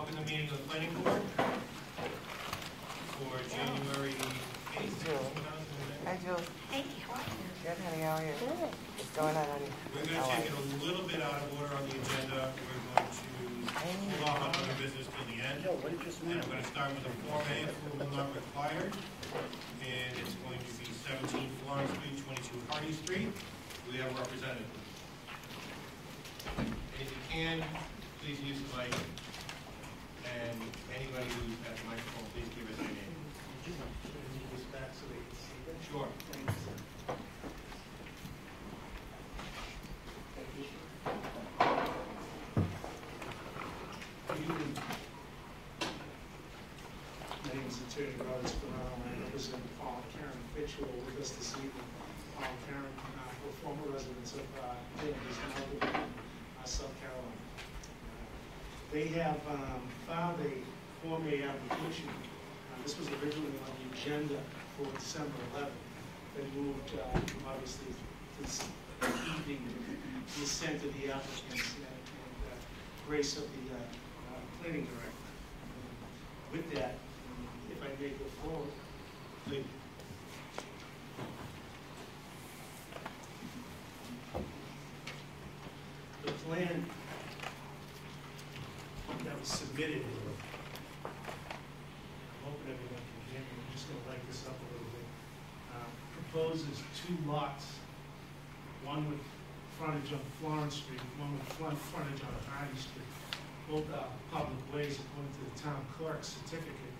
Welcome to the meeting of the planning board for January eighth, two thousand Hi, Jules. Hey, how are you? Good, honey, how are you? Good. What's going on, honey? We're gonna take it a little bit out of order on the agenda. We're going to hold off on other business till the end. And we're gonna start with a Form A, approval not required. And it's going to be seventeen Florence Street, twenty-two Hardy Street. We have a representative. And if you can, please use the mic. And anybody who's at the microphone, please give us your name. Sure. My name is Attorney Rogers Brown. I represent Paul and Karen Fitchell with us this evening. Paul and Karen uh, were former residents of uh, Danvers, now in uh, South Carolina. They have um, filed a Form A application. Uh, This was originally on the agenda for December 11th. Then moved, uh, obviously, this evening, the assent of the applicants and and, uh, grace of the uh, uh, planning director. With that, if I may go forward. Please. The plan submitted, I'm hoping everyone can hear me, I'm just gonna light this up a little bit, uh, proposes two lots, one with frontage on Florence Street, one with front frontage on Hardy Street. Both are public ways according to the town clerk's certificate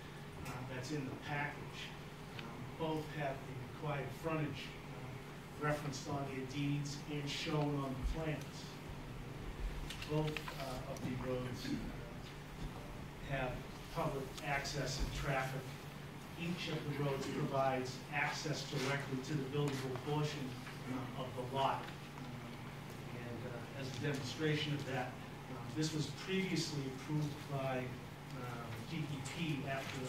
uh, that's in the package. Um, Both have the required frontage uh, referenced on their deeds and shown on the plans. Both uh, of the roads have public access and traffic. Each of the roads provides access directly to the buildable portion uh, of the lot. And uh, as a demonstration of that, uh, this was previously approved by uh, DEP after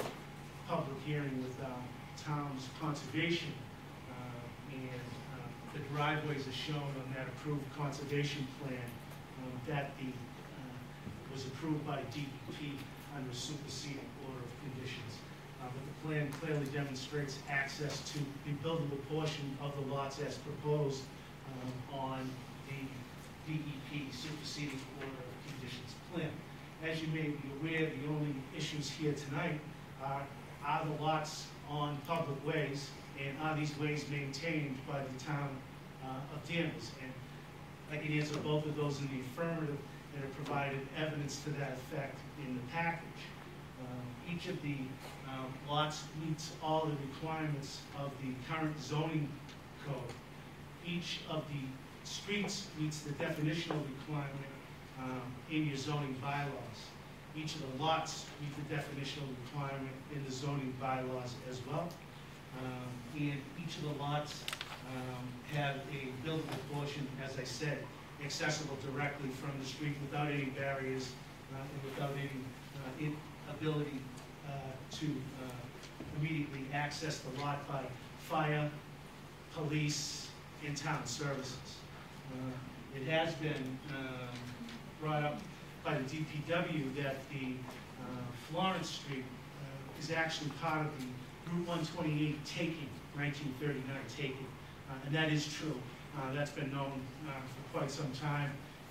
a public hearing with um, town's conservation. Uh, And uh, the driveways are shown on that approved conservation plan um, that the, was approved by DEP under superseding order of conditions. Uh, But the plan clearly demonstrates access to the buildable portion of the lots as proposed um, on the DEP superseding order of conditions plan. As you may be aware, the only issues here tonight are, are the lots on public ways, and are these ways maintained by the town uh, of Danvers? And I can answer both of those in the affirmative, and have provided evidence to that effect in the package. Um, Each of the um, lots meets all the requirements of the current zoning code. Each of the streets meets the definitional requirement um, in your zoning bylaws. Each of the lots meet the definitional requirement in the zoning bylaws as well. Um, And each of the lots um, have a buildable portion, as I said, accessible directly from the street without any barriers uh, and without any uh, ability uh, to uh, immediately access the lot by fire, police, and town services. It has been brought up by the DPW that the Florence Street is actually part of the Route 128 taking, 1939 taking. Uh, And that is true. Uh, That's been known uh, quite some time.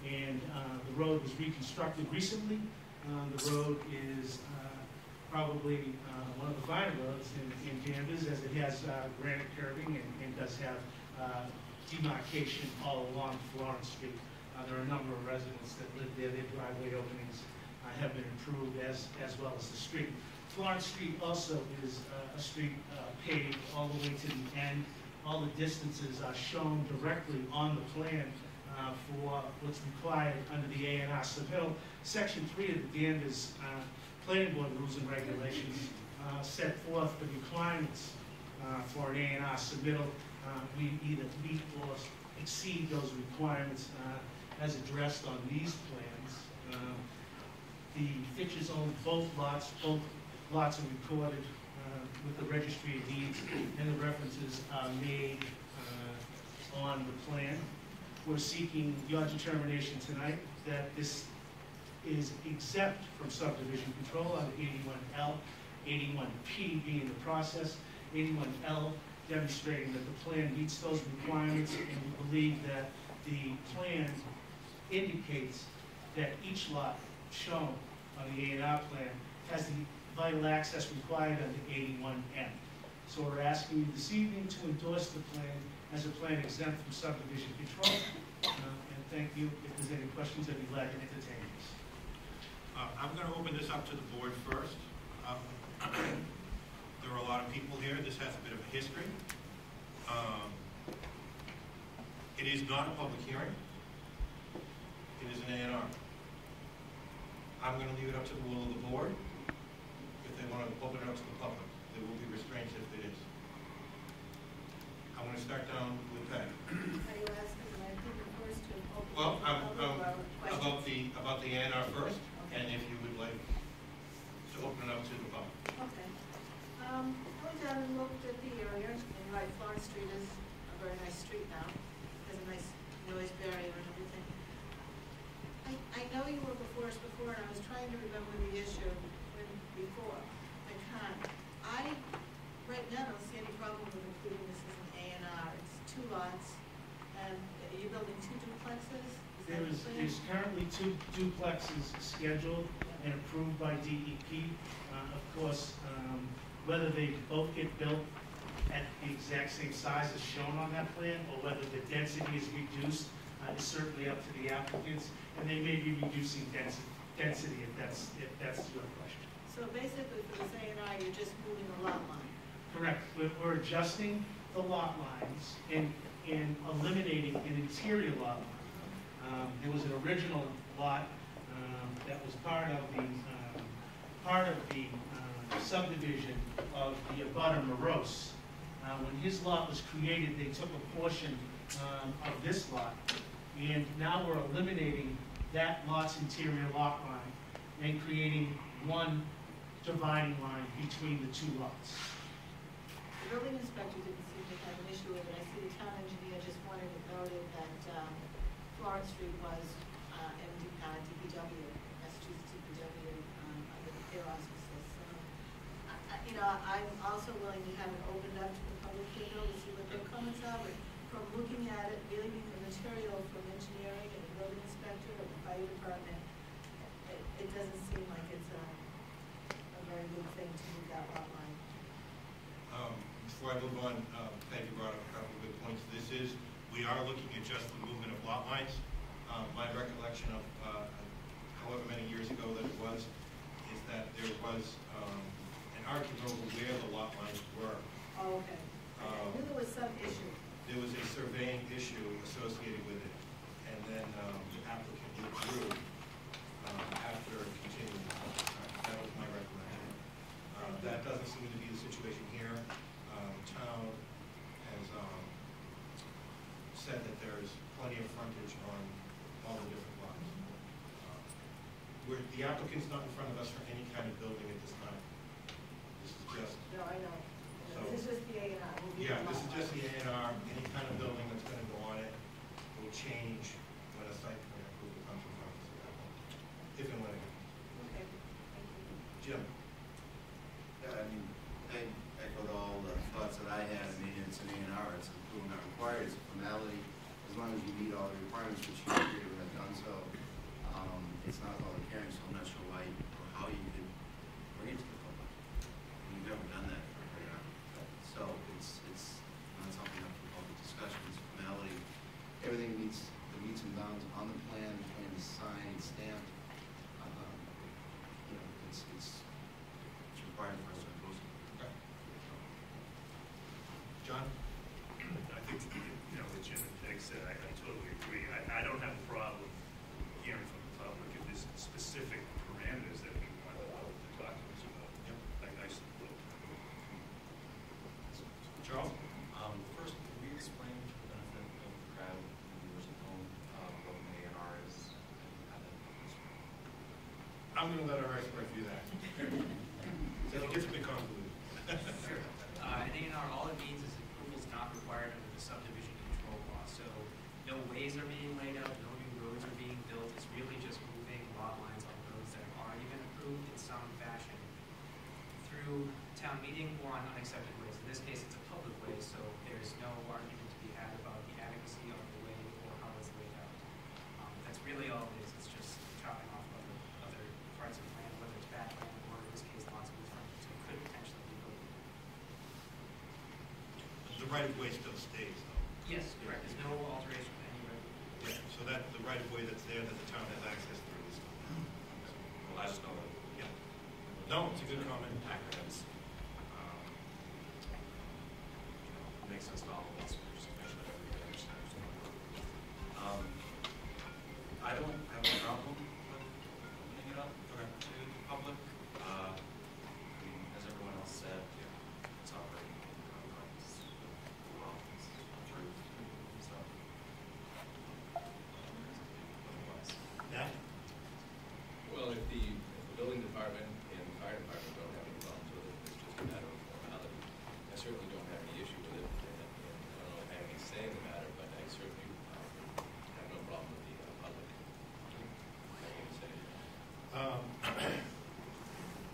And uh, the road was reconstructed recently. Uh, The road is uh, probably one of the finer roads in in Danvers, as it has granite curbing and and does have demarcation all along Florence Street. Uh, There are a number of residents that live there, their driveway openings uh, have been improved as, as well as the street. Florence Street also is uh, a street paved all the way to the end. All the distances are shown directly on the plan uh, for what's required under the A and R submittal. Section three of the Danvers uh, Planning Board Rules and Regulations uh, set forth the requirements uh, for an A and R submittal. Uh, We either meet or exceed those requirements uh, as addressed on these plans. Um, The Fitches own both lots, both lots are recorded with the registry of deeds, and the references are made on the plan. We're seeking your determination tonight that this is exempt from subdivision control under eighty-one L, eighty-one P being the process, eighty-one L demonstrating that the plan meets those requirements, and we believe that the plan indicates that each lot shown on the A and R plan has the vital access required under eighty-one M. So we're asking you this evening to endorse the plan as a plan exempt from subdivision control. Uh, And thank you. If there's any questions, I'd be glad to entertain these. Uh, I'm gonna open this up to the board first. Um, There are a lot of people here, this has a bit of a history. Um, It is not a public hearing. It is an A and R. I'm gonna leave it up to the will of the board. If they wanna open it up to the public, there will be restraints if is. I'm gonna start down with Pat. Are you asking, I think first to open. Well, um, um, Question. about the, about the A and R first, and if you would like to open it up to the public. Okay. Um, I went down and looked at the area, and right, Florence Street is a very nice street now, has a nice noise barrier and everything. I, I know you were before us before, and I was trying to remember the issue when, before, I can't. I, right now, don't see any problem with including this as an A and R, it's two lots, and are you building two duplexes? Is that There the is, plan? there's currently two duplexes scheduled and approved by DEP. Uh, Of course, um, whether they both get built at the exact same size as shown on that plan, or whether the density is reduced, uh, is certainly up to the applicants, and they may be reducing density, density if that's, if that's your question. So basically, for the A and R, you're just moving the lot line. Correct, we're, we're adjusting the lot lines and, and eliminating an interior lot line. Um, there was an original lot, um, that was part of the, um, part of the uh, subdivision of the abutter Morose. Uh, when his lot was created, they took a portion, um, of this lot, and now we're eliminating that lot's interior lot line and creating one dividing line between the two lots. The building inspector didn't seem to have an issue with it. I see the town engineer just wanted it noted that um, Florence Street Uh, I'm also willing to have it opened up to the public, you know, to see what their comments are, but from looking at it, reading the material from engineering and the building inspector and the fire department, it, it doesn't seem like it's a, a very good thing to move that lot line. Um, Before I move on, um, Peggy brought up a couple of good points. This is, we are looking at just the movement of lot lines. Um, My recollection of uh, however many years ago that it was, is that there was um, an argument over where the lot lines were. Oh, okay. I Um, knew there was some issue. There was a surveying issue associated with it, and then um, the applicant withdrew um, after continuing. That was my recollection. Uh, That doesn't seem to be the situation here. Um, Town has um, said that there's plenty of frontage on all the different lots. Uh, We're, the applicant's not in front of us for any kind of building at this time. This is just No, I know. So- This is just the A and R. yeah, this is just the A and R, any kind of building that's gonna go on it will change when a site plan approval comes in front of us at that point. If and when it, Okay, thank you. Jim, Yeah, I mean, I echoed all the thoughts that I had, I mean, it's an A and R, it's approval not required, it's a formality, as long as you meet all the requirements, which you appear to have done so, um, it's not a public hearing, so I'm not sure why, or how you could bring it to the public. You've never done that for a very so it's, it's not something up for public discussion, it's a formality. Everything meets, the metes and bounds on the plan, the plan is signed, stamped, um, you know, it's, it's, it's required for us to post it. okay. John? I think, you know, what Jim and Peg said, I, I totally agree. I, I don't have a problem hearing from the public if there's specific parameters that we want the documents about. Yep. Like, I support. Charles? Um, first, can we explain for the benefit of the crowd, the viewers at home, um, what an A and R is? and how that works? I'm gonna let our expert do that. So it gets a bit convoluted. Sure. Uh, an A and ways are being laid out, no new roads are being built. It's really just moving lot lines on roads that have already been approved in some fashion through town meeting or on unaccepted ways. In this case, it's a public way, so there's no argument to be had about the adequacy of the way or how it's laid out. Um, that's really all it is. It's just chopping off other, other parts of the land, whether it's backland or, in this case, lots of frontage that could potentially be built. The right-of-way still stays, though? Yes, correct. There's no alteration so that, the right of way that's there that the town has access through is. Well, I just know that Yeah. No, it's a good comment. acronyms, um, makes sense to all of us, but just to make sure that everybody understands. Um, I don't have a problem with opening it up Okay. to the public. Uh, I mean, as everyone else said, it's operating in conflicts with law, it's truth, and stuff. Otherwise, Nat? Well, if the, if the building department and the fire department don't have any problems with it, it's just a matter of formality. I certainly don't have any issue with it, and, and I don't know if I have any say in the matter, but I certainly, um, have no problem with the uh, public. having any say. Um,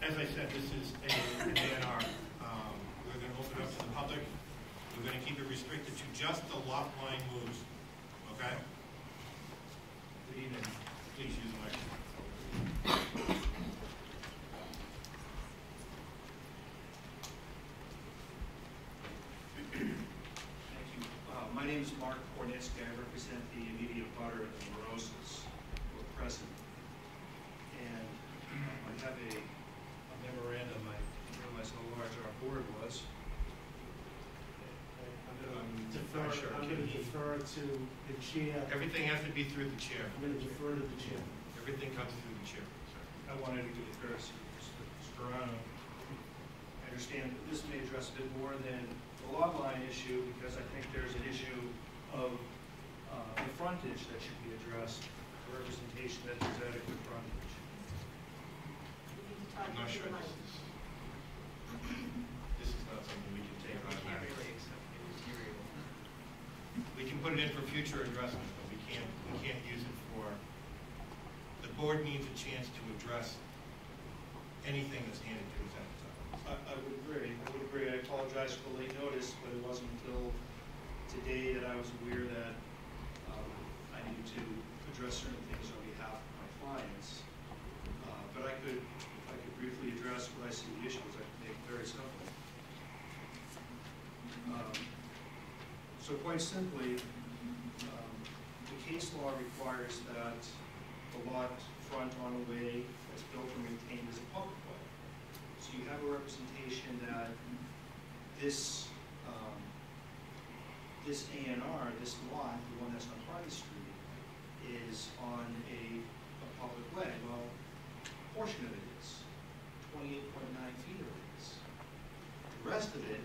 As I said, this is a, an A and R. Um, We're gonna open it up to the public. We're gonna keep it restricted to just the lot line moves, okay? Good evening. Please use the microphone. Thank you. Uh, My name is Mark Kornitsky. I represent the immediate abutter of the Moroses who are present. And um, I have a a memorandum. I didn't realize how large our board was. I'm gonna Um, defer, sure. I'm gonna defer to the chair. Everything has to be through the chair. I'm gonna defer to the chair. Everything comes through the chair. I wanted to give a courtesy to Mr. Scarano. I understand that this may address a bit more than the lot line issue, because I think there's an issue of uh, the frontage that should be addressed, the representation that there's adequate frontage. You need to talk I'm not sure the this mic. is, this is not something we can take We can't automatically. really accept the material. We can put it in for future addressment, but we can't, we can't use it for, the board needs a chance to address anything that's handed to us at the time. I, I would agree, I would agree, I apologize for the late notice, but it wasn't until today that I was aware that, um, I needed to address certain things on behalf of my clients. Uh, but I could, if I could briefly address what I see the issues, I could make it very simple. Um, So quite simply, um, the case law requires that the lot front on a way that's built and maintained as a public way. So you have a representation that this, um, this A and R, this lot, the one that's on Hardy Street, is on a, a public way. Well, a portion of it is, twenty-eight point nine feet of it is. The rest of it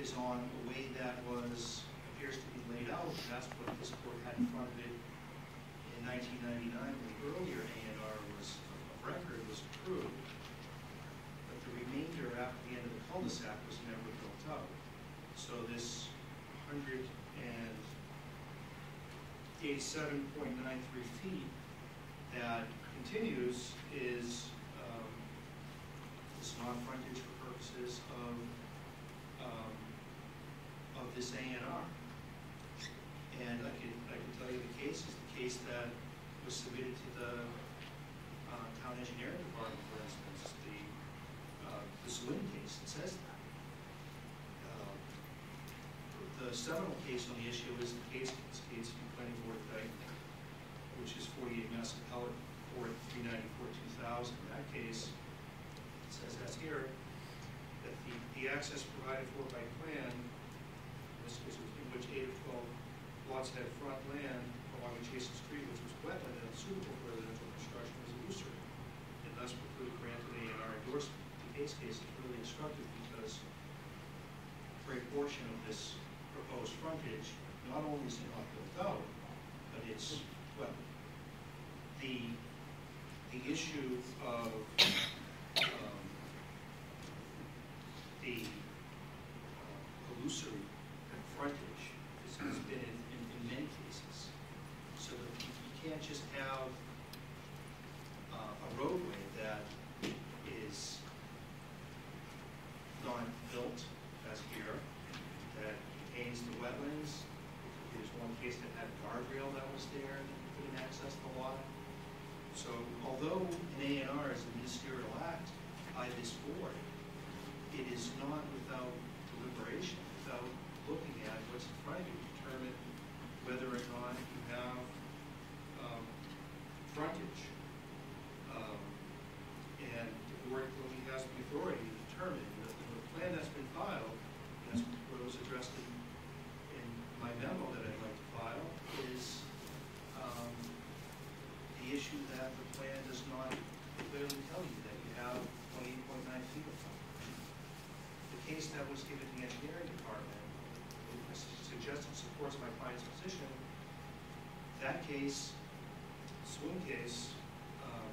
is on a way that was, to be that's what this court had it in nineteen ninety-nine, when the earlier A and R was, of record, was approved. But the remainder after the end of the cul-de-sac was never built up. So this hundred and eighty-seven point nine three feet that continues is, um, is not frontage for purposes of, um, of this A and R. And I can, I can tell you the case is the case that was submitted to the, uh, town engineering department, for instance, the, uh, the Swin case, it says that. Uh, The seminal case on the issue is the case, it's case from planning board which is forty-eight Mass Appellate Court, three ninety-four, two thousand. In that case, it says as here, that the, the access provided for by plan, in this case, in which eight of twelve lots had front land along adjacent street, which was wetland and suitable for residential construction, was illusory, and thus preclude granted A and R endorsement. The case case is really instructive because for a portion of this proposed frontage, not only is it not built out, but it's, well, the, the issue of, um, the uh, illusory frontage has has been in, in, in many cases. So that you, you can't just have uh, a roadway that is not built, as here, that contains the wetlands. There's one case that had a guardrail that was there that couldn't access the water. So although an A and R is a ministerial act by this board, it is not without deliberation, without looking at what's in front of you, to determine whether or not you have um, frontage. Um, And the board clearly has the authority to determine, that the plan that's been filed, that's what was addressed in, in my memo that I'd like to file, is um, the issue that the plan does not clearly tell you that you have twenty-eight point nine feet of frontage. The case that was given to the engineering department, I suggested supports my client's position. That case, swing case, um,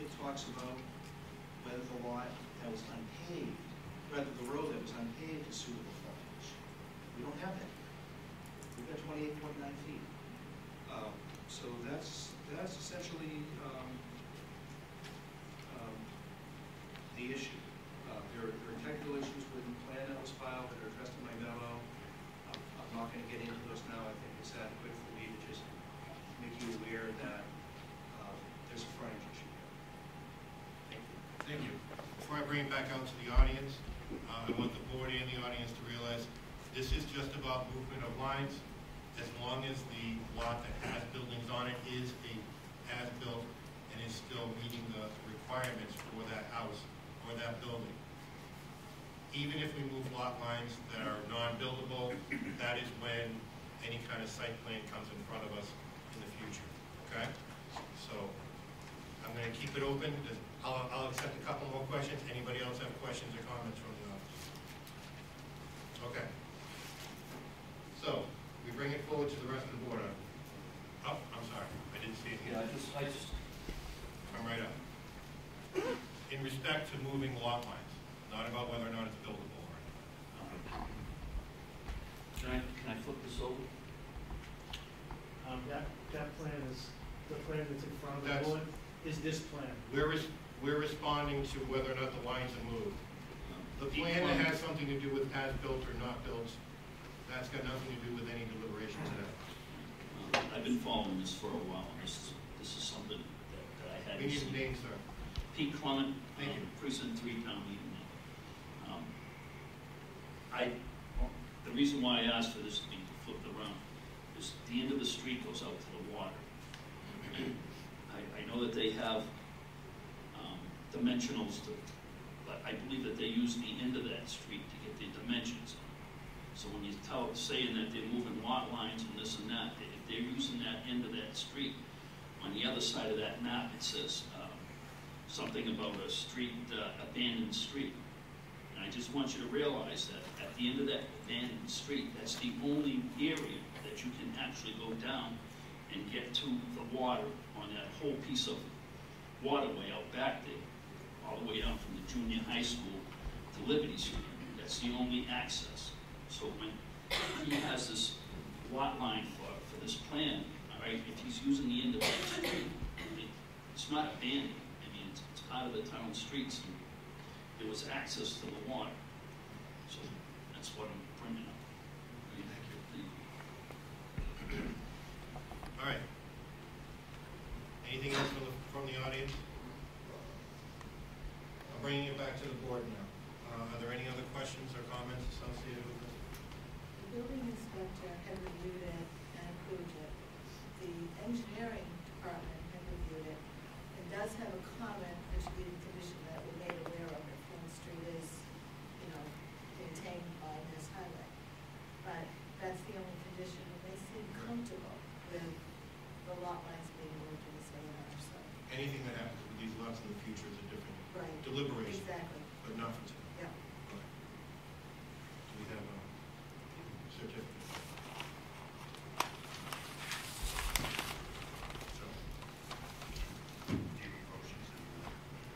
it talks about whether the lot that was unpaved, whether the road that was unpaved is suitable for frontage. We don't have that. We've got twenty-eight point nine feet. Um, So that's, that's essentially um, um, the issue. Uh, There are there are technical issues with the plan that was filed that are addressed in my memo. I'm I'm not going to get into those now. I think it's adequate for me to just make you aware that uh, there's a frontage issue here. Thank you. Thank you. Before I bring it back out to the audience, uh, I want the board and the audience to realize this is just about movement of lines. As long as the lot that has buildings on it is a as-built and is still meeting the requirements for that house or that building. Even if we move lot lines that are non-buildable, that is when any kind of site plan comes in front of us okay? So, I'm gonna keep it open, I'll, I'll accept a couple more questions, anybody else have questions or comments from the audience? Okay. So, we bring it forward to the rest of the board. Oh, I'm sorry, I didn't see it Yeah, I just, I just, Come right up. In respect to moving lot lines, not about whether or not it's buildable or not. can I, can I flip this over? Um, that, that plan is, the plan that's in front of the That's- board is this plan. We're, res- we're responding to whether or not the lines are moved. The plan that has something to do with as-built or not built, that's got nothing to do with any deliberation today. Uh, I've been following this for a while, this is, this is something that, that I We hadn't need a seen. name, sir. Pete Clement, Thank um, you. precinct three town meeting. Um, I, the reason why I asked for this to be flipped around is the end of the street goes out to the water. I, I know that they have, um, dimensionals to, but I believe that they use the end of that street to get the dimensions. So when you tell, saying that they're moving lot lines and this and that, if they're using that end of that street, on the other side of that map, it says, um, something about a street, uh, abandoned street. And I just want you to realize that at the end of that abandoned street, that's the only area that you can actually go down and get to the water on that whole piece of waterway out back there, all the way down from the junior high school to Liberty Street. That's the only access. So when he has this lot line for, for this plan, all right, if he's using the end of that street, it- it's not abandoned. I mean, it's, it's part of the town streets, and there was access to the water. So that's what I'm bringing up. All right. Anything else from the, from the audience? I'm bringing it back to the board now. Uh, are there any other questions or comments associated with this? The building inspector had reviewed it and approved it. The engineering department had reviewed it and does have a comment, which we condition that we're made aware of if Flint Street is, you know, maintained by Mass Highway. But that's the only condition, and they seem comfortable with the lot lines being moved in this manner, so. Anything that happens with these lots in the future is a different Right. deliberation, Exactly, but not for today. yeah. Okay. Do we have a certificate? So,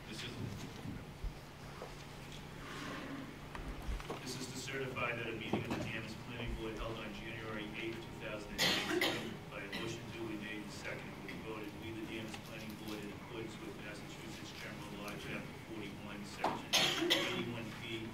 This is, This is to certify that a meeting of the Danvers Planning Board held on January eighth, two thousand and eighteen, by a motion duly made and seconded, we voted, we, the Danvers Planning Board, in accordance with Massachusetts General Law, Chapter forty-one, Section eighty-one P,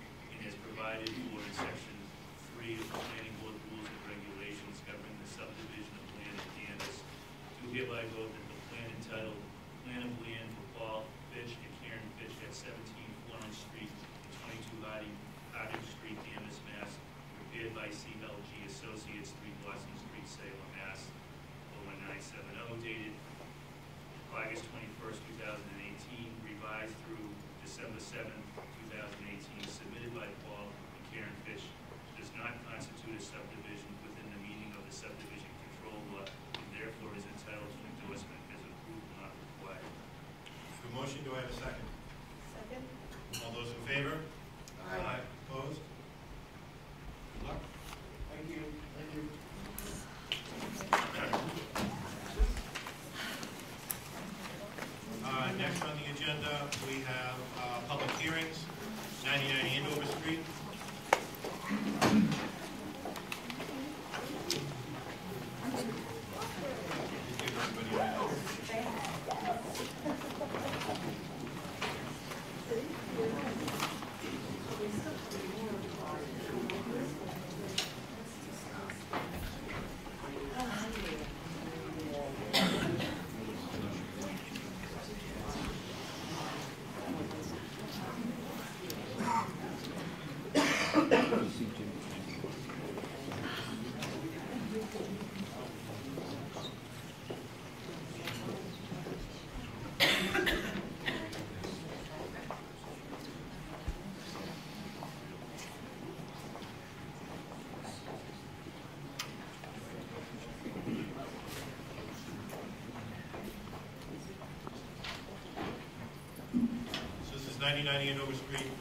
August twenty-first, two thousand and eighteen, revised through December seventh, two thousand and eighteen, submitted by Paul and Karen Fish, does not constitute a subdivision within the meaning of the subdivision control law, and therefore is entitled to endorsement as approved, not required. The motion, do I have a second? Second? 990 Andover Street,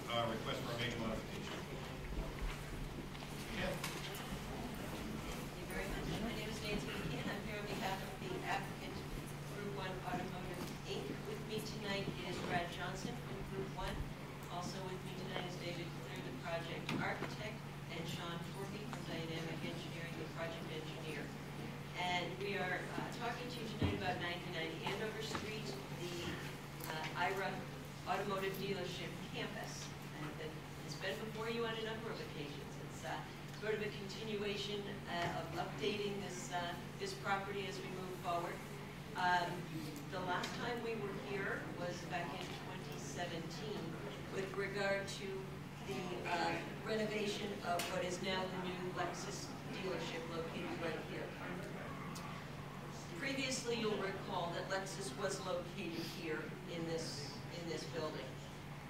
regard to the uh, renovation of what is now the new Lexus dealership located right here. Previously, you'll recall that Lexus was located here in this, in this building.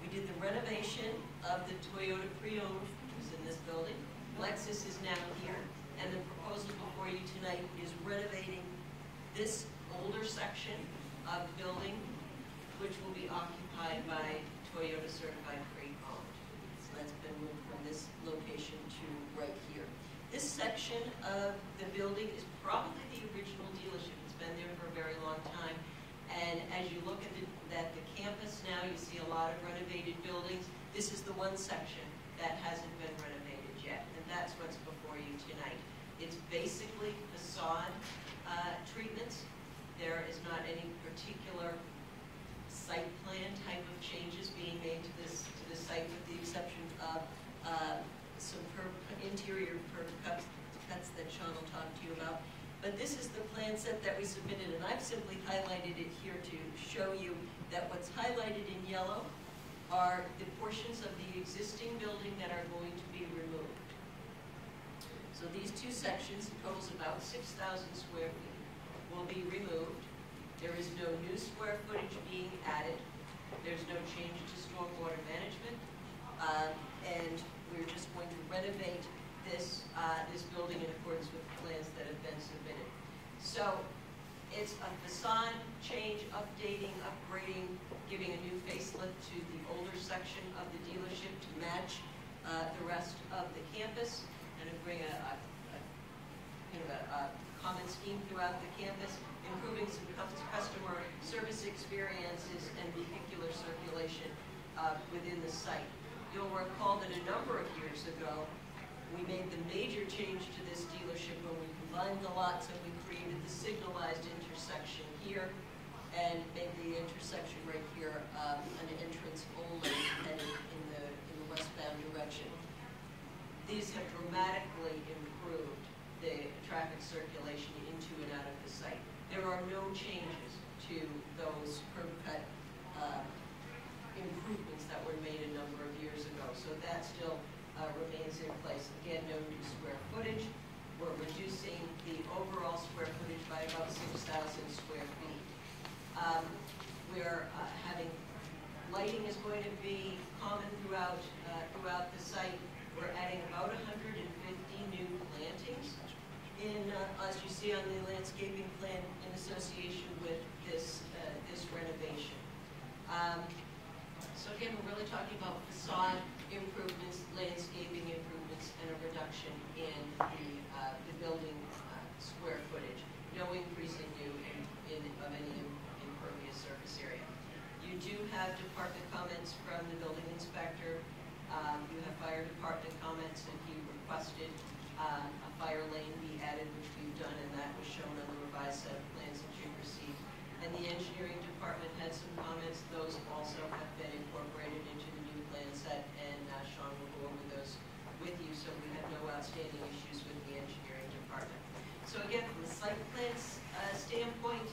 We did the renovation of the Toyota Pre-Owned, which was in this building. Lexus is now here, and the proposal before you tonight is renovating this older section of the building, which will be occupied by Toyota Certified Pre-Owned. So that's been moved from this location to right here. This section of the building is probably the original dealership. It's been there for a very long time. And as you look at the, the campus now, you see a lot of renovated buildings. This is the one section that hasn't been renovated yet, and that's what's before you tonight. It's basically facade uh, treatments. There is not any particular site plan type of changes being made to this, to the site with the exception of uh, some curb, interior curb cuts, cuts that Sean will talk to you about. But this is the plan set that we submitted, and I've simply highlighted it here to show you that what's highlighted in yellow are the portions of the existing building that are going to be removed. So these two sections, totals about six thousand square feet, will be removed. There is no new square footage being added. There's no change to stormwater management. Uh, and we're just going to renovate this, uh, this building in accordance with the plans that have been submitted. So it's a facade change, updating, upgrading, giving a new facelift to the older section of the dealership to match uh, the rest of the campus and to bring a, a, a kind of a, a common scheme throughout the campus, improving some customer service experiences and vehicular circulation uh, within the site. You'll recall that a number of years ago, we made the major change to this dealership when we combined the lots and we created the signalized intersection here and made the intersection right here um, an entrance only headed in the, in the westbound direction. These have dramatically improved the traffic circulation into and out of the site. There are no changes to those curb cut uh, improvements that were made a number of years ago. So that still uh, remains in place. Again, no new square footage. We're reducing the overall square footage by about 6,000 square feet. Um, We're uh, having, lighting is going to be common throughout, uh, throughout the site. We're adding about 150 new plantings in, uh, as you see on the landscaping plan association with this, uh, this renovation. Um, So again, we're really talking about facade improvements, landscaping improvements, and a reduction in the, uh, the building uh, square footage. No increase in new, in, in, of any impervious surface area. You do have department comments from the building inspector. Um, You have fire department comments, and he requested um, a fire lane be added, which we've done, and that was shown on the revised set of plans that you received. And the engineering department had some comments, those also have been incorporated into the new plan set, and uh, Sean will go over those with you, so we have no outstanding issues with the engineering department. So again, from a site plans uh, standpoint,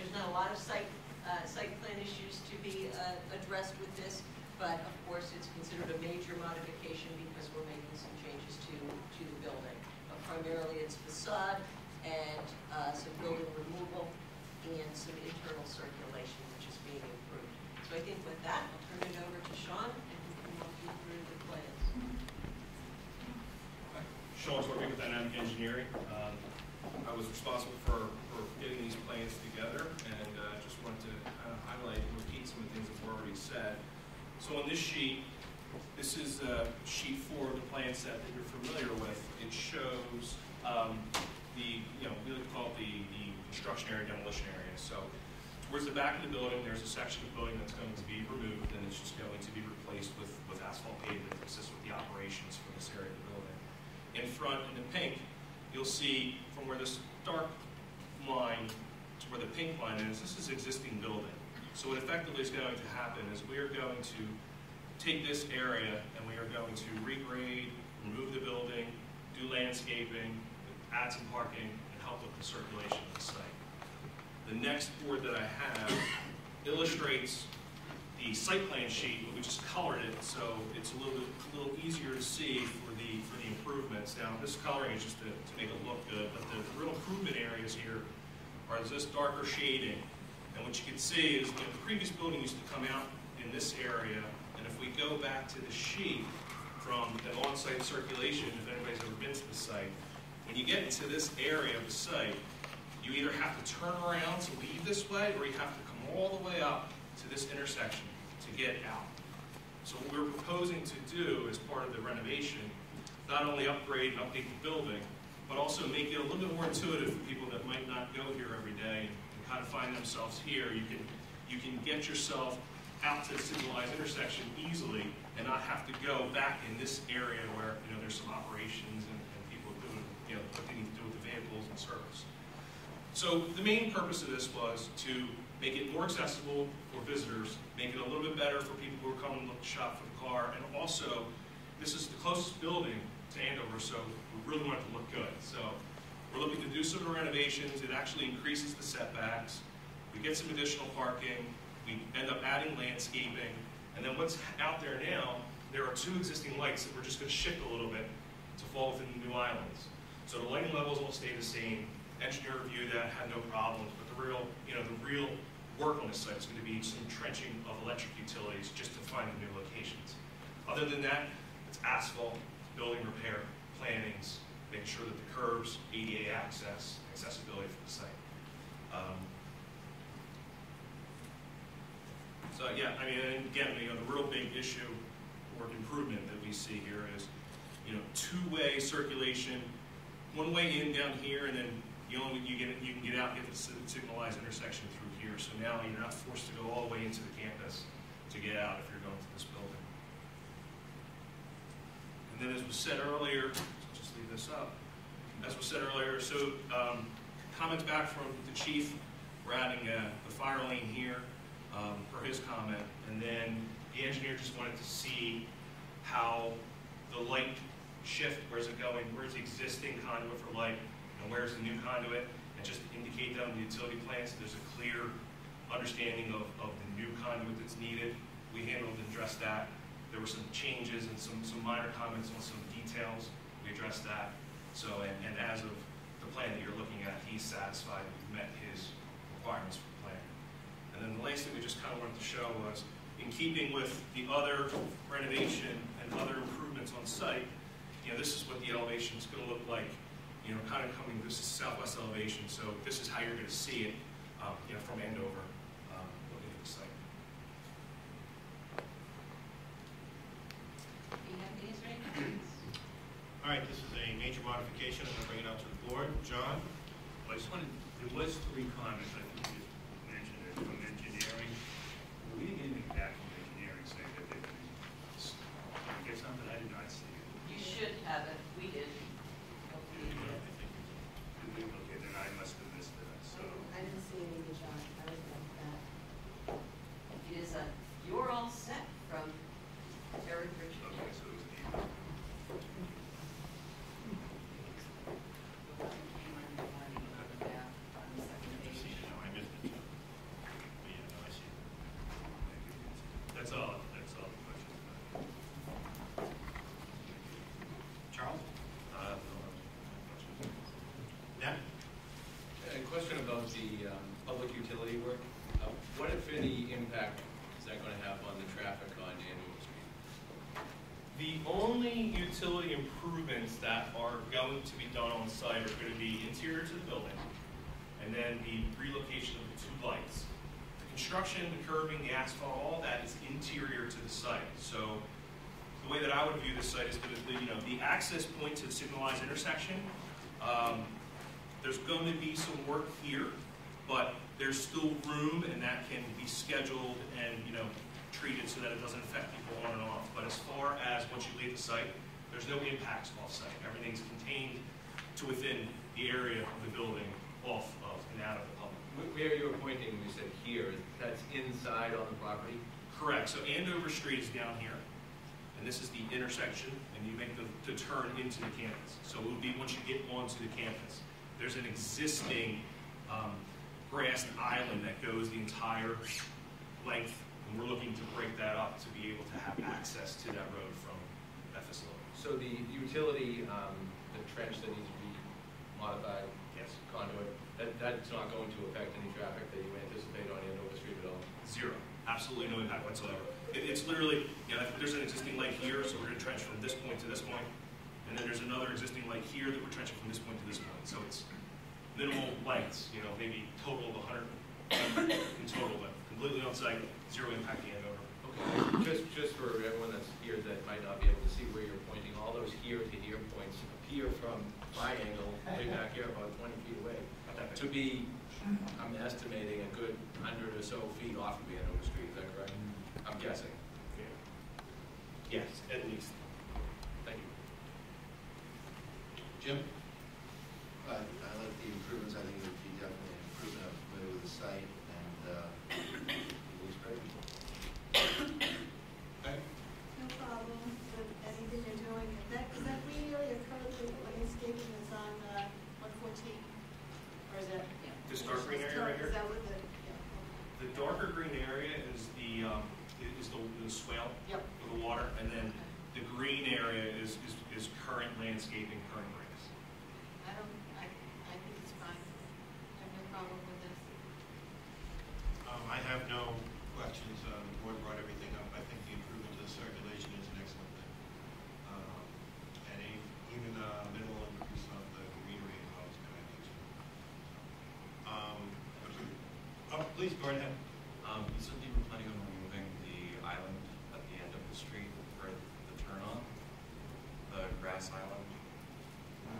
there's not a lot of site, uh, site plan issues to be uh, addressed with this, but of course, it's considered a major modification because we're making some changes to, to the building. But primarily, it's facade and uh, some building removal and some internal circulation, which is being improved. So I think with that, I'll turn it over to Sean, and he can walk you through the plans. Sean working with Dynamic Engineering. Um, I was responsible for, for getting these plans together, and uh, just wanted to kind of highlight and repeat some of the things that were already said. So on this sheet, this is uh, sheet four of the plan set that you're familiar with. It shows um, the, you know, we call it the construction area, demolition area. So towards the back of the building, there's a section of building that's going to be removed, and it's just going to be replaced with, with asphalt pavement to assist with the operations for this area of the building. In front, in the pink, you'll see from where this dark line to where the pink line is, this is existing building. So what effectively is going to happen is we are going to take this area and we are going to regrade, remove the building, do landscaping, add some parking, help with the circulation of the site. The next board that I have illustrates the site plan sheet, but we just colored it, so it's a little bit, a little easier to see for the, for the improvements. Now, this coloring is just to, to make it look good, but the real improvement areas here are this darker shading. And what you can see is, you know, the previous building used to come out in this area, and if we go back to the sheet from the on-site circulation, if anybody's ever been to the site, when you get into this area of the site, you either have to turn around to leave this way, or you have to come all the way up to this intersection to get out. So what we're proposing to do as part of the renovation, not only upgrade and update the building, but also make it a little bit more intuitive for people that might not go here every day and kind of find themselves here. You can, you can get yourself out to the signalized intersection easily and not have to go back in this area where, you know, there's some operations and, and people doing, you know, what they need to do with the vehicles and service. So the main purpose of this was to make it more accessible for visitors, make it a little bit better for people who are coming to shop for the car, and also, this is the closest building to Andover, so we really want it to look good. So we're looking to do some renovations, it actually increases the setbacks, we get some additional parking, we end up adding landscaping, and then what's out there now, there are two existing lights that we're just gonna shift a little bit to fall within the new islands. So the lighting levels will stay the same, engineer reviewed that, had no problems, but the real, you know, the real work on this site is going to be some trenching of electric utilities just to find the new locations. Other than that, it's asphalt, building repair, plantings, making sure that the curbs, ADA access, accessibility for the site. Um, so yeah, I mean, again, you know, the real big issue or improvement that we see here is, you know, two-way circulation, one way in down here, and then you only you get you can get out get the signalized intersection through here. So now you're not forced to go all the way into the campus to get out if you're going to this building. And then, as was said earlier, just leave this up. As was said earlier, so um, comments back from the chief. We're adding uh, the fire lane here um, for his comment, and then the engineer just wanted to see how the light shift. Where's it going? Where's the existing conduit for light? and where's the new conduit, and just indicate that on the utility plan so there's a clear understanding of, of the new conduit that's needed. We handled and addressed that. There were some changes and some, some minor comments on some details. We addressed that. So, and, and as of the plan that you're looking at, he's satisfied we've met his requirements for the plan. And then the plans that we just kind of wanted to show was, in keeping with the other renovation and other improvements on site, you know, this is what the elevation is gonna look like, you know, kind of coming, this is southwest elevation, so this is how you're gonna see it, um, you know, from Andover, um, looking at the site. Do you have these right? All right, this is a major modification, I'm gonna bring it out to the board. John? I just wanted, there was three comments, I think you mentioned it, from engineering. We didn't get anything back from engineering saying that they, did you get something? I did not see it. You should have it, we did. Hopefully you did. Did we, okay, then I must have missed it, so. I didn't see any, John, I was like that. It is a, you're all set from Eric Richards. Okay, so it was the, No, I missed it. But yeah, no, I see it. that's all, that's all the questions. Charles? Uh, Nat? A question about the um, public utility work. Uh, What, if any, impact is that going to have on the traffic on Andover Street? The only utility improvements that are going to be done on site are going to be interior to the building, and then the relocation of the two lights. The construction, the curbing, the asphalt, all that is interior to the site. So the way that I would view this site is that, the, you know, the access point to the signalized intersection, um, there's going to be some work here, but there's still room, and that can be scheduled and, you know, treated so that it doesn't affect people on and off. But as far as once you leave the site, there's no impacts off-site. Everything's contained to within the area of the building, off of and out of the public. Wh- Where you were pointing, you said here, that's inside on the property? Correct, so Andover Street is down here, and this is the intersection, and you make the, the turn into the campus. So it would be once you get onto the campus. There's an existing, um, grassed island that goes the entire length, and we're looking to break that up to be able to have access to that road from that facility. So the utility, um, the trench that needs to be modified, Yes. conduit, that, that's not going to affect any traffic that you anticipate on Andover Street at all? Zero, absolutely no impact whatsoever. It, it's literally, you know, there's an existing lake here, so we're gonna trench from this point to this point. And then there's another existing lake here that we're trenching from this point to this point. So it's minimal lengths, you know, maybe total of a hundred in total, but completely on site, zero impact to Andover. Okay, just, just for everyone that's here that might not be able to see where you're pointing, all those here to here points appear from my angle, way back here, about twenty feet away, Not that big. to be, I'm estimating a good hundred or so feet off of Andover Street, is that correct? Mm-hmm. I'm guessing. Yeah. Yes, at least. Thank you. Jim? I, I like improvements, I think it would be definitely an improvement, I'm familiar with the site, and, uh, it looks great. Okay. No problem with anything you're doing. Is that, is that green area currently landscaping is on, uh, one fourteen? Or is that? This dark green area right here? Is that what the, yeah, okay. The darker green area is the, um, is the, the swale Yep. of the water, and then the green area is, is, is current landscaping, current grass. I don't, I, I think it's fine. I have no problem with this. Um, I have no questions, uh, the board brought everything up, I think the improvement to the circulation is an excellent thing. Um, and a, even a minimal increase of the greenery and all this kind of things. Um, oh, please, go ahead. Um, you said you were planning on removing the island at the end of the street for the turn on, the grass island?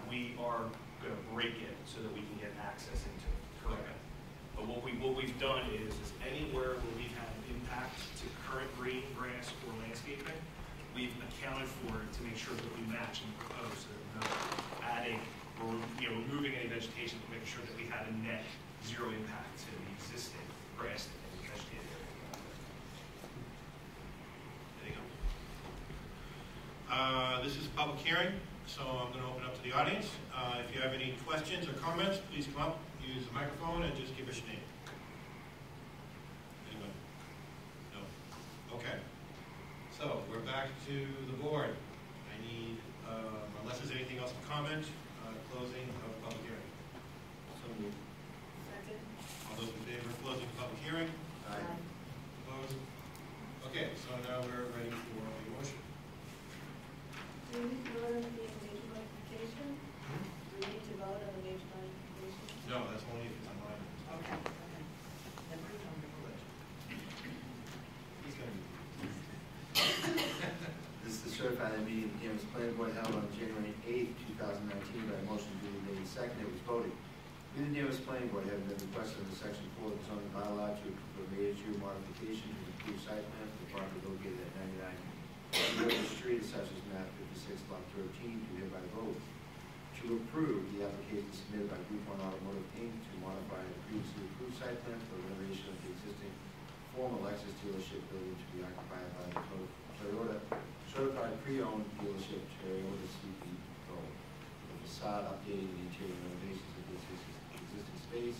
We are gonna break it so that we can get access into it. Okay. But what we, what we've done is, is anywhere where we've had impact to current green, grass, or landscaping, we've accounted for it to make sure that we match and propose, so that we're not adding or, you know, removing any vegetation, but making sure that we had a net zero impact to the existing and area. Anything else? Uh, this is a public hearing, so I'm gonna open up to the audience. Uh, if you have any questions or comments, please come up, use the microphone, and just give us your name. Anybody? No? Okay. So, we're back to the board. I need, uh, unless there's anything else to comment, uh, closing of public hearing. So moved. Second? All those in favor of closing the public hearing? Aye. so now we're ready for a motion. Do we need to vote on the major modification? Do we need to vote on the major modification? No, that's only if it's a minor. Okay, okay. Then we're done. He's gonna be. This is to certify the Danvers Planning Board held on January eighth, two thousand nineteen, by motion duly made and seconded, it was voted. The Danvers Planning Board having been requested under section four of the zoning bylaw to approve a major modification to the approved site plan for the property located at ninety-nine River Street, Assessors Map fifty-six, lot thirteen, do hereby vote to approve the application submitted by Group One Automotive Inc. to modify the previously approved site plan for the renovation of the existing former Lexus dealership building to be occupied by the To- Toyota certified pre-owned dealership Toyota CP Go. The facade updating the interior renovations of this existing space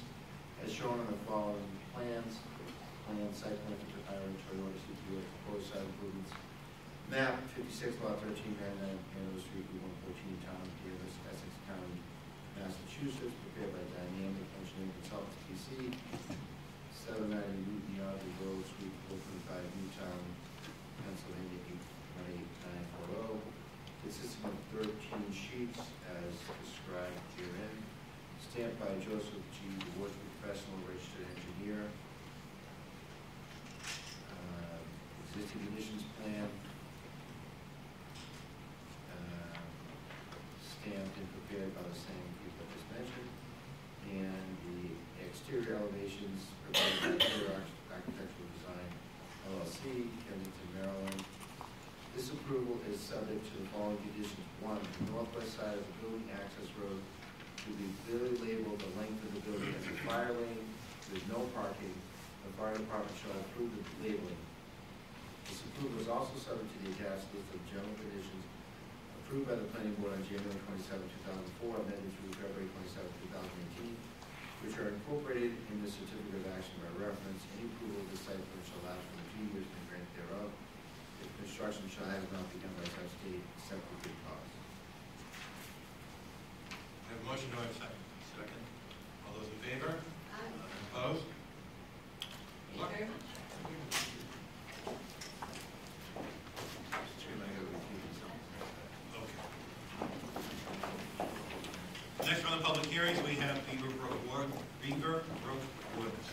as shown on the following plans. Plan site plan for Ira Toyota CP proposed site improvements. Map fifty-six lot thirteen ninety-nine Andover Street, Route one fourteen, Town of Danvers, Essex County, Massachusetts, prepared by Dynamic Engineering Consultants PC, seven ninety Newtown Yardley Road, Suite four twenty-five, Newtown, Pennsylvania, eight one eight nine four oh. Consisting of thirteen sheets as described herein, stamped by Joseph G. Wood, professional registered engineer. Uh, Existing conditions plan. uh, Stamped and prepared by the same people just mentioned and the exterior elevations prepared by Architectural Design LLC, Kensington, Maryland. Approval is subject to the following conditions. One, the northwest side of the building access road to be clearly labeled the length of the building as a fire lane, with no parking. The fire department shall approve the labeling. This approval is also subject to the attached list of general conditions approved by the planning board on January 27, 2004, amended through February 27, thousand eighteen, which are incorporated in the certificate of action by reference. Any approval of the site plan shall last for two years from the grant thereof. If construction shall have not begun by such date, except for good cause. I have a motion, do I have a second? Second. All those in favor? Aye. Opposed? Thank you very much. I gotta. Okay. Next on the public hearings, we have Beaver Brook Wood, Beaver Brook Woods.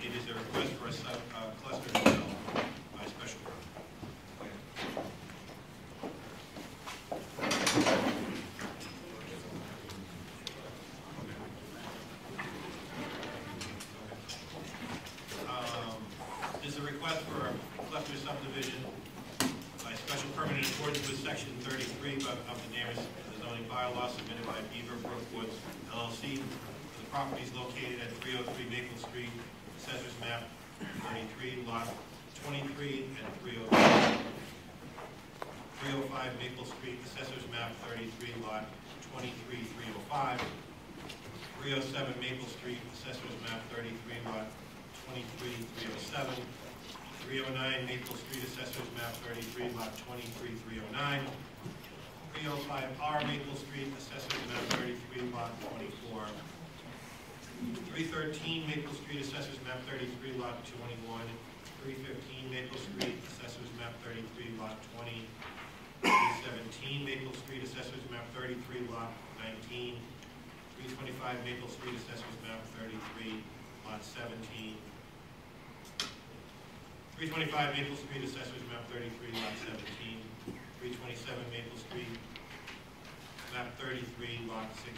It is a request for a sub, uh, cluster development by special permit. Um, This is a request for a cluster subdivision by special permit in accordance with section thirty-three of of the Danvers zoning bylaw submitted by Beaver Brook Woods LLC. The property is located at three oh three Maple Street, Assessors Map thirty-three, lot twenty-three, and three oh three oh five Maple Street, Assessors Map thirty-three, lot twenty-three, three oh five, three oh seven Maple Street, Assessors Map thirty-three, lot twenty-three, three oh seven, 309 Maple Street, Assessors Map 33, Lot 23, 309. 305R Maple Street, Assessors Map 33, Lot 24. 313 Maple Street, Assessors Map 33, Lot 21. 315 Maple Street, Assessors Map 33, Lot 20. 317 Maple Street, Assessors Map 33, Lot 19. 325 Maple Street, Assessors Map 33, Lot 17. 325 Maple Street, Assessors Map 33, Lot 17. 327 Maple Street, Map 33, Lot 16.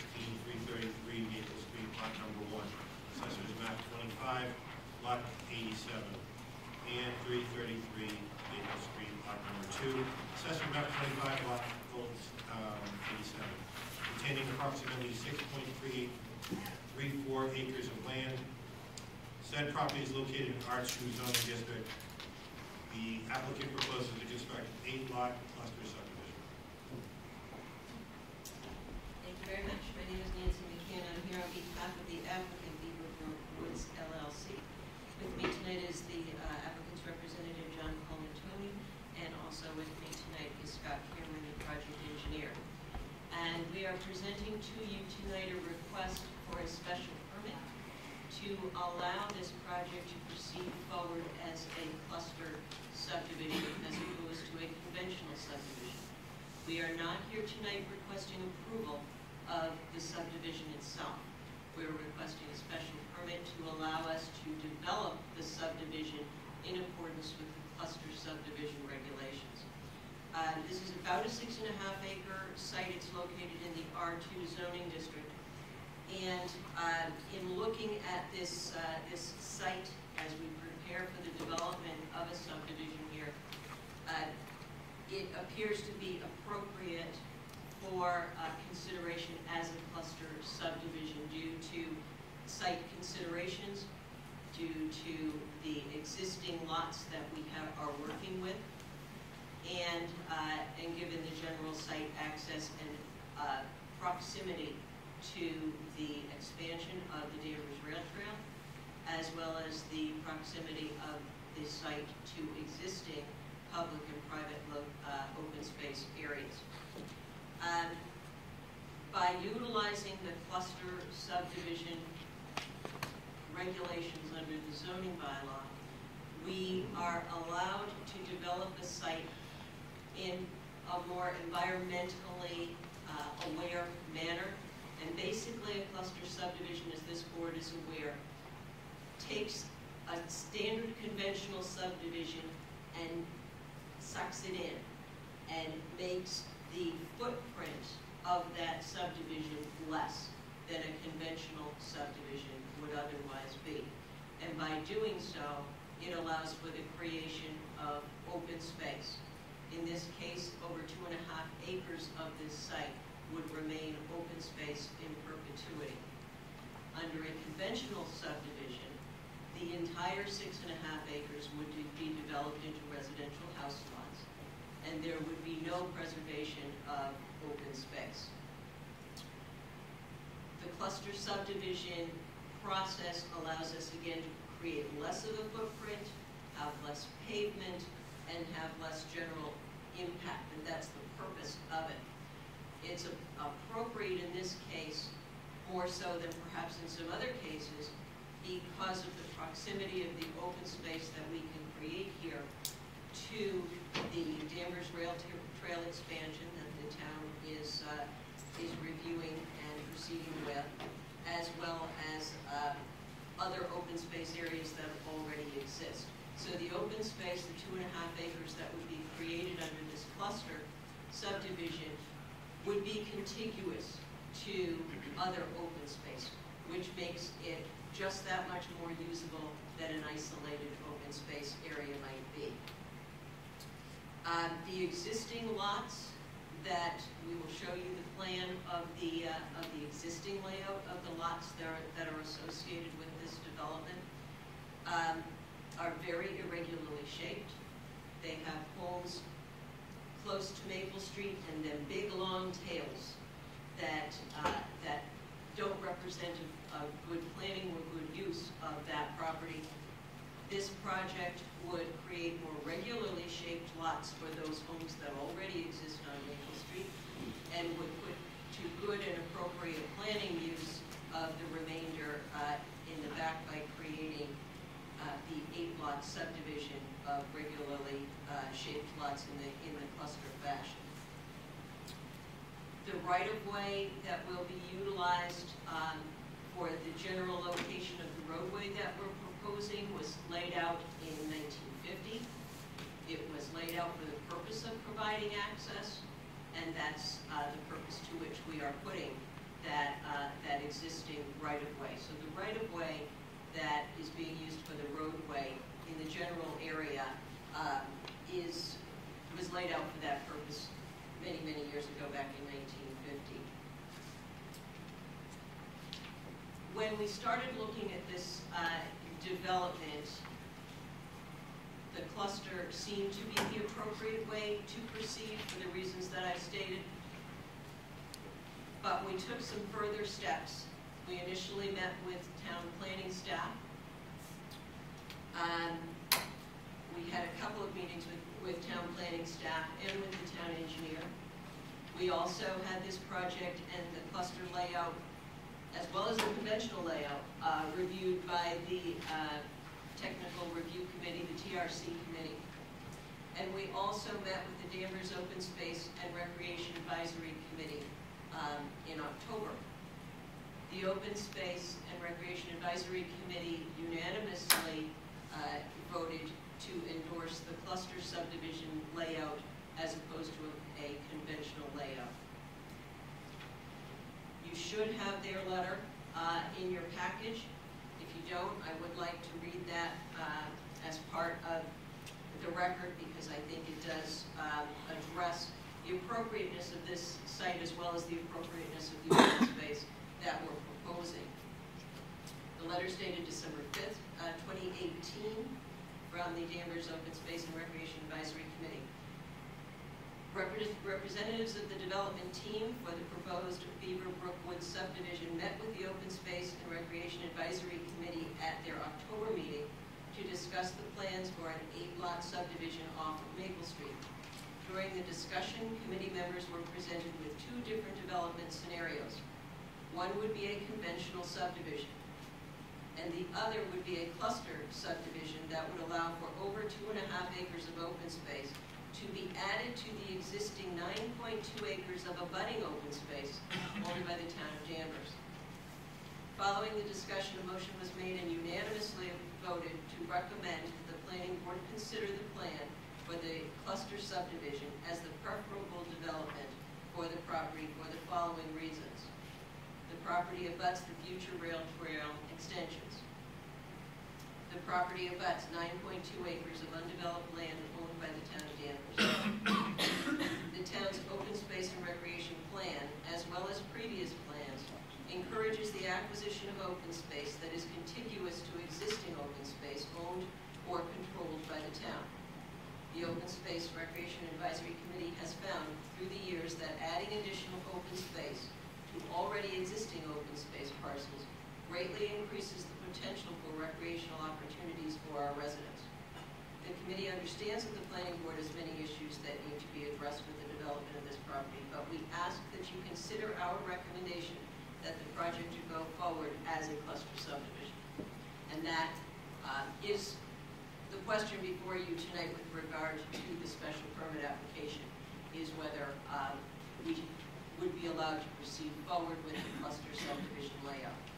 333 Maple Street, Lot number 1. Assessors Map 25, Lot 87. And 333 Maple Street, Lot number 2. Assessor Map 25, Lot um, 87. Containing approximately 6.334 acres of land. Said property is located in R2 zoning district. The applicant proposes to construct eight lot cluster subdivision. Thank you very much. My name is Nancy McCann. I'm here on behalf of the applicant, Beaver Brook Woods LLC. With me tonight is the uh, applicant's representative, John Colantoni, and also with me tonight is Scott Cameron, the project engineer. And we are presenting to you tonight a request for a special permit to allow this project to proceed forward as a cluster subdivision as opposed to a conventional subdivision. We are not here tonight requesting approval of the subdivision itself. We're requesting a special permit to allow us to develop the subdivision in accordance with the cluster subdivision regulations. Uh, This is about a six and a half acre site. It's located in the R2 zoning district. And uh, in looking at this, uh, this site as we prepare for the development of a subdivision here, uh, it appears to be appropriate for uh, consideration as a cluster subdivision due to site considerations, due to the existing lots that we have, are working with, and, uh, and given the general site access and uh, proximity to the expansion of the Danvers Rail Trail, as well as the proximity of the site to existing public and private uh, open space areas. Um, By utilizing the cluster subdivision regulations under the zoning bylaw, we are allowed to develop a site in a more environmentally uh, aware manner. And basically, a cluster subdivision, as this board is aware, takes a standard conventional subdivision and sucks it in and makes the footprint of that subdivision less than a conventional subdivision would otherwise be. And by doing so, it allows for the creation of open space. In this case, over two and a half acres of this site would remain open space in perpetuity. Under a conventional subdivision, the entire six and a half acres would be developed into residential house lots, and there would be no preservation of open space. The cluster subdivision process allows us again to create less of a footprint, have less pavement, and have less general impact, and that's the purpose of it. It's appropriate in this case, more so than perhaps in some other cases, because of the proximity of the open space that we can create here to the Danvers Rail Tra- Trail expansion that the town is, uh, is reviewing and proceeding with, as well as uh, other open space areas that already exist. So the open space, the two and a half acres that would be created under this cluster subdivision would be contiguous to other open space, which makes it just that much more usable than an isolated open space area might be. Uh, The existing lots that, we will show you the plan of the, uh, of the existing layout of the lots that are, that are associated with this development, um, are very irregularly shaped. They have homes close to Maple Street and then big, long tails that, uh, that don't represent a, a good planning or good use of that property. This project would create more regularly shaped lots for those homes that already exist on Maple Street and would put to good and appropriate planning use of the remainder uh, in the back by creating uh, the eight-lot subdivision of regularly uh, shaped lots in the, in the cluster fashion. The right-of-way that will be utilized um, for the general location of the roadway that we're proposing was laid out in 1950. It was laid out for the purpose of providing access, and that's uh, the purpose to which we are putting that, uh, that existing right-of-way. So the right-of-way that is being used for the roadway in the general area um, is, was laid out for that purpose many, many years ago, back in 1950. When we started looking at this uh, development, the cluster seemed to be the appropriate way to proceed for the reasons that I stated. But we took some further steps. We initially met with town planning staff. Um, we had a couple of meetings with, with town planning staff and with the town engineer. We also had this project and the cluster layout, as well as the conventional layout, uh, reviewed by the uh, technical review committee, the TRC committee. And we also met with the Danvers Open Space and Recreation Advisory Committee um, in October. The Open Space and Recreation Advisory Committee unanimously uh, voted to endorse the cluster subdivision layout as opposed to a conventional layout. You should have their letter uh, in your package. If you don't, I would like to read that uh, as part of the record because I think it does um, address the appropriateness of this site as well as the appropriateness of the open space that we're proposing. The letter is dated December 5th, uh, 2018, from the Danvers Open Space and Recreation Advisory Committee. Repre- Representatives of the development team for the proposed Beaver Brookwood subdivision met with the Open Space and Recreation Advisory Committee at their October meeting to discuss the plans for an eight-lot subdivision off of Maple Street. During the discussion, committee members were presented with two different development scenarios. One would be a conventional subdivision, and the other would be a cluster subdivision that would allow for over two and a half acres of open space to be added to the existing nine point two acres of abutting open space owned by the town of Danvers. Following the discussion, a motion was made and unanimously voted to recommend that the planning board consider the plan for the cluster subdivision as the preferable development for the property for the following reasons. The property abuts the future rail trail extensions. The property abuts nine point two acres of undeveloped land owned by the town of Danvers. The town's open space and recreation plan, as well as previous plans, encourages the acquisition of open space that is contiguous to existing open space owned or controlled by the town. The Open Space Recreation Advisory Committee has found through the years that adding additional open space to already existing open space parcels greatly increases the potential for recreational opportunities for our residents. The committee understands that the planning board has many issues that need to be addressed with the development of this property, but we ask that you consider our recommendation that the project should go forward as a cluster subdivision. And that uh, is the question before you tonight with regard to the special permit application, is whether um, we would be allowed to proceed forward with the cluster subdivision layout.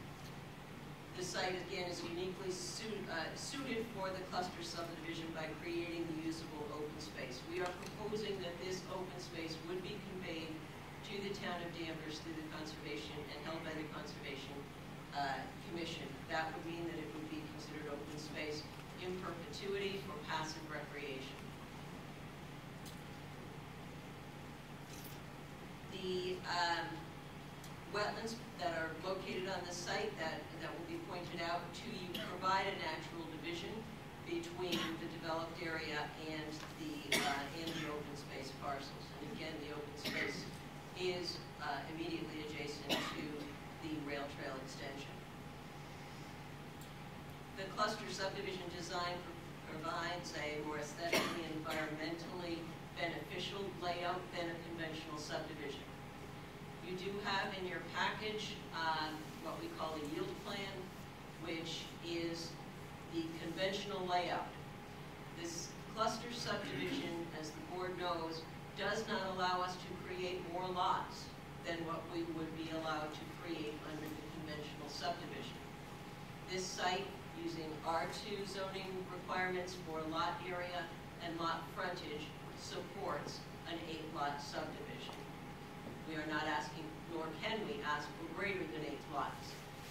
The site, again, is uniquely suit- uh, suited for the cluster subdivision by creating the usable open space. We are proposing that this open space would be conveyed to the town of Danvers through the conservation and held by the Conservation uh, Commission. That would mean that it would be considered open space in perpetuity for passive recreation. The um, wetlands that are located on the site that, that will be pointed out to you provide a natural division between the developed area and the, uh, and the open space parcels. And again, the open space is uh, immediately adjacent to the rail trail extension. The cluster subdivision design provides a more aesthetically environmentally beneficial layout than a conventional subdivision. You do have in your package um, what we call a yield plan, which is the conventional layout. This cluster subdivision, as the board knows, does not allow us to create more lots than what we would be allowed to create under the conventional subdivision. This site, using R2 zoning requirements for lot area and lot frontage, supports an eight-lot subdivision. We are not asking, nor can we ask for greater than eight lots.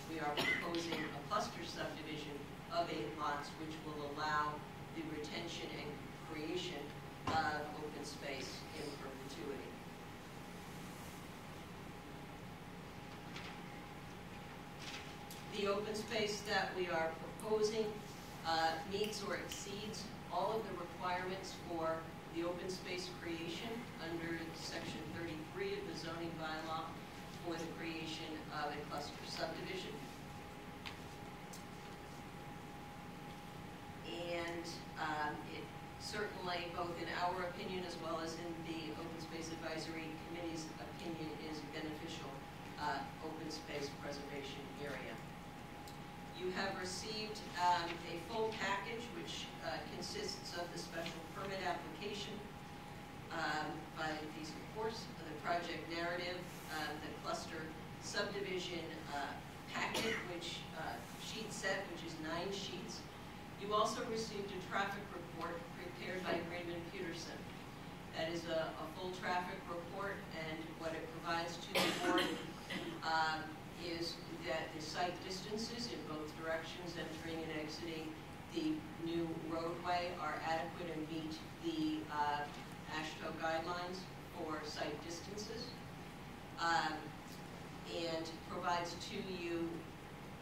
We are proposing a cluster subdivision of eight lots, which will allow the retention and creation of open space in perpetuity. The open space that we are proposing uh, meets or exceeds all of the requirements for the open space creation under section 33 of the zoning bylaw for the creation of a cluster subdivision. And um, it certainly, both in our opinion as well as in the Open Space Advisory Committee's opinion, is beneficial uh, open space preservation area. You have received um, a full package which uh, consists of the special permit application um, by these reports, the project narrative, uh, the cluster subdivision uh, packet, which uh, sheet set, which is nine sheets. You also received a traffic report prepared by Raymond Peterson. That is a, a full traffic report, and what it provides to the board um, is that the sight distances in both directions, entering and exiting the new roadway are adequate and meet the uh, AASHTO guidelines for sight distances. Um, And provides to you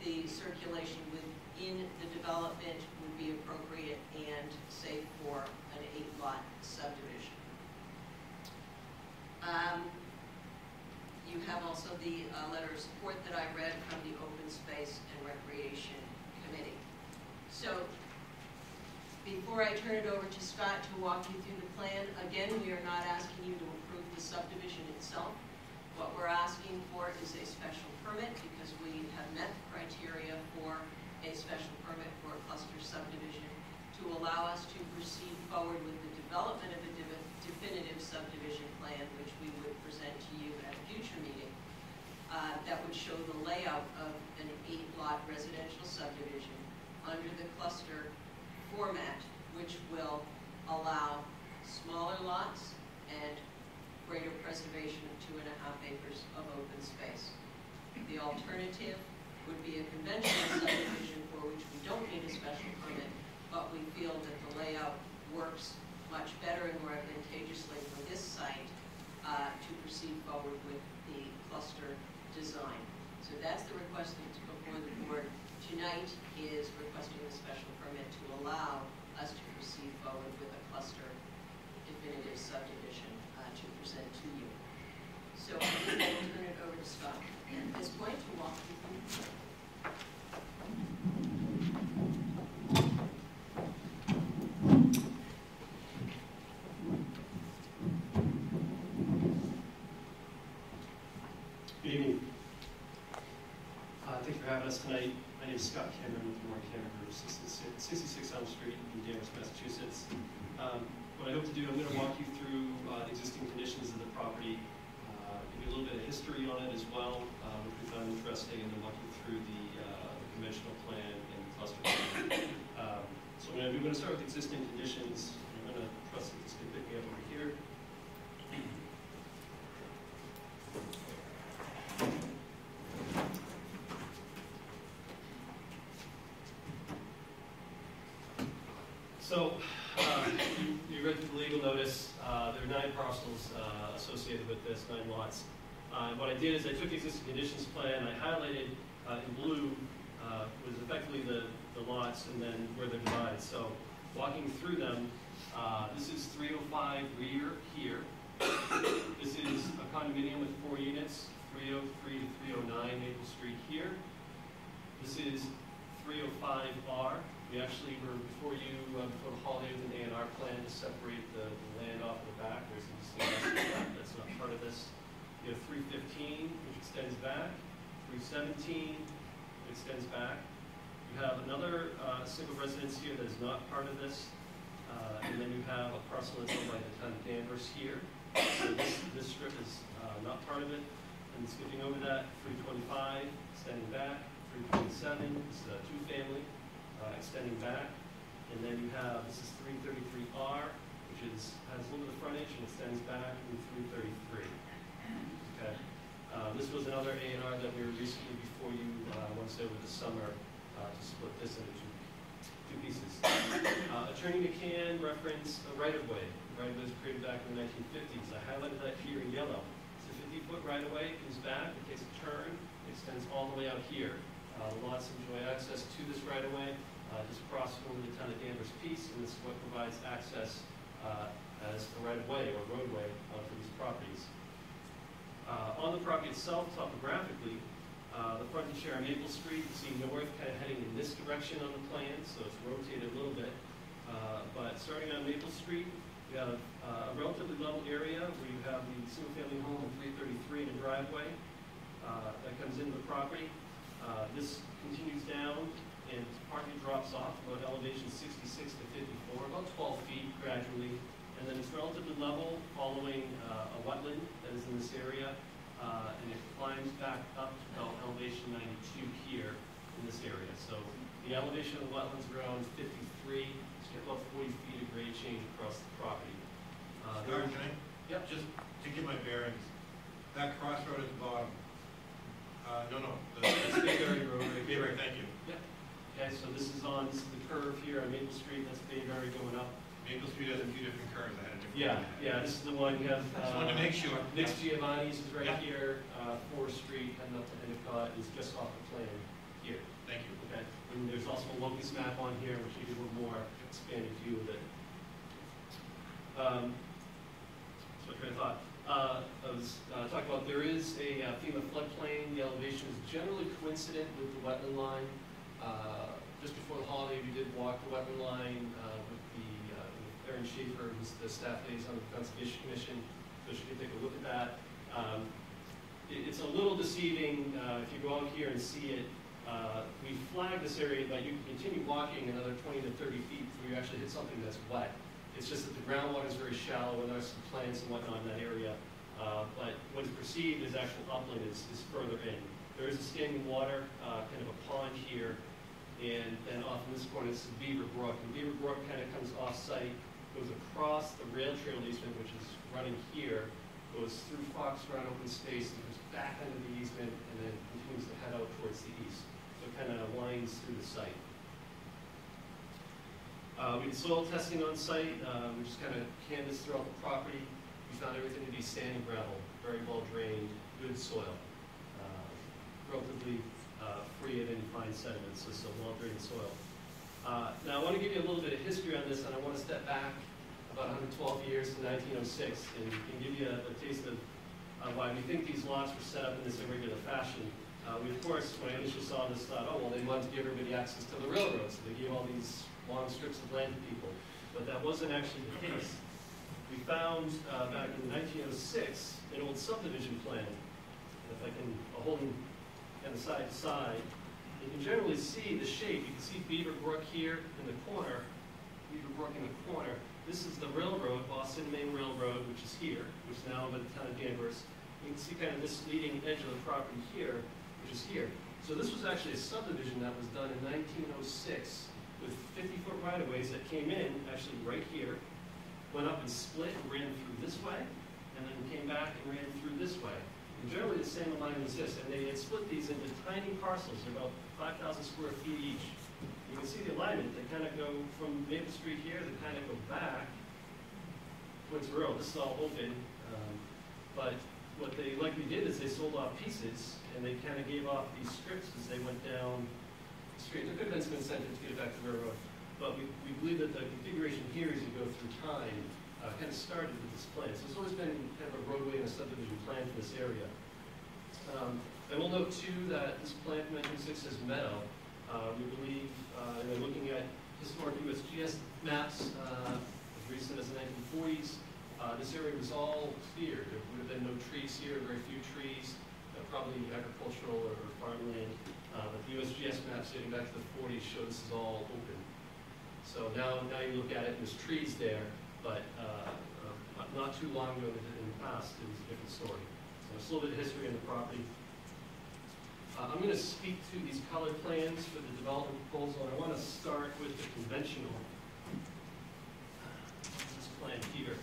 the circulation within the development would be appropriate and safe for an eight-lot subdivision. Um, You have also the uh, letter of support that I read from the Open Space and Recreation Committee. So before I turn it over to Scott to walk you through the plan, again, we are not asking you to approve the subdivision itself. What we're asking for is a special permit because we have met the criteria for a special permit for a cluster subdivision to allow us to proceed forward with the development of a definitive subdivision plan, which we would present to you at a future meeting, uh, that would show the layout of an eight-lot residential subdivision under the cluster format, which will allow smaller lots and greater preservation of two and a half acres of open space. The alternative would be a conventional subdivision for which we don't need a special permit, but we feel that the layout works much better and more advantageously for this site uh, to proceed forward with the cluster design. So that's the request that's before the board tonight, is requesting a special permit to allow us to proceed forward with a cluster definitive subdivision uh, to present to you. So I'm going to turn it over to Scott at this point to walk you through. Good evening. Uh, Thank you for having us tonight. My name is Scott Cameron with Morin-Cameron Group, 66 66 Elm Street in Danvers, Massachusetts. Um, What I hope to do, I'm going to walk you through uh, the existing conditions of the property, uh, give you a little bit of history on it as well, uh, which we found interesting, and then walk you through the uh, conventional plan and cluster plan. Um, So I'm going to, we're going to start with existing conditions. I'm going to trust that this can pick me up over here. So, uh, you, you read the legal notice, uh, there are nine parcels, uh, associated with this, nine lots. Uh, what I did is I took the existing conditions plan, I highlighted, uh, in blue, uh, was effectively the, the lots and then where they're divided. So, walking through them, uh, this is three oh five rear here. This is a condominium with four units, three oh three to three oh nine Maple Street here. This is 305R. We actually were before you, uh, before the holiday with an A and R plan to separate the the land off the back. There's a distinct that's not part of this. You have 315, which extends back, 317 extends back. You have another uh, single residence here that is not part of this. Uh, And then you have a parcel that's owned by the town of Danvers here. So this, this strip is uh, not part of it. And skipping over that, 325, extending back, 327, this is a two-family, uh, extending back. And then you have, this is 333R, which is, has a little bit of frontage and extends back, and 333. Okay? Uh, This was another A and R that we were recently before you, uh, once over the summer, to split this into two, two pieces. Uh, Attorney McCann referenced a right-of-way. Right-of-way was created back in the 1950s. I highlighted that here in yellow. It's a 50-foot right-of-way, comes back, it takes a turn, extends all the way out here. Uh, lots enjoy access to this right-of-way, uh, just crossing over the town of Danvers piece, and this is what provides access uh, as a right-of-way or roadway uh, for these properties. Uh, On the property itself, topographically, uh, the frontage here on Maple Street, you see north kind of heading in this direction on the plan, so it's rotated a little bit. Uh, But starting on Maple Street, you have uh, a relatively level area where you have the single-family home in 333 and a driveway uh, that comes into the property. Uh, This continues down and parking drops off about elevation 66 to 54, about 12 feet gradually. And then it's relatively level following a wetland that is in this area. And it climbs back up to elevation 92 here in this area. So the elevation of the wetlands around 53, so you have about 40 feet of grade change across the property. Uh, Star, can I? Yep. Just to get my bearings, that crossroad at the bottom, uh, no, no, the, That's Bayberry Road right Bay here. Thank you. Yep. Okay, so this is on, this is the curve here on Maple Street, that's Bayberry going up. Maple Street has a few different curves, I had. Yeah, yeah, this is the one you have. Just wanted to uh, make sure. Nick's Giovanni's is right Yeah. here, uh, Forest Street, heading up to Endicott is just off the plan here. Thank you. Okay, and there's also a locus map on here, which gives you a little more expanded view of it. Um, so train of thought. Uh, I was, uh, talking about, there is a uh, FEMA floodplain, the elevation is generally coincident with the wetland line. Uh, just before the holiday, we did walk the wetland line, uh, uh, Schaefer, who's the staff liaison of the Conservation Commission, so she can take a look at that. Um, it, it's a little deceiving, uh, if you go out here and see it, uh, we flag this area, but you can continue walking another twenty to thirty feet before you actually hit something that's wet. It's just that the groundwater is very shallow and there's some plants and whatnot in that area. Uh, but what is perceived as actual upland is, is further in. There is a standing water, uh, kind of a pond here, and then off in this corner is Beaver Brook. And Beaver Brook kind of comes off-site, goes across the rail trail easement, which is running here, goes through Fox Run open space, and goes back under the easement, and then continues to head out towards the east. So it kind of winds through the site. Uh, we did soil testing on site, uh, we just kind of canvassed throughout the property. We found everything to be sandy gravel, very well drained, good soil. Uh, Relatively, uh, free of any fine sediments, so well drained soil. Uh, now, I want to give you a little bit of history on this, and I want to step back about 112 years to 1906, and can give you a, a taste of uh, why we think these lots were set up in this irregular fashion. Uh, we, of course, when I initially saw this, thought, oh, well, they wanted to give everybody access to the railroad, so they gave all these long strips of land to people. But that wasn't actually the case. We found uh, back in 1906 an old subdivision plan. And If I can hold them kind of side to side, you can generally see the shape. You can see Beaver Brook here in the corner, Beaver Brook in the corner. This is the railroad, Boston Maine Railroad, which is here, which is now by the town of Danvers. You can see kind of this leading edge of the property here, which is here. So this was actually a subdivision that was done in 1906 with 50-foot right-of-ways that came in, actually right here, went up and split and ran through this way, and then came back and ran through this way. And generally, the same alignment exists, and they had split these into tiny parcels, about 5,000 square feet each. You can see the alignment, they kind of go from Maple Street here, they kind of go back towards road. This is all open, um, but what they likely did is they sold off pieces, and they kind of gave off these strips as they went down the street. There could have been some incentive to get back to railroad, but we, we believe that the configuration here as you go through time uh, kind of started with this plan. So it's always been kind of a roadway and a subdivision plan for this area. Um, I will note too that this plan from 1906 says meadow. Uh, we believe, uh, looking at historic USGS maps, uh, as recent as the 1940s, uh, this area was all cleared. There would have been no trees here, very few trees, probably agricultural or farmland. But the USGS maps dating back to the 40s show this is all open. So now, now you look at it, there's trees there, but not too long ago in the in the past, it was a different story. So it's a little bit of history on the property. Uh, I'm going to speak to these color plans for the development proposal, and I want to start with the conventional. This plan here.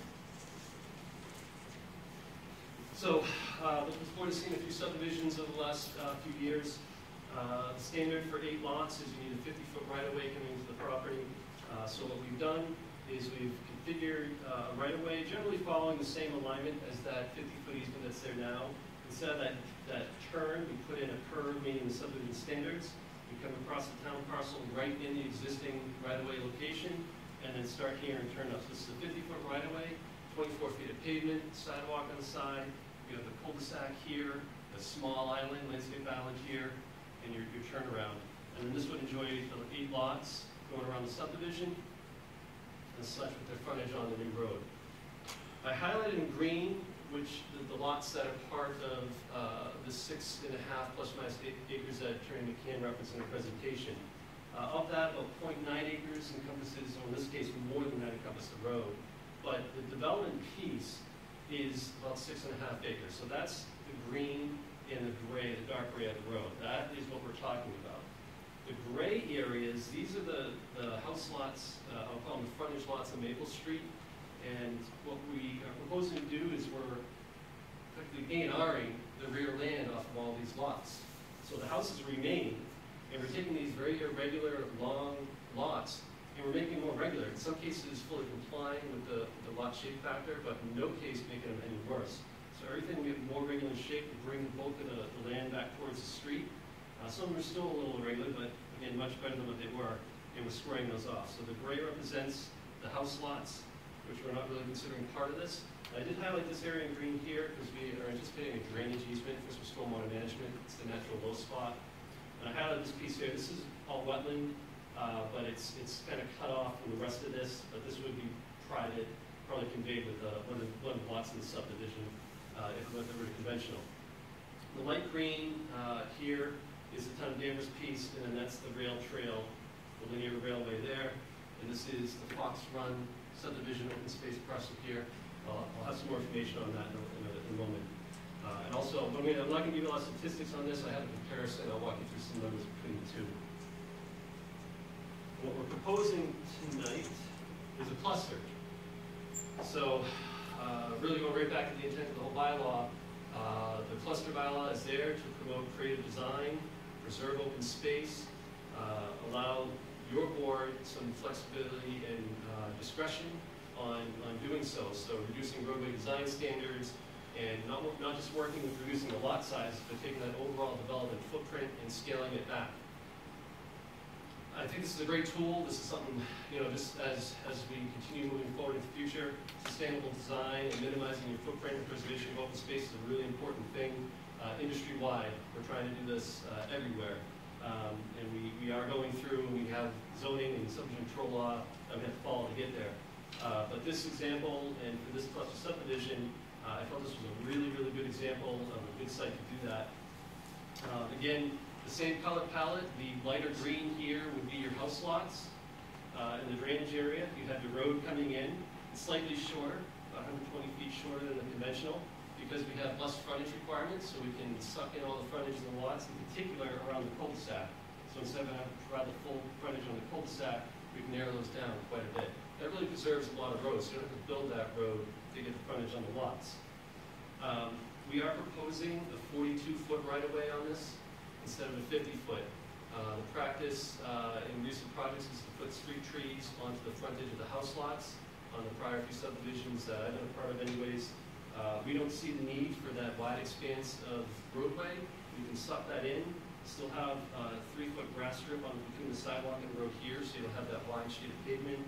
So, uh, the board has seen a few subdivisions over the last uh, few years. Uh, The standard for eight lots is you need a 50-foot right-of-way coming into the property. Uh, So what we've done is we've configured uh, a right-of-way, generally following the same alignment as that 50-foot easement that's there now. Instead of that, that turn, we put in a curve, meeting the subdivision standards. We come across the town parcel right in the existing right-of-way location, and then start here and turn up. So This is a 50-foot right-of-way, 24 feet of pavement, sidewalk on the side. You have the cul-de-sac here, a small island, landscape island here, and your, your turnaround. And then this would enjoy eight lots going around the subdivision, and such with their frontage on the new road. I highlighted in green, which the, the lots that are part of, uh, the six and a half plus minus eight acres that Attorney McCann referenced in her presentation. Uh, of that, about 0.9 acres encompasses, or in this case, more than that encompasses the road. But the development piece is about six and a half acres. So that's the green and the gray, the dark gray of the road. That is what we're talking about. The gray areas, these are the, the house lots, uh, I'll call them the frontage lots on Maple Street. And what we are proposing to do is we're effectively ANR-ing the rear land off of all these lots. So the houses remain, and we're taking these very irregular, long lots, and we're making them more regular. In some cases, fully complying with the, the lot shape factor, but in no case making them any worse. So everything we get more regular shape, we bring the bulk of the, the land back towards the street. Uh, some are still a little irregular, but again, much better than what they were, and we're squaring those off. So the gray represents the house lots, which we're not really considering part of this. I did highlight this area in green here because we are anticipating a drainage easement for some stormwater management. It's the natural low spot. And I highlighted this piece here. This is all wetland, uh, but it's, it's kind of cut off from the rest of this, but this would be private, probably conveyed with uh, one of one of the lots in the subdivision, uh, if it were conventional. The light green uh, here is the of Danvers piece, and then that's the rail trail, the linear railway there. And this is the Fox Run subdivision open space parcel here. I'll, I'll have some more information on that in a, in a, moment. Uh, and also, I mean, I'm not going to give you a lot of statistics on this. I have a comparison. I'll walk you through some numbers between the two. What we're proposing tonight is a cluster. So, uh, really going right back to the intent of the whole bylaw, uh, the cluster bylaw is there to promote creative design, preserve open space, uh, allow your board some flexibility and uh, discretion on, on doing so. So reducing roadway design standards and not, not just working with reducing the lot size, but taking that overall development footprint and scaling it back. I think this is a great tool. This is something, you know, just as, as we continue moving forward in the future, sustainable design and minimizing your footprint and preservation of open space is a really important thing uh, industry-wide. We're trying to do this uh, everywhere. Um, and we, we are going through, and we have zoning and subdivision control law that we have to follow to get there. Uh, but this example, and for this cluster subdivision, uh, I felt this was a really, really good example of a good site to do that. Uh, again, the same color palette, the lighter green here would be your house lots. Uh, in the drainage area, you have your road coming in, it's slightly shorter, about 120 feet shorter than the conventional, because we have less frontage requirements, so we can suck in all the frontage in the lots, in particular around the cul-de-sac. So instead of having to provide the full frontage on the cul-de-sac, we can narrow those down quite a bit. That really preserves a lot of roads, so you don't have to build that road to get the frontage on the lots. Um, we are proposing a 42-foot right-of-way on this instead of a 50-foot. Uh, the practice uh, in recent projects is to put street trees onto the frontage of the house lots on the prior few subdivisions that I've been a part of anyways. Uh, we don't see the need for that wide expanse of roadway. We can suck that in, still have a three-foot grass strip on between the sidewalk and the road here, so you'll have that wide sheet of pavement,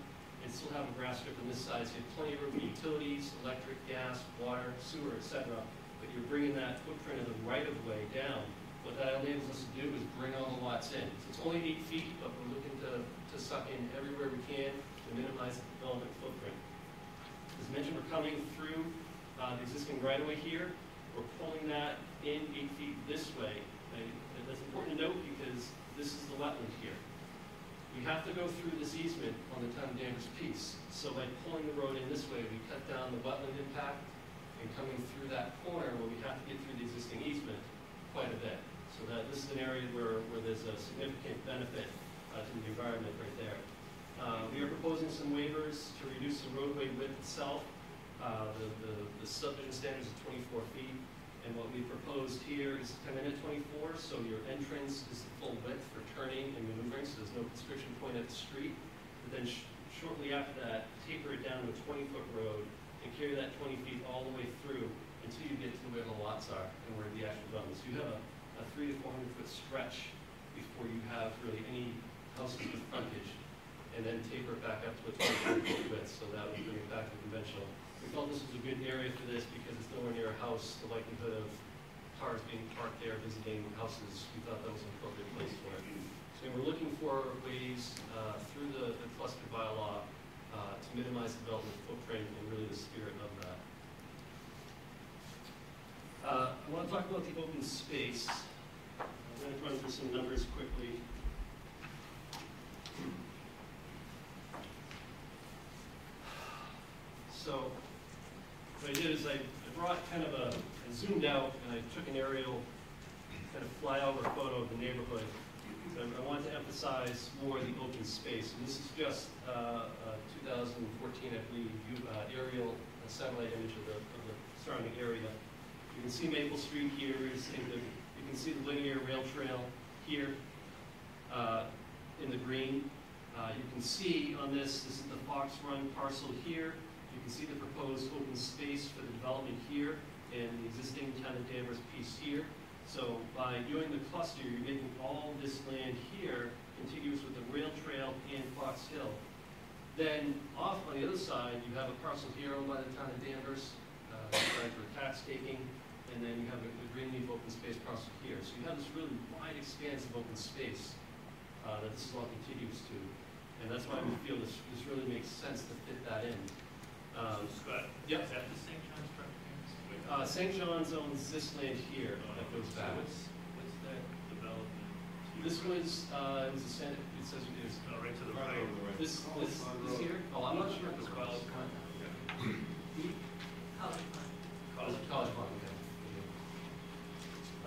and still have a grass strip on this side, so you have plenty of room for utilities, electric, gas, water, sewer, etc. But you're bringing that footprint of the right-of-way down what that enables us to do is bring all the lots in. So it's only eight feet, but we're looking to, to suck in everywhere we can to minimize the development footprint. As mentioned, we're coming through uh, the existing right-of-way here. We're pulling that in eight feet this way. And that's important to note because this is the wetland here. We have to go through this easement on the town Danvers piece. So by pulling the road in this way, we cut down the wetland impact and coming through that corner where we have to get through the existing easement quite a bit. So that this is an area where, where there's a significant benefit uh, to the environment right there. Uh, we are proposing some waivers to reduce the roadway width itself. Uh, the, the, the subdivision standards is 24 feet, and what we proposed here is to come in at 24, so your entrance is the full width for turning and maneuvering, so there's no constriction point at the street. But then sh shortly after that, taper it down to a 20-foot road and carry that 20 feet all the way through until you get to where the lots are and where the actual development. So you have a a three to four hundred foot stretch before you have really any houses with frontage, and then taper it back up to a twenty foot width, so that would bring it back to conventional. Felt this was a good area for this because it's nowhere near a house, the likelihood of cars being parked there visiting houses, we thought that was an appropriate place for it. So we're looking for ways uh, through the, the cluster bylaw uh, to minimize the development footprint and really the spirit of that. Uh, I want to talk about the open space. I'm going to run through some numbers quickly. So what I did is I, I brought kind of a, I zoomed out and I took an aerial kind of flyover photo of the neighborhood. I I want to emphasize more the open space. And this is just uh, a 2014, I believe, uh, aerial uh, satellite image of the, of the surrounding area. You can see Maple Street here, you the, you can see the linear rail trail here uh, in the green. Uh, You can see on this, this is the Fox Run parcel here. You can see the proposed open space for the development here and the existing town of Danvers piece here. So by doing the cluster, you're making all this land here contiguous with the rail trail and Fox Hill. Then off on the other side, you have a parcel here owned by the town of Danvers, uh, for tax taking, and then you have a a greenleaf open space parcel here. So you have this really wide expanse of open space uh, that this is all contiguous to. And that's why we feel this, this really makes sense to fit that in. Um, Scott? Yep. Is that the St. John's property? uh, St. John's owns this land here that goes So back. what's, what's that development? This was, uh, it was a Santa, it says it is, Oh, right to the right. this, this, this here? Oh, I'm not sure if it's College College. Pond? College Pond. College Pond, okay.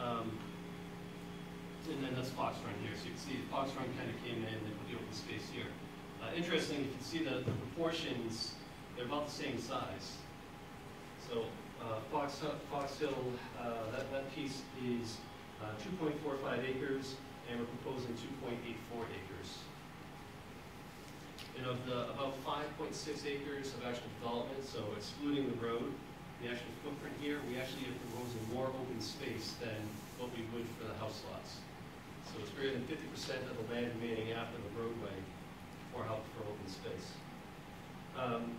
Um, and then that's Fox Run here, so you can see Fox Run kind of came in, and put the open space here. Uh, interesting, you can see the, the proportions, they're about the same size. So, uh, Fox, Fox Hill, uh, that, that piece is, uh, two point four five acres, and we're proposing two point eight four acres. And of the, about five point six acres of actual development, so excluding the road, the actual footprint here, we actually are proposing more open space than what we would for the house lots. So it's greater than fifty percent of the land remaining after the roadway for help for open space. Um,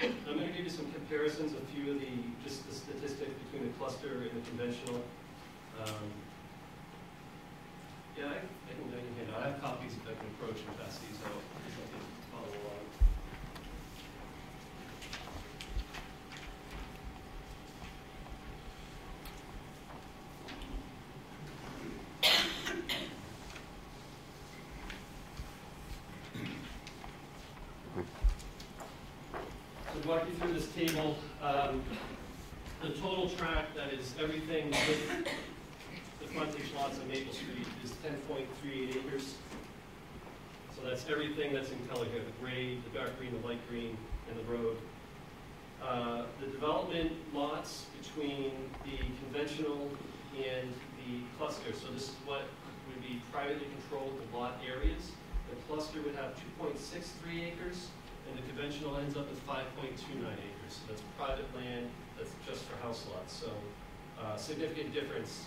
I'm gonna give you some comparisons, a few of the, just the statistics between the cluster and the conventional. Um, Yeah, I, I can, I can I have copies if I can approach and pass these out, if I can follow along. So to walk you through this table, um, the total tract, that is everything with the frontage lots on Maple Street is ten point three eight acres. So that's everything that's in color here, the gray, the dark green, the light green, and the road. Uh, The development lots between the conventional and the cluster, so this is what would be privately controlled lot areas. The cluster would have two point six three acres, and the conventional ends up with five point two nine acres. So that's private land, that's just for house lots. So uh, significant difference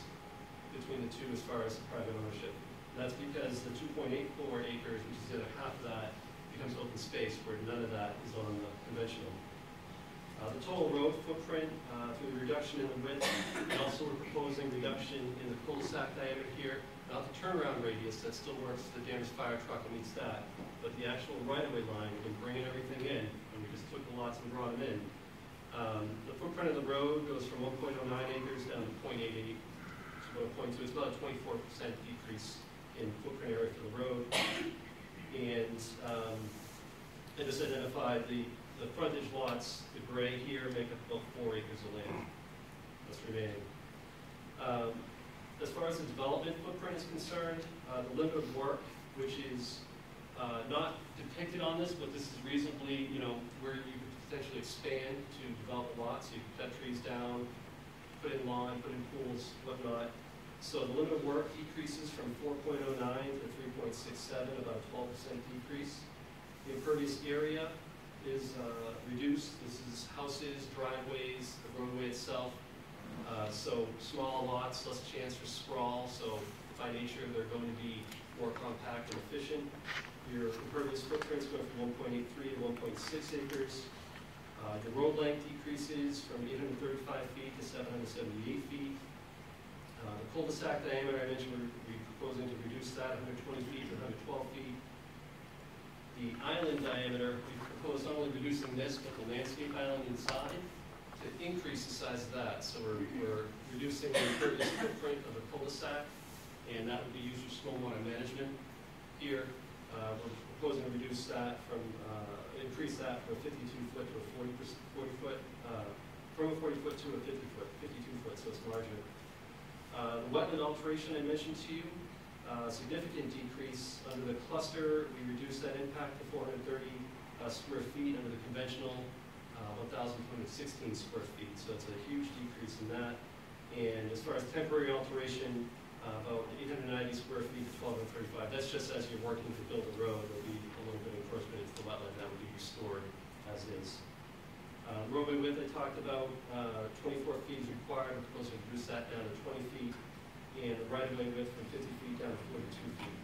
between the two as far as private ownership. And that's because the two point eight four acres, which is the other half of that, becomes open space where none of that is on the conventional. Uh, the total road footprint, uh, through the reduction in the width, and also we're proposing reduction in the cul-de-sac diameter here. Not the turnaround radius, that still works, the Danvers fire truck and meets that, but the actual right-of-way line, we've been bringing everything in, and we just took the lots and brought them in. Um, the footprint of the road goes from one point oh nine acres down to 0.88 to one point two, it's about a twenty-four percent decrease in footprint area for the road. And, um, just identified the, the frontage lots, the gray here make up about four acres of land that's remaining. Um, as far as the development footprint is concerned, uh, the limit of work, which is, uh, not depicted on this, but this is reasonably, you know, where you could potentially expand to develop lots, you could cut trees down, put in lawn, put in pools, whatnot. So the limit of work decreases from four point oh nine to three point six seven, about a twelve percent decrease. The impervious area is uh, reduced. This is houses, driveways, the roadway itself. Uh, So small lots, less chance for sprawl, so by nature, they're going to be more compact and efficient. Your impervious footprint's going from one point eight three to one point six acres. Uh, The road length decreases from eight hundred thirty-five feet to seven hundred seventy-eight feet. Uh, The cul-de-sac diameter, I mentioned, we're proposing to reduce that hundred twenty feet to hundred twelve feet. The island diameter, we propose not only reducing this, but the landscape island inside to increase the size of that. So we're, we're reducing the impervious footprint of the cul-de-sac, and that would be used for stormwater management. Here, uh, we're proposing to reduce that from, uh, increase that from a fifty-two foot to a forty forty foot, uh, from a forty foot to a fifty foot, fifty-two foot, so it's larger. Uh, the wetland alteration I mentioned to you, uh, significant decrease. Under the cluster, we reduced that impact to 430 uh, square feet. Under the conventional, uh, 1,216 square feet. So it's a huge decrease in that. And as far as temporary alteration, uh, about 890 square feet to 1,235. That's just as you're working to build a road. There'll be a little bit of encroachment into the wetland that would be restored as is. Uh, width I talked about, uh, 24 feet is required. I'm proposing to reduce that down to 20 feet. And the right-of-way width from 50 feet down to 42 feet.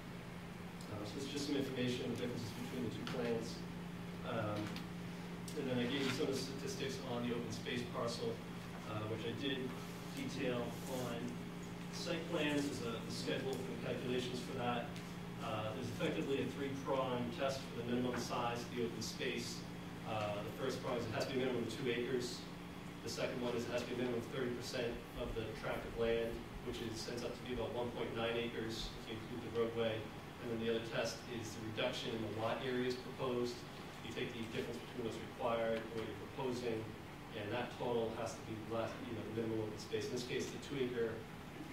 Uh, so it's just some information, on the differences between the two plans. Um, and then I gave you some of the statistics on the open space parcel, uh, which I did detail on site plans, there's a a schedule for the calculations for that. Uh, There's effectively a three-prong test for the minimum size of the open space. Uh, The first prong is it has to be a minimum of two acres. The second one is it has to be a minimum of thirty percent of the tract of land, which is, ends up to be about one point nine acres if you include the roadway. And then the other test is the reduction in the lot areas proposed. You take the difference between what's required and what you're proposing, and that total has to be less, you know, the minimum open space. In this case, the two acre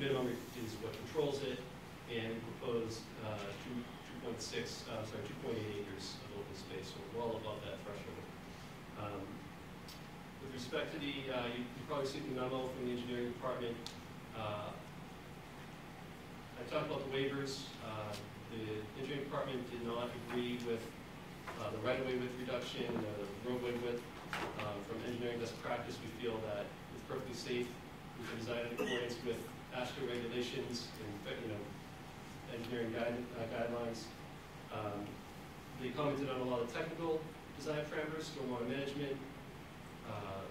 minimum is what controls it, and we propose uh, two, two point six, uh, sorry, two point eight acres of open space, so well above that threshold. Um, With respect to the, uh, you you probably see the memo from the engineering department. Uh, I talked about the waivers. Uh, The engineering department did not agree with uh, the right-of-way width reduction, uh, the roadway width. Um, From engineering best practice, we feel that it's perfectly safe. We can design in accordance with AASHTO regulations and, you know, engineering guide, uh, guidelines. Um, They commented on a lot of technical design parameters, stormwater management, uh,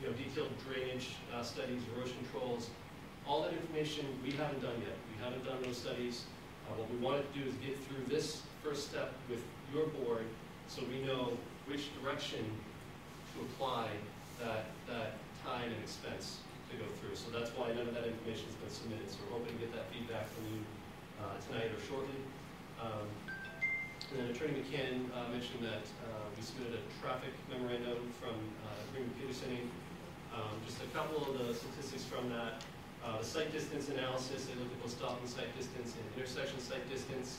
you know, detailed drainage uh, studies, erosion controls. All that information we haven't done yet. We haven't done those studies. Uh, What we wanted to do is get through this first step with your board so we know which direction to apply that, that time and expense to go through. So that's why none of that information has been submitted. So we're hoping to get that feedback from you uh, tonight or shortly. Um, And then Attorney McCann uh, mentioned that uh, we submitted a traffic memorandum from uh, Green Peterson. Um, Just a couple of the statistics from that. Uh, The sight distance analysis, they looked at both stopping sight distance and intersection sight distance.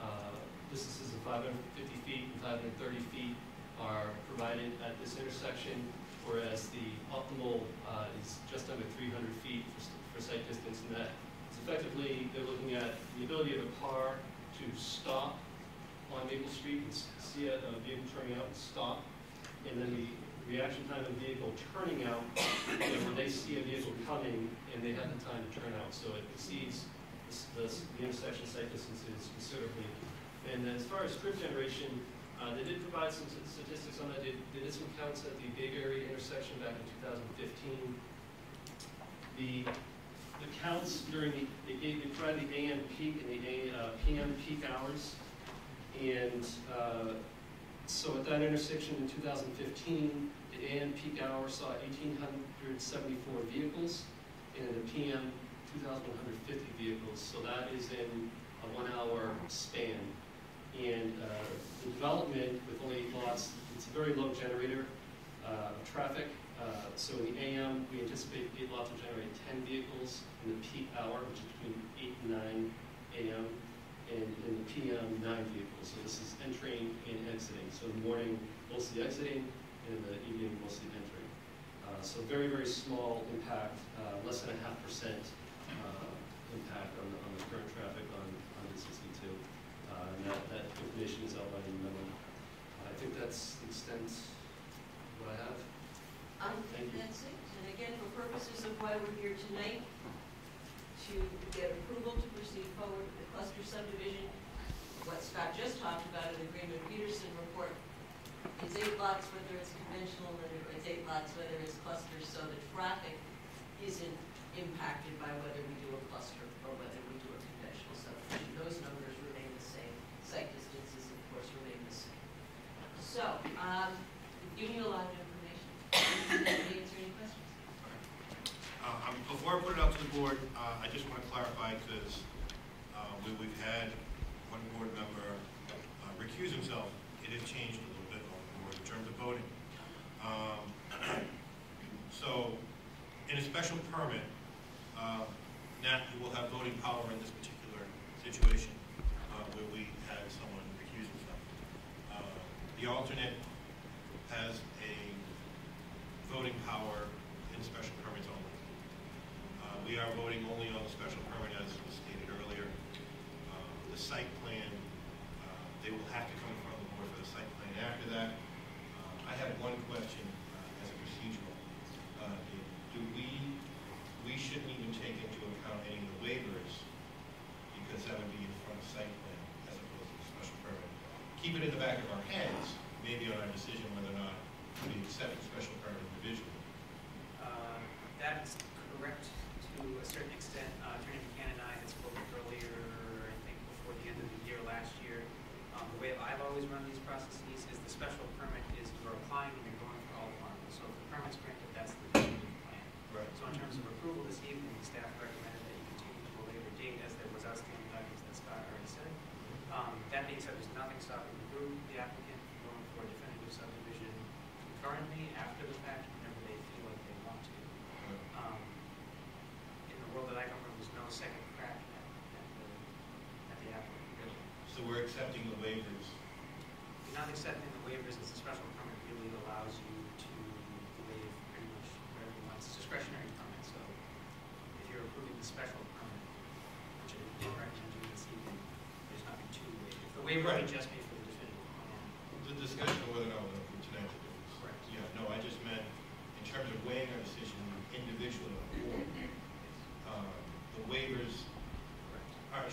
Uh, Distances of 550 feet and 530 feet are provided at this intersection, whereas the optimal is just under 300 feet for for sight distance. And that effectively, they're looking at the ability of a car to stop on Maple Street s- see a a vehicle turning out and stop, and then the reaction time of the vehicle turning out, you know, when they see a vehicle coming, and they have the time to turn out, so it exceeds the the, the intersection sight distances considerably. And as far as trip generation, uh, they did provide some statistics on that, they, they did some counts at the Big Area intersection back in two thousand fifteen. The, the counts during the, they provided the AM peak and the A, uh, PM peak hours. And, uh, so at that intersection in two thousand fifteen, the AM peak hour saw eighteen hundred seventy-four vehicles, and the PM, two thousand one hundred fifty vehicles, so that is in a one-hour span. And, uh, the development with only eight lots, it's a very low generator, uh, of traffic. Uh, so in the AM, we anticipate eight lots will generate ten vehicles in the peak hour, which is between eight and nine AM and in the PM, nine vehicles. So this is entering and exiting. So in the morning, mostly exiting, and in the evening, mostly entering. Uh, So very, very small impact, uh, less than a half percent uh, impact on the, on the current traffic on, on the 62. Uh, And that, that information is outlined in the memo. I think that's the extent of what I have. I Thank think you. that's it. And again, for purposes of why we're here tonight, to get approval to proceed forward cluster subdivision, what Scott just talked about in the Greenman-Pedersen report, it's eight lots whether it's conventional, or it's eight lots whether it's clusters, so the traffic isn't impacted by whether we do a cluster or whether we do a conventional subdivision. Those numbers remain the same. Sight distances, of course, remain the same. So, um, you a lot of information. I answer any questions? Uh, um, Before I put it out to the board, uh, I just want to clarify, because that we've had one board member uh, recuse himself, it has changed a little bit on the board in terms of voting. Um, so, in a special permit, uh, Nat, you will have voting power in this particular situation uh, where we had someone recuse himself. Uh, the alternate has a voting power in special permits only. Uh, we are voting only on the special permit as site plan, uh, they will have to come in front of the board for the site plan. After that, uh, I have one question uh, as a procedural. Uh, do we, we shouldn't even take into account any of the waivers because that would be in front of site plan as opposed to special permit. Keep it in the back of our heads, maybe on our decision whether or not we accept a special permit individually. Uh, that's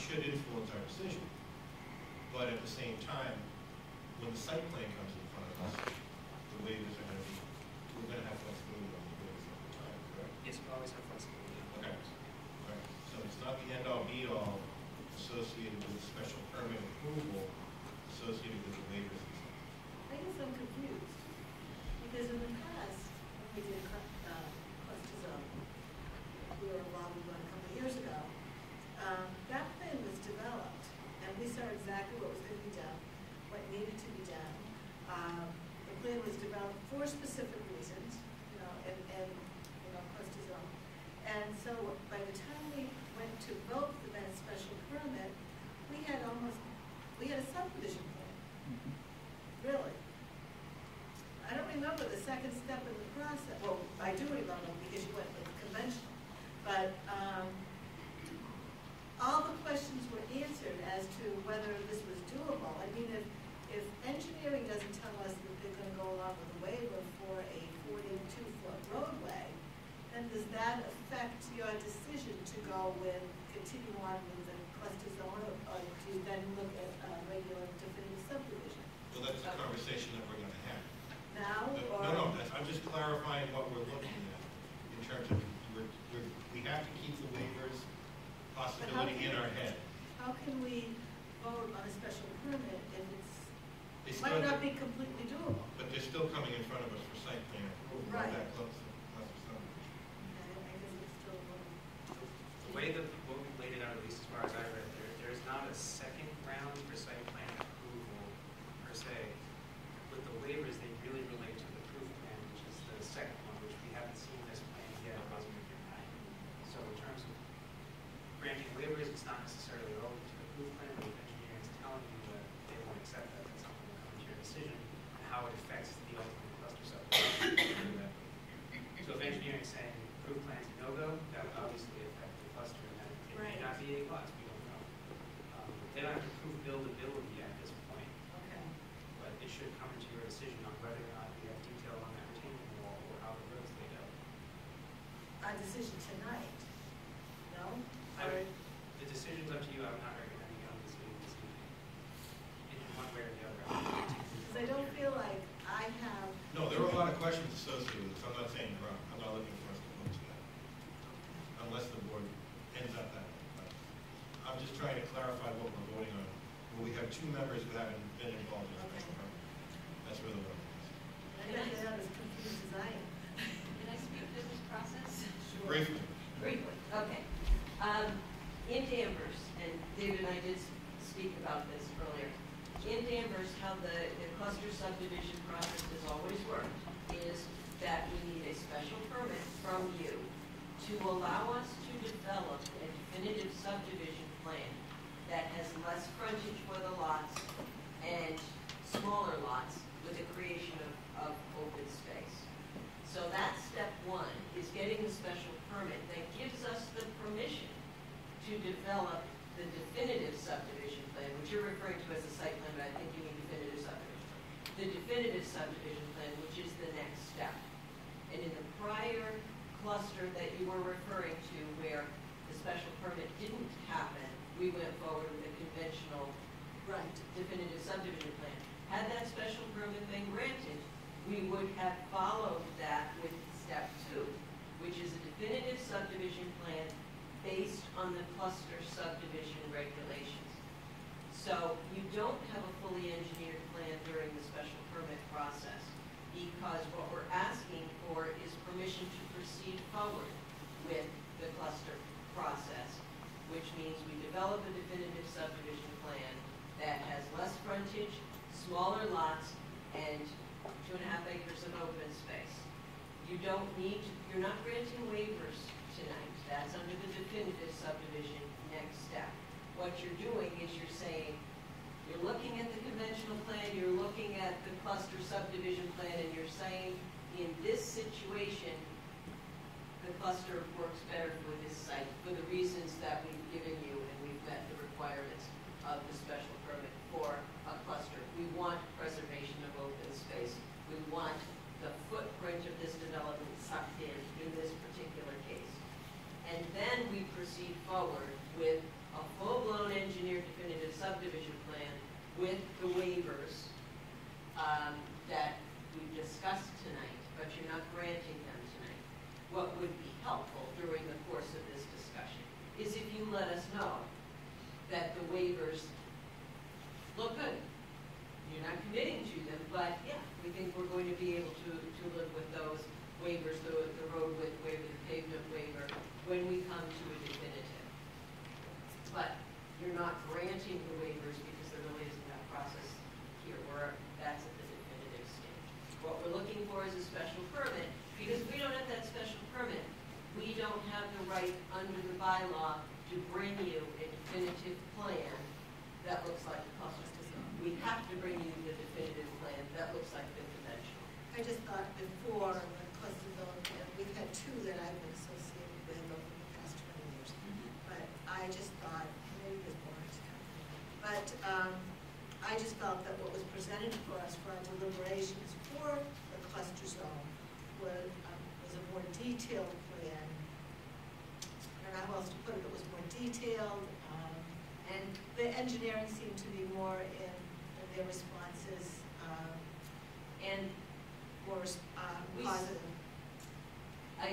should influence our decision. But at the same time, when the site plan comes does that affect your decision to go with, continue on with the cluster zone, or, or do you then look at uh, regular definitive subdivision? Well, that's a conversation that we're going to have. Now? No, no, I'm just clarifying what we're looking at in terms of, we're, we're, we have to keep the waivers possibility in our head. How can we vote on a special permit if it's, might not be completely doable? But they're still coming in front of us for site plan approval. Right. That close. pray the decision tonight, no? I would, the decision's up to you, I'm not recommending on this meeting this evening. In one way or the other. Because I don't feel like I have. No, there are a lot of questions associated with this, I'm not saying wrong, I'm not looking for us to vote tonight. Unless the board ends up that way. But I'm just trying to clarify what we're voting on. Well, we have two members who haven't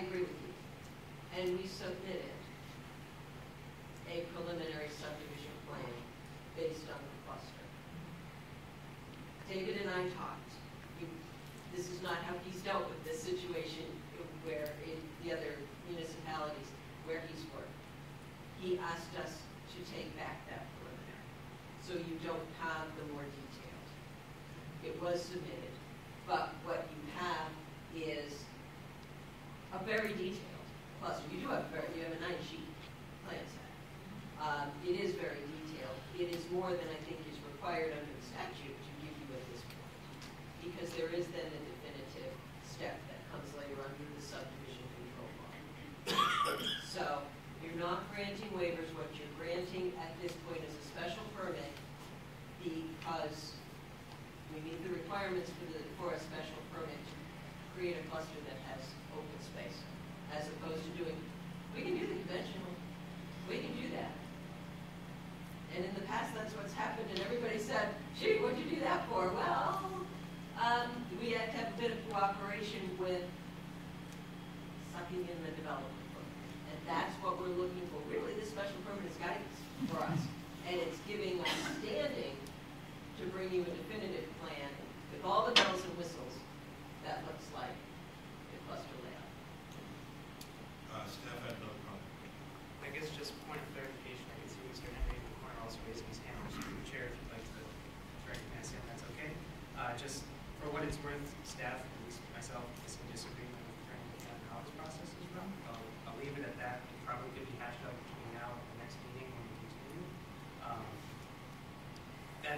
agree with you. And we submitted a preliminary subdivision plan based on the cluster. David and I talked. This is not how he's dealt with this situation where in the other municipalities where he's worked. He asked us to take back that preliminary so you don't have the more detailed. It was submitted. very detailed.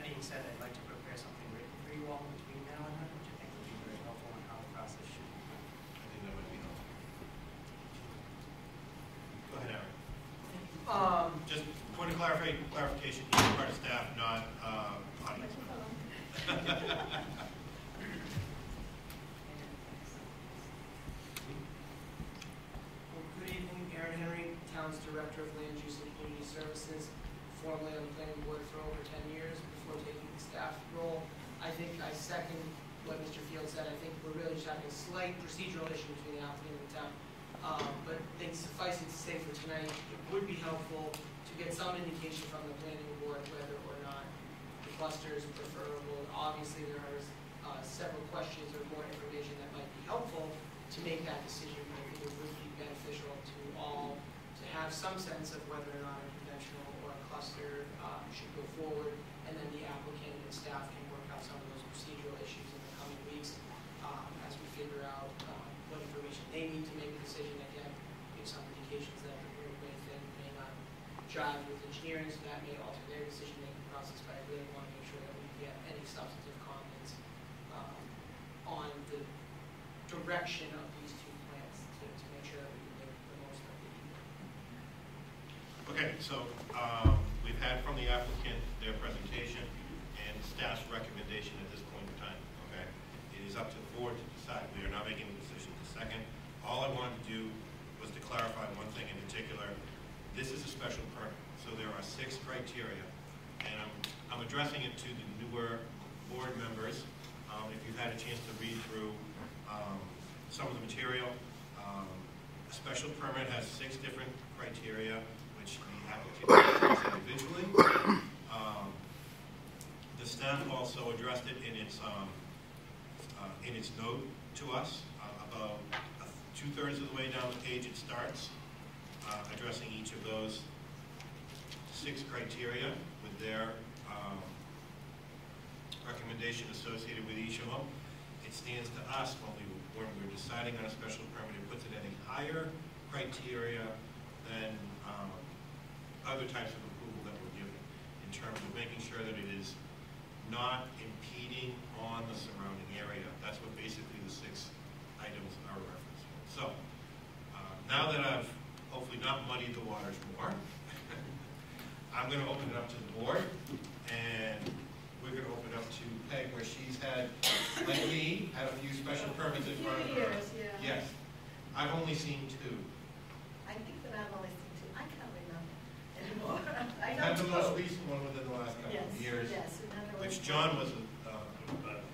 Being said, I'd like to prepare something written for you all between now and then, which I think would be very helpful in how the process should be done. I think that would be helpful. Go ahead, Aaron. Um, Just point of clarification, clarification, you're part of staff, not, uh, audience member. well, good evening, Aaron Henry, Town's Director of Land Use and Community Services, formerly on the planning board for over ten years before taking the staff role. I think I second what Mr. Field said, I think we're really just having a slight procedural issue between the applicant and the town. Um, but I think suffice it to say for tonight, it would be helpful to get some indication from the planning board whether or not the cluster is preferable. Obviously, there are, uh, several questions or more information that might be helpful to make that decision, but I think it would be beneficial to all to have some sense of whether or not a conventional or a cluster, um, should go forward, and then the applicant and staff can work out some of those procedural issues in the coming weeks, um, as we figure out, um, what information they need to make a decision, again, give some indications that the road may fit, may not jive with engineering, so that may alter their decision-making process, but I really want to make sure that we get any substantive comments, um, on the direction of these two plans, to, to make sure that we can make the most of it. Okay, so, um, we've had from the applicant their presentation and staff's recommendation at this point in time, okay? It is up to the board to decide. We are not making a decision this second. All I wanted to do was to clarify one thing in particular. This is a special permit, so there are six criteria. And I'm, I'm addressing it to the newer board members. Um, if you've had a chance to read through, um, some of the material, um, a special permit has six different criteria, which the applicant takes individually. Um, The staff also addressed it in its, um, uh, in its note to us, uh, about uh, two-thirds of the way down the page it starts, uh, addressing each of those six criteria with their um, recommendation associated with each of them. It stands to us when we, when we're deciding on a special permit, it puts it any higher criteria than um, other types of approval that we're given, in terms of making sure that it is not impeding on the surrounding area. That's what basically the six items are referenced. So, uh, now that I've hopefully not muddied the waters more, I'm gonna open it up to the board, and we're gonna open it up to Peg, where she's had, like me, had a few special permits in front of her. Years, yeah. Yes, I've only seen two. I I've only seen two, I can't remember anymore. I know Had the two. most recent one within the last couple Yes, of years, yes, and which John was, uh,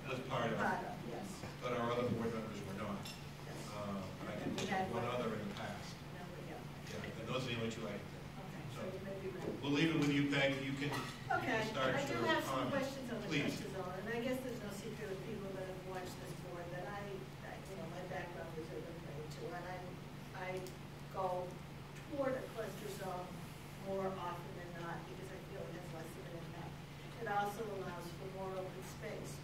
was part of, Part of, yes, but our other board members were not. yes. Uh, I And think had one other in the past. No, we don't. Yeah, and those are the only two I, Okay, so you may be right. we'll leave it with you, Peg, you can Okay, start I do your have some comments. questions on the Please. zone, and I guess there's no secret with people that have watched this board, that I, I- you know, my background is urban planning too, and I, I go toward a cluster zone more often than not, because I feel it has less of an impact. It also allows for more open space.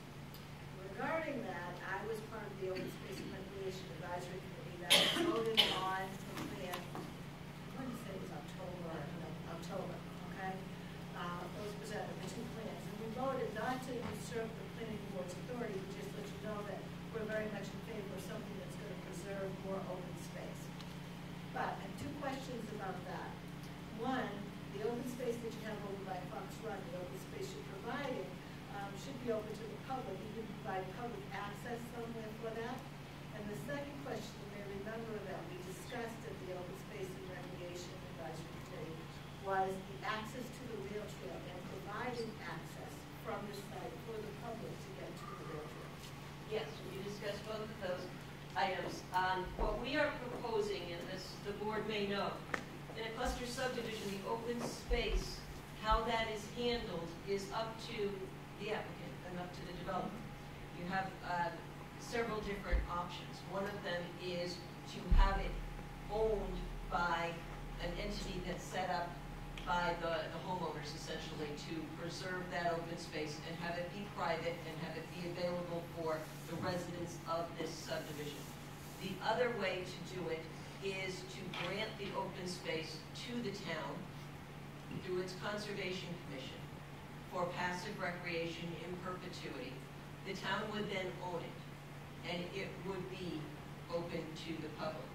Regarding that, I was part of the Open Space and Recreation Advisory Committee that voted on the plan, I'm going to say it was October, no, October, okay? Uh, those presented the two plans, and we voted not to usurp the planning board's authority, we just let you know that we're very much in favor of something that's gonna preserve more open space. But I have two questions about that. One, the open space that you have over by Fox Run, the open space you're providing, um, should be open to the public, you can provide public access somewhere for that. And the second question, you may remember that we discussed at the Open Space and Recreation Advisory Committee, was the access to the rail trail and providing access from the site for the public to get to the rail trail. Yes, we discussed both of those items. Um, What we are proposing, and this, the board may know, in a cluster subdivision, the open space, how that is handled is up to the applicant and up to the developer. You have uh, several different options. One of them is to have it owned by an entity that's set up by the the homeowners essentially to preserve that open space and have it be private and have it be available for the residents of this subdivision. The other way to do it is to grant the open space to the town through its conservation commission for passive recreation in perpetuity. The town would then own it, and it would be open to the public.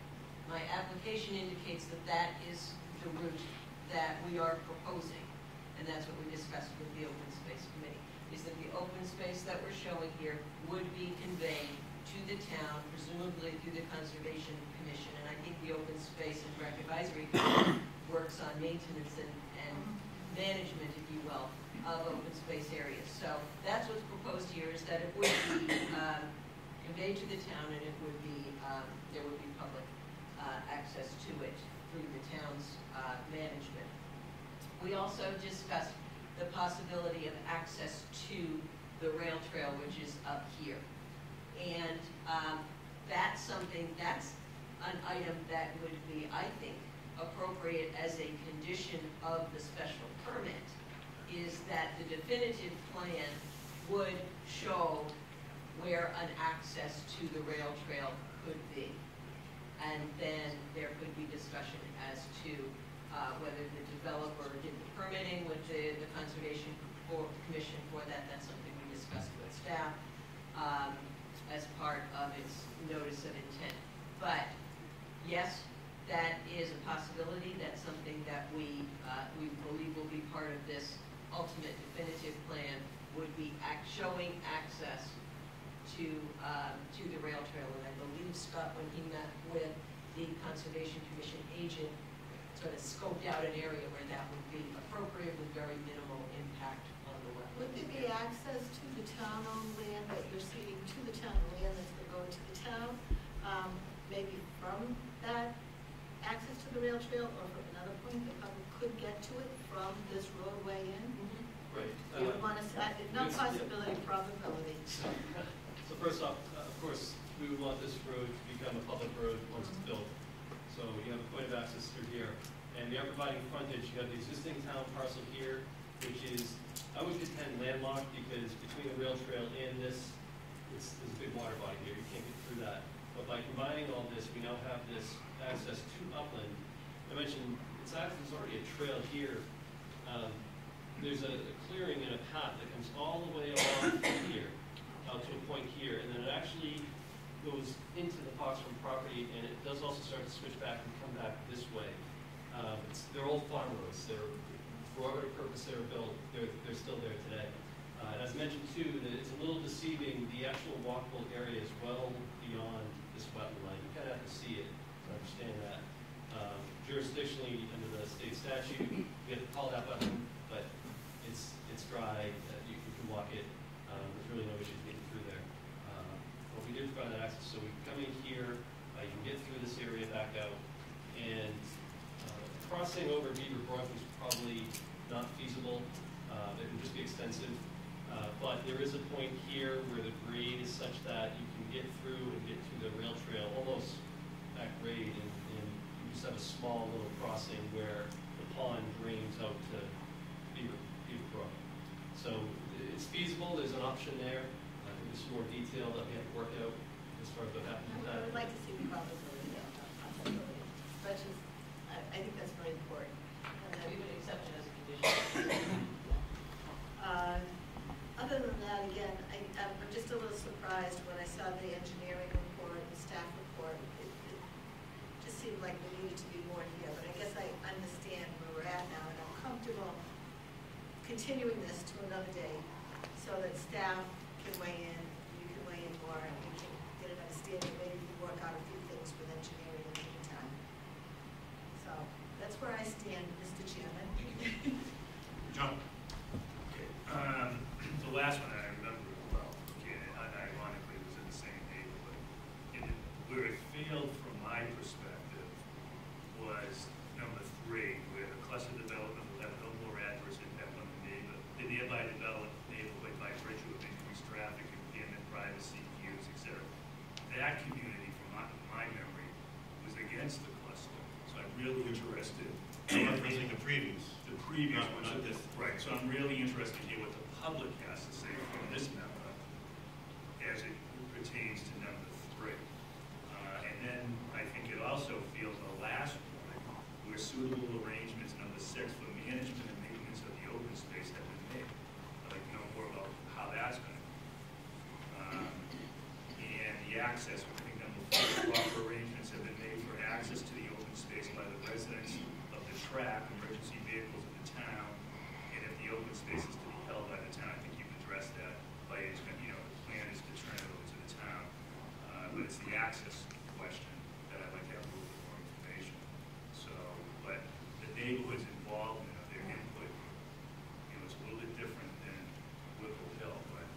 My application indicates that that is the route that we are proposing, and that's what we discussed with the Open Space Committee, is that the open space that we're showing here would be conveyed to the town, presumably through the Conservation Commission, and I think the Open Space and Rec Advisory Committee works on maintenance and, and management, if you will, of open space areas. So that's what's proposed here, is that it would be, um, conveyed to the town, and it would be, um, there would be public, uh, access to it through the town's, uh, management. We also discussed the possibility of access to the rail trail, which is up here. And, um, that's something, that's an item that would be, I think, appropriate as a condition of the special permit, is that the definitive plan would show where an access to the rail trail could be. And then there could be discussion as to uh, whether the developer did the permitting with the, the Conservation Commission for that. That's something we discussed with staff um, as part of its notice of intent. But yes, that is a possibility. That's something that we, uh, we believe will be part of this ultimate definitive plan, would be act, showing access to, um, to the rail trail. And I believe Scott, when he met with the Conservation Commission agent, sort of scoped out an area where that would be appropriate with very minimal impact on the wetlands. Would there be access to the town-owned land that you're ceding to the town, land that's going to the town? Um, maybe from that access to the rail trail or from another point, the public could get to it from this roadway in? Right. You would Uh, want to, no yes, yeah. possibility, probability. So first off, uh, of course, we would want this road to become a public road once it's built. So you have a point of access through here. And we are providing frontage, you have the existing town parcel here, which is, I would contend landlocked because between the rail trail and this, it's, there's a big water body here, you can't get through that. But by combining all this, we now have this access to upland. I mentioned, it's actually, there's already a trail here. Um, There's a a clearing and a path that comes all the way along here, out to a point here, and then it actually goes into the Foxford property, and it does also start to switch back and come back this way. Um, they're old farm roads, they're, for whatever purpose they were built, they're, they're still there today. Uh, and as mentioned too, that it's a little deceiving, the actual walkable area is well beyond this wetland line, you kind of have to see it to understand that. Um, jurisdictionally, under the state statute, we have to call that wetland, but it's, it's dry, uh, you, you can walk it, um, there's really no issues getting through there. Uh, But we did provide that access, so we come in here, uh, you can get through this area back out, and, uh, crossing over Beaver Brook is probably not feasible, uh, it would just be extensive. Uh, but there is a point here where the grade is such that you can get through and get to the rail trail almost at grade, and, and you just have a small little crossing where the pond drains out to Beaver, Beaver Brook. So it's feasible, there's an option there, I think there's more detail that we have to work out as far as what happens with I would like to see the not possibility. But just, I, I think that's very important. And then- We would accept it as a condition. Uh, Other than that, again, I, I'm just a little surprised when I saw the engineering report, the staff report. It, it just seemed like we needed to be more here, but I guess I understand where we're at now, and I'm comfortable continuing this to another day so that staff can weigh in, you can weigh in more, and we can get an understanding, maybe we can work out a few things with engineering in the meantime. So, that's where I stand, Mr. Chairman. John? Um, the last one I remember well, okay, and ironically, was in the same neighborhood. And it- where it failed from my perspective was number three, where the cluster development will have no more adverse impact on the neighbor, the nearby developed neighborhood by virtue of increased traffic, impairment, privacy, views, et cetera. That community, from my, my memory, was against the cluster, so I'm really interested. Referencing the previous. The previous one, this. right, so I'm really interested to hear what the public has to say from this member as it pertains to number three. Uh, and then I think it also feels the last point, where suitable arrangements, number six, for management and maintenance of the open space have been made. question that I'd like to have a little bit more information. So, but the neighborhood's involvement of their input, you know, it's a little bit different than Whipple Hill, but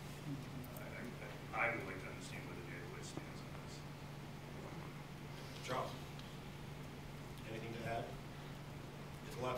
I, I- I would like to understand where the neighborhood stands on this. Charles? Anything to add?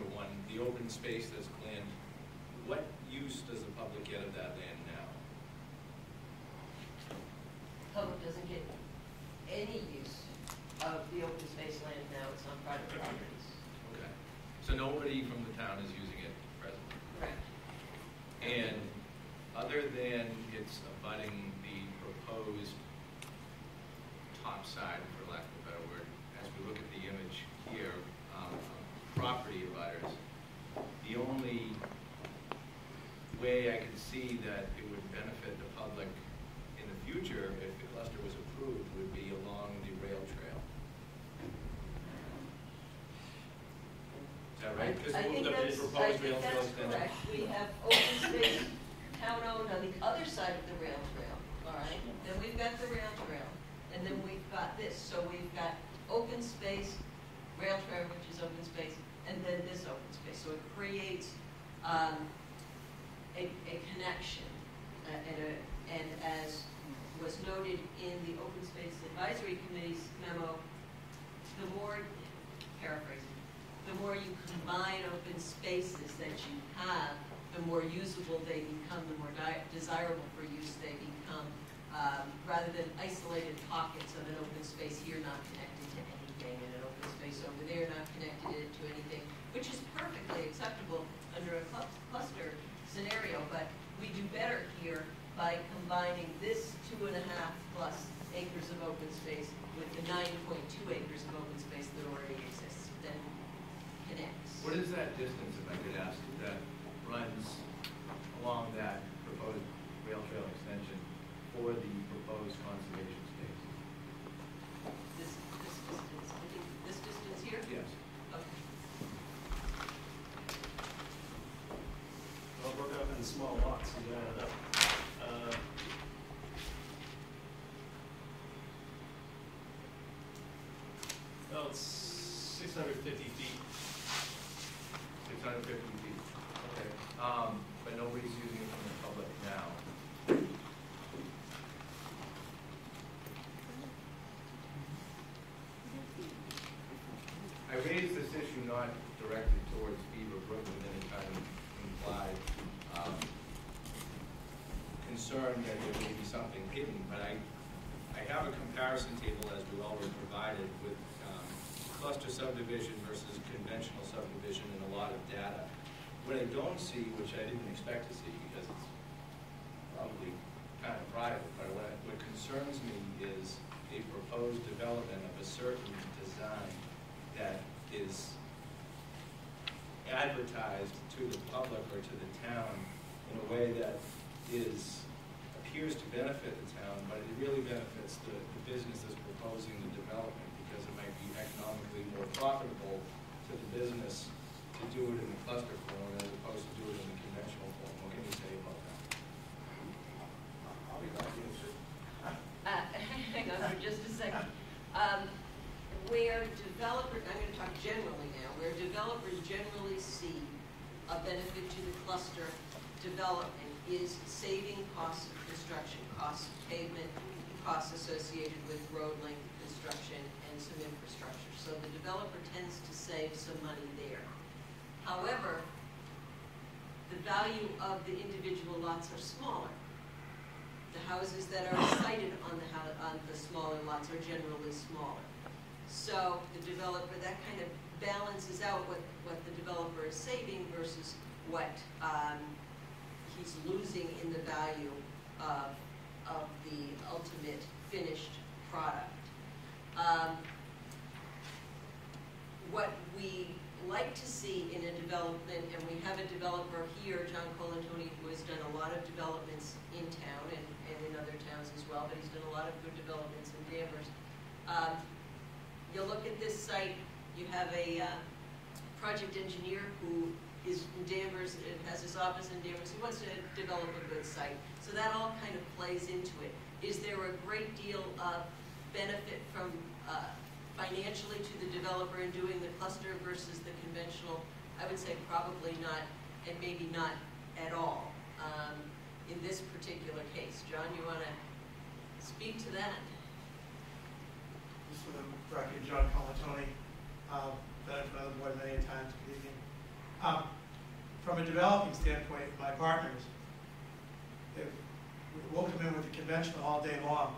Number one, the open space that's planned, what use does the public get of that land now? Public doesn't get any use of the open space land now, it's on private properties. Okay. So nobody from the town is using it presently? Correct. And other than it's abutting the proposed top side, for lack of a better word, as we look at the image here, um, of property abutters, the only way I could see that it would benefit the public in the future, if the cluster was approved, would be along the rail trail. Is that right? Because I think the that's, I proposed rail think trail that's correct. We have open space, town-owned on the other side of the rail trail, all right? Then we've got the rail trail, and then we've got this, so we've got open space, rail trail, which is open space, and then this open space. So it creates, um, a, a connection, uh, and a, and as was noted in the Open Space Advisory Committee's memo, the more, paraphrasing, the more you combine open spaces that you have, the more usable they become, the more desirable for use they become, um, rather than isolated pockets of an open space here not connected to anything, and an open space over there not connected to anything, which is perfectly acceptable under a clu- cluster scenario, but we do better here by combining this two and a half plus acres of open space with the nine point two acres of open space that already exists, then connects. What is that distance, if I could ask, that 650 feet. 650 feet. Okay. Um, but nobody's using it from the public now. I raised this issue not directed towards Beaverbrook with any kind of implied um, concern that there may be something hidden, but I, I have a comparison table as we always provided with cluster subdivision versus conventional subdivision and a lot of data. What I don't see, which I didn't expect to see because it's probably kind of private, but what, what concerns me is a proposed development of a certain design that is advertised to the public or to the town in a way that is, appears to benefit the town, but it really benefits the, the business that's proposing the development because it might be economically more profitable to the business to do it in the cluster form as opposed to do it in the conventional form. What can you say about that? I'll be glad to answer. Uh, hang on for just a second. Um, where developers, I'm gonna talk generally now, where developers generally see a benefit to the cluster development is saving costs of construction, costs of pavement, costs associated with road length construction and some infrastructure. So the developer tends to save some money there. However, the value of the individual lots are smaller. The houses that are sited on the on the smaller lots are generally smaller. So the developer, that kind of balances out what, what the developer is saving versus what, um, he's losing in the value of, of the ultimate finished product. Um, What we like to see in a development, and we have a developer here, John Colantoni, who has done a lot of developments in town and, and in other towns as well, but he's done a lot of good developments in Danvers. Um, You look at this site, you have a, uh, project engineer who is in Danvers, and has his office in Danvers, he wants to develop a good site. So that all kind of plays into it. Is there a great deal of benefit from, uh, financially to the developer in doing the cluster versus the conventional? I would say probably not, and maybe not at all, um, in this particular case. John, you wanna speak to that? For the record, John Colantoni, uh, by the board many times, good evening. Um, From a developing standpoint, my partners, if, we'll come in with the conventional all day long.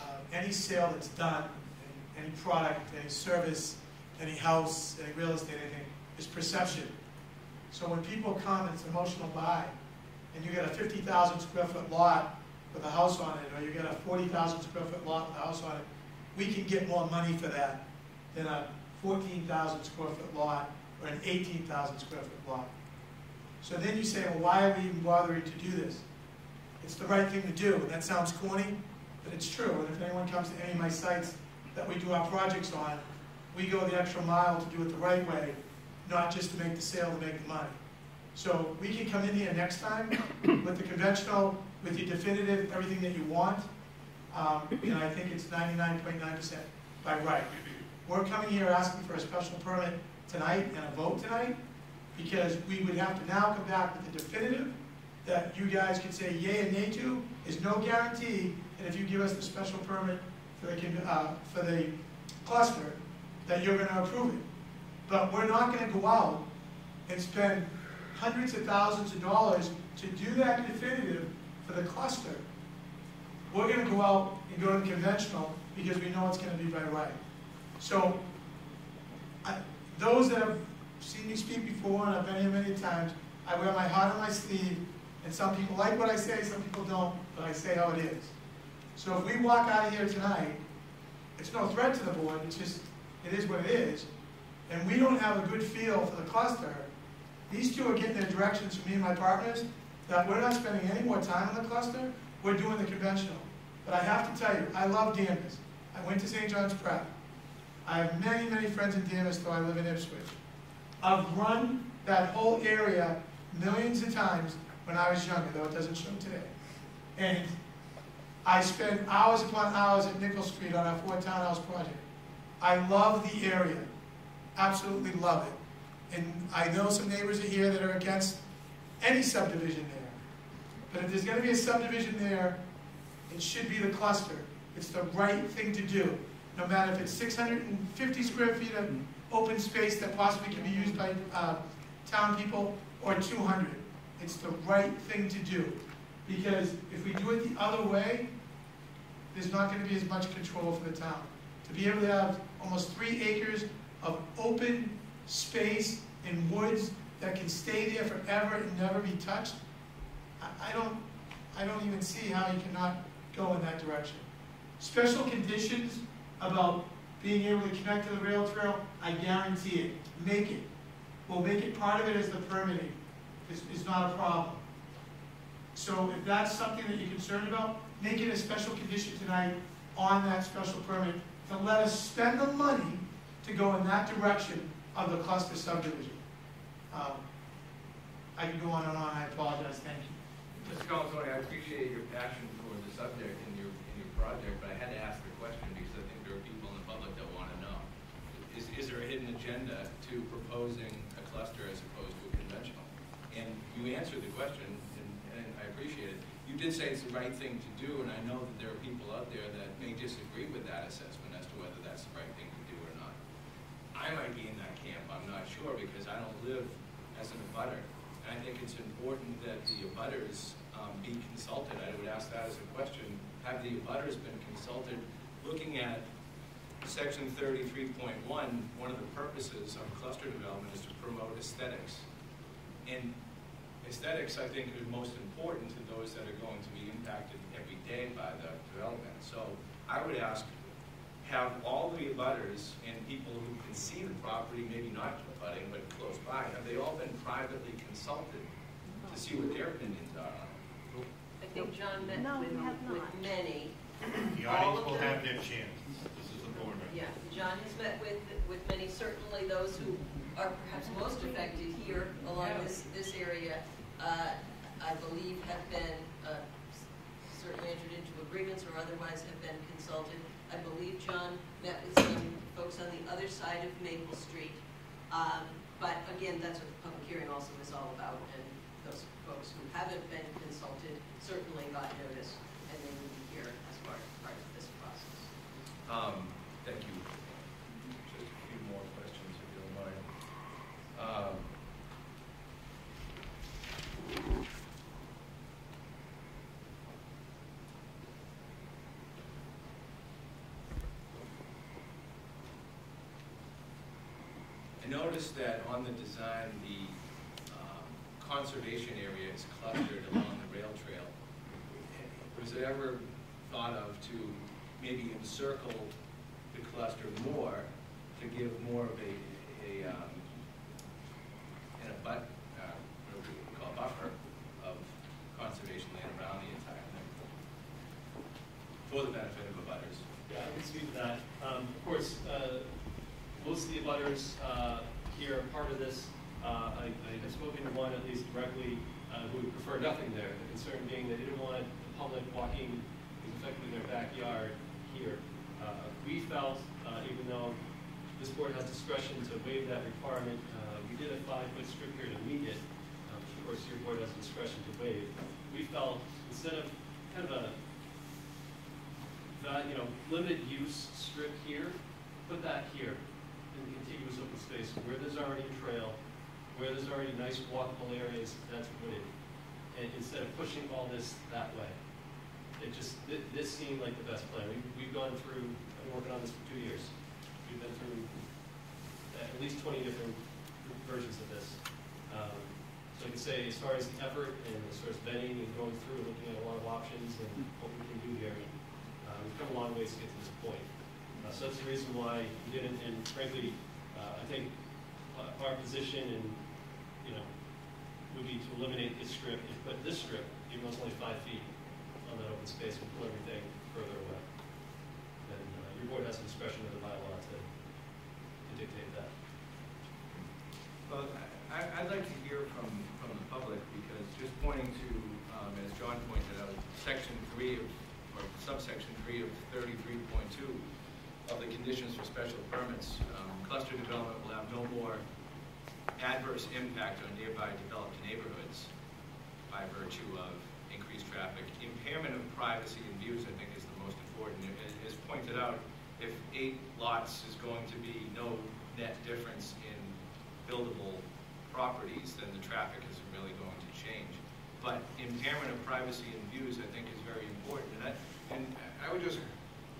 Uh, Any sale that's done, any- product, any service, any house, any real estate, anything, is perception. So when people come, it's emotional buy, and you get a fifty thousand square foot lot with a house on it, or you get a forty thousand square foot lot with a house on it, we can get more money for that than a fourteen thousand square foot lot or an eighteen thousand square foot lot. So then you say, well, why are we even bothering to do this? It's the right thing to do, and that sounds corny, but it's true, and if anyone comes to any of my sites that we do our projects on, we go the extra mile to do it the right way, not just to make the sale to make the money. So we can come in here next time with the conventional, with your definitive, everything that you want, um, and I think it's ninety-nine point nine percent by right. We're coming here asking for a special permit tonight and a vote tonight, because we would have to now come back with the definitive that you guys can say yay and nay to, is no guarantee, and if you give us the special permit for the, uh, for the cluster, that you're gonna approve it. But we're not gonna go out and spend hundreds of thousands of dollars to do that definitive for the cluster. We're gonna go out and go to the conventional because we know it's gonna be by right. So, I, those that have seen me speak before, and I've been here many times, I wear my heart on my sleeve, and some people like what I say, some people don't, but I say how it is. So if we walk out of here tonight, it's no threat to the board, it's just, it is what it is, and we don't have a good feel for the cluster, these two are getting their directions from me and my partners, that we're not spending any more time on the cluster, we're doing the conventional. But I have to tell you, I love Danvers. I went to St. John's Prep. I have many, many friends in Danvers, though I live in Ipswich. I've run that whole area millions of times when I was younger, though it doesn't show today. And I spent hours upon hours at Nickel Street on our four townhouse project. I love the area, absolutely love it. And I know some neighbors are here that are against any subdivision there. But if there's gonna be a subdivision there, it should be the cluster. It's the right thing to do, no matter if it's six hundred and fifty square feet of open space that possibly can be used by, uh, town people, or two hundred. It's the right thing to do, because if we do it the other way, there's not gonna be as much control for the town. To be able to have almost three acres of open space in woods that can stay there forever and never be touched, I, don't, I don't even see how you cannot go in that direction. Special conditions about being able to connect to the rail trail, I guarantee it, make it. We'll make it, part of it is the permitting, is, is not a problem. So if that's something that you're concerned about, make it a special condition tonight on that special permit to let us spend the money to go in that direction of the cluster subdivision. Um, I can go on and on, I apologize, thank you. Mr. Colantoni, I appreciate your passion for the subject and your, in your project, but I had to ask the question because I think there are people in the public that want to know. Is, is there a hidden agenda to proposing a cluster as opposed to a conventional? And you answered the question, and, and I appreciate it. You did say it's the right thing to do, and I know that there are people out there that may disagree with that assessment as to whether that's the right thing to do or not. I might be in that camp, I'm not sure, because I don't live as an abutter. And I think it's important that the abutters um, be consulted. I would ask that as a question. Have the abutters been consulted? Looking at section 33.1, one of the purposes of cluster development is to promote aesthetics. And aesthetics, I think, is most important to those that are going to be impacted every day by the development. So I would ask, have all the abutters and people who can see the property, maybe not abutting, but close by, have they all been privately consulted to see what their opinions are on it? I think John met No, with, we have with many. The audience will them? have their chance. This is the board. Yeah, John has met with, with many, certainly those who are perhaps most affected here along this, this area, uh, I believe have been, uh, certainly entered into agreements or otherwise have been consulted. I believe John met with some folks on the other side of Maple Street. Um, but again, that's what the public hearing also is all about, and those folks who haven't been consulted certainly got notice, and they will be here as part, part of this process. Um, thank you. Just a few more questions, if you don't mind. Um, I noticed that on the design, the um, conservation area is clustered along the rail trail. Was it ever thought of to maybe encircle the cluster more to give more of a, a, um, an abut, uh, what do we call buffer of conservation land around the entire thing? For the benefit of abutters. Yeah, I can speak to that. Um, of course, uh, most of the abutters, uh, here are part of this. Uh, I, have spoken to one at least directly, uh, who would prefer nothing there. The concern being they didn't want the public walking effectively their backyard here. Uh, we felt, uh, even though this board has discretion to waive that requirement, we did a five-foot strip here to meet it, course your board has discretion to waive. We felt instead of kind of a that, you know, limited use strip here, put that here in the contiguous open space where there's already a trail, where there's already nice walkable areas, that's wooded. And instead of pushing all this that way. It just, thi- this seemed like the best plan. We've, we've gone through, I've been working on this for two years. We've been through at least twenty different versions of this. Um, So I can say, as far as the effort and as far as vetting and going through, and looking at a lot of options and what we can do here, uh, we've come a long ways to get to this point. Uh, so that's the reason why we did it, and frankly, uh, I think uh, our position and, you know, would be to eliminate this strip and put this strip, even though it's only five feet on that open space, and pull everything further away. And uh, your board has some discretion of the bylaw to to dictate that. Well, I, I'd like to hear from, from the public, because just pointing to, um, as John pointed out, section three of, or subsection three of thirty-three point two of the conditions for special permits, um, cluster development will have no more adverse impact on nearby developed neighborhoods by virtue of increased traffic. Impairment of privacy and views, I think, is the most important. As pointed out, if eight lots is going to be no net difference in buildable properties, then the traffic isn't really going to change. But impairment of privacy and views, I think, is very important. And I, and I would just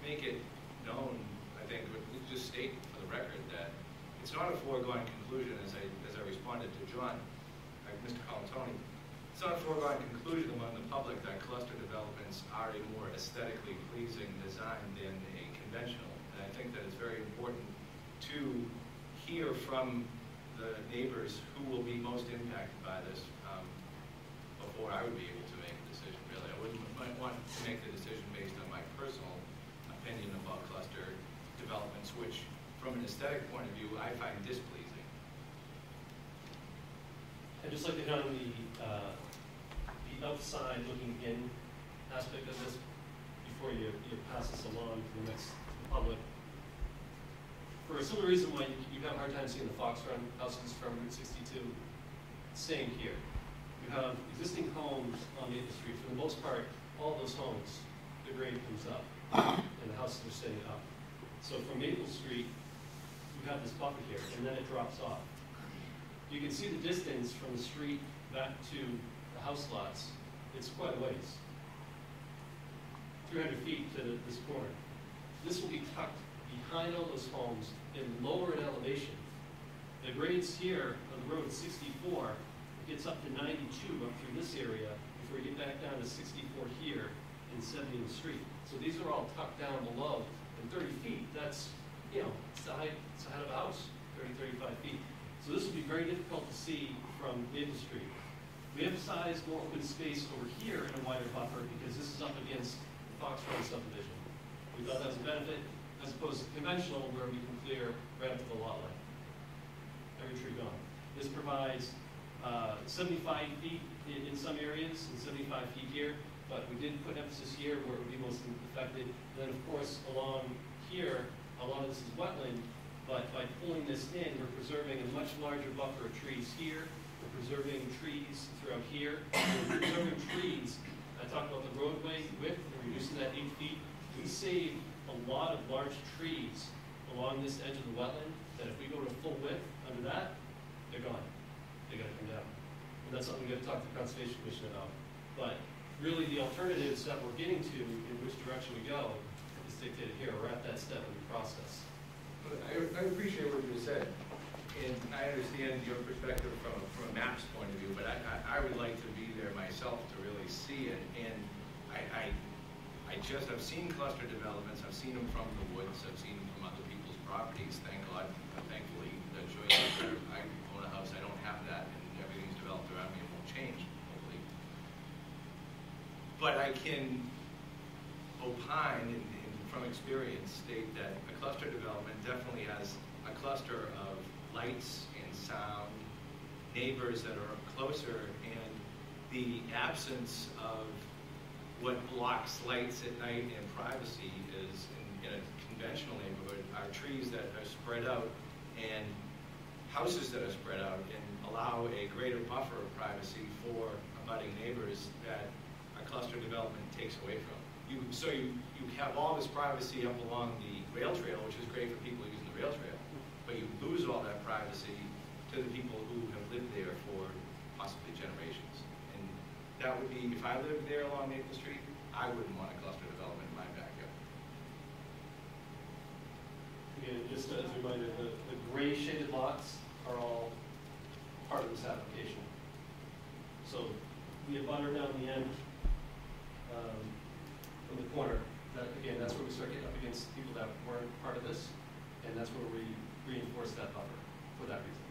make it known, I think, just state for the record that it's not a foregone conclusion, as I, as I responded to John, uh, like Mr. Colantoni, it's not a foregone conclusion among the public that cluster developments are a more aesthetically pleasing design than a conventional. And I think that it's very important to hear from the neighbors who will be most impacted by this um, before I would be able to make a decision, really. I wouldn't, might want to make the decision based on my personal opinion about cluster developments, which, from an aesthetic point of view, I find displeasing. I'd just like to hit on the, uh, the outside looking in aspect of this before you, you pass this along to the next public. For a similar reason why you, you have a hard time seeing the Fox Run houses from Route sixty-two, staying here. You have existing homes on the Street, for the most part, all those homes, the grade comes up, and the houses are sitting up. So from Maple Street, you have this buffer here, and then it drops off. You can see the distance from the street back to the house lots. It's quite a ways. 300 feet to this corner. This will be tucked behind all those homes and lower in elevation. The grades here on the road at 64, it gets up to 92 up through this area before you get back down to 64 here and 70 in the street. So these are all tucked down below And thirty feet, that's, you know, it's the height, it's the height of a house, 30, 35 feet. So this would be very difficult to see from Maple Street. We emphasize more open space over here in a wider buffer because this is up against the Fox Run subdivision. We thought that was a benefit as opposed to conventional where we can clear right up to the lot line. Every tree gone. This provides uh, 75 feet in, in some areas and 75 feet here, but we did put emphasis here where it would be most affected. And then of course along here, a lot of this is wetland, but by pulling this in, we're preserving a much larger buffer of trees here. We're preserving trees throughout here. We're preserving trees. I talked about the roadway width and reducing that eight feet. We save a lot of large trees along this edge of the wetland that if we go to full width under that, they're gone. They gotta come down. And that's something we gotta talk to the Conservation Commission about. But really the alternatives that we're getting to, in which direction we go, is dictated here. We're at that step in the process. I, I appreciate what you said, and I understand your perspective from, from a maps point of view, but I, I, I would like to be there myself to really see it, and I, I, I just, I've seen cluster developments, I've seen them from the woods, I've seen them from other people's properties, thank God, uh, thankfully, the joint, I own a house, I don't have that, and everything's developed around me, it won't change, hopefully. But I can opine and, and from experience state that a cluster development definitely has a cluster of lights and sound, neighbors that are closer, and the absence of what blocks lights at night and privacy is in, in a conventional neighborhood are trees that are spread out and houses that are spread out and allow a greater buffer of privacy for abutting neighbors that a cluster development takes away from. You, so you, you have all this privacy up along the rail trail, which is great for people using the rail trail, but you lose all that privacy to the people who have lived there for possibly generations. That would be, if I lived there along Maple Street, I wouldn't want a cluster development in my backyard. Again, just as a reminder, the, the gray shaded lots are all part of this application. So the abutter down the end, um, from the corner, that, again, that's where we start getting up against people that weren't part of this, and that's where we reinforce that buffer for that reason.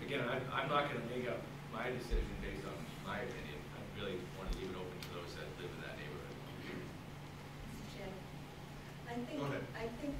Again, I, I'm not gonna make up my decision based on my opinion. I really want to leave it open to those that live in that neighborhood. Mr. Chairman, I think, Go ahead. I think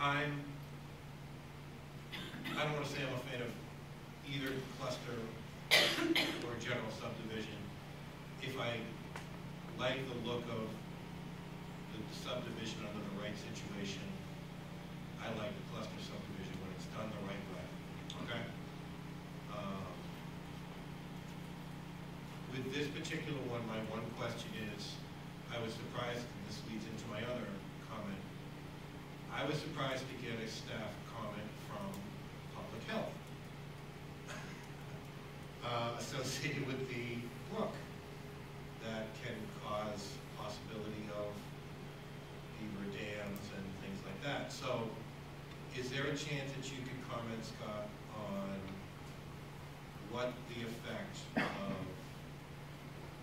I'm, I don't want to say I'm a fan of either cluster or general subdivision. If I like the look of the subdivision under the right situation, I like the cluster subdivision when it's done the right way, okay? Um, With this particular one, my one question is, I was surprised, and this leads into my other I was surprised to get a staff comment from public health uh, associated with the brook that can cause possibility of beaver dams and things like that. So is there a chance that you could comment, Scott, on what the effect of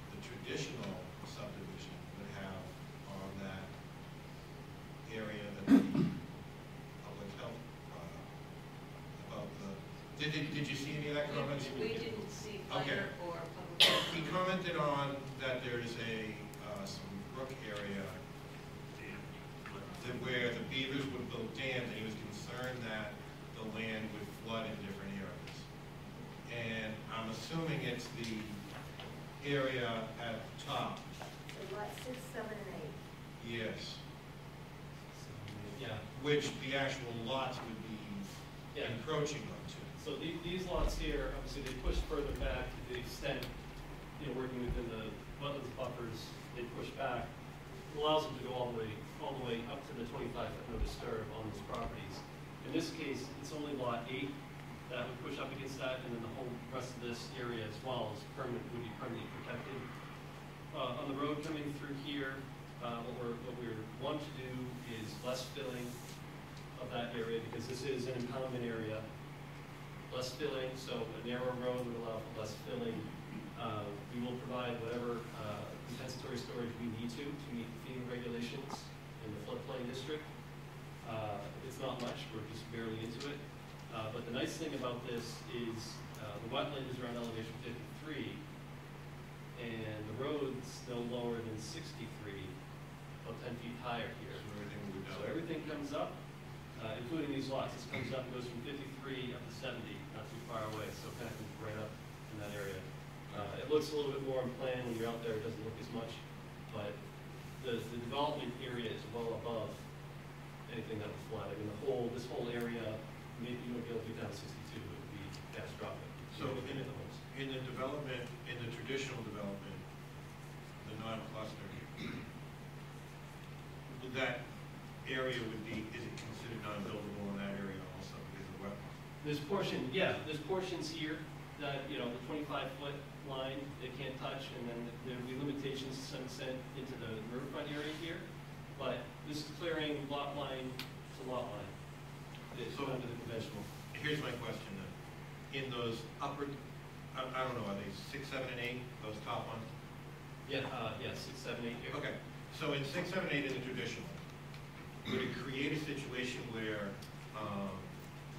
the traditional subdivision would have on that area that the public health brought up? About the, did, did, did you see any of that comment? We didn't see Okay. fire or public. He commented on that there's a, uh, some brook area that where the beavers would build dams, and he was concerned that the land would flood in different areas. And I'm assuming it's the area at the top, So lot six, seven, and eight. yes, Yeah, which the actual lots would be yeah. encroaching onto. So the- here, obviously, they push further back to the extent, you know, working within the wetlands buffers, they push back. Allows them to go all the way, all the way up to the twenty-five foot no disturb on these properties. In this case, it's only lot eight that would push up against that, and then the whole rest of this area as well is permanent, would be permanently protected. Uh, on the road coming through here, uh, what we're, what we're want to do is less filling of that area, because this is an impoundment area, less filling, so a narrow road would allow for less filling. Uh, We will provide whatever uh, compensatory storage we need to, to meet the FEMA regulations in the floodplain district. Uh, It's not much, we're just barely into it. Uh, But the nice thing about this is uh, the wetland is around elevation fifty-three, and the road's no lower than sixty-three, about ten feet higher here. So everything So everything comes up, uh, including these lots, this comes up, and goes from fifty-three up to seventy, not too far away, so kind of comes right up in that area. Uh, it looks a little bit more on plan when you're out there, it doesn't look as much, but the, the development area is well above anything that would flood. I mean, the whole, this whole area, maybe you wouldn't be able to get down to sixty-two, it would be catastrophic. So in the. In the development, in the traditional development, the non-cluster, that area would be, is it non-buildable in that area also because of wetlands? There's portion, yeah, there's portions here that, you know, the twenty-five foot line, they can't touch, and then there'll be limitations to some extent into the riverfront area here. But this is clearing lot line to lot line. It's So- under the conventional. Here's my question then. In those upper, I, I don't know, are they six, seven, and eight, those top ones? Yeah, uh, yeah, six, seven, eight here. Okay, so in six, seven, eight in the traditional, would it create a situation where, um,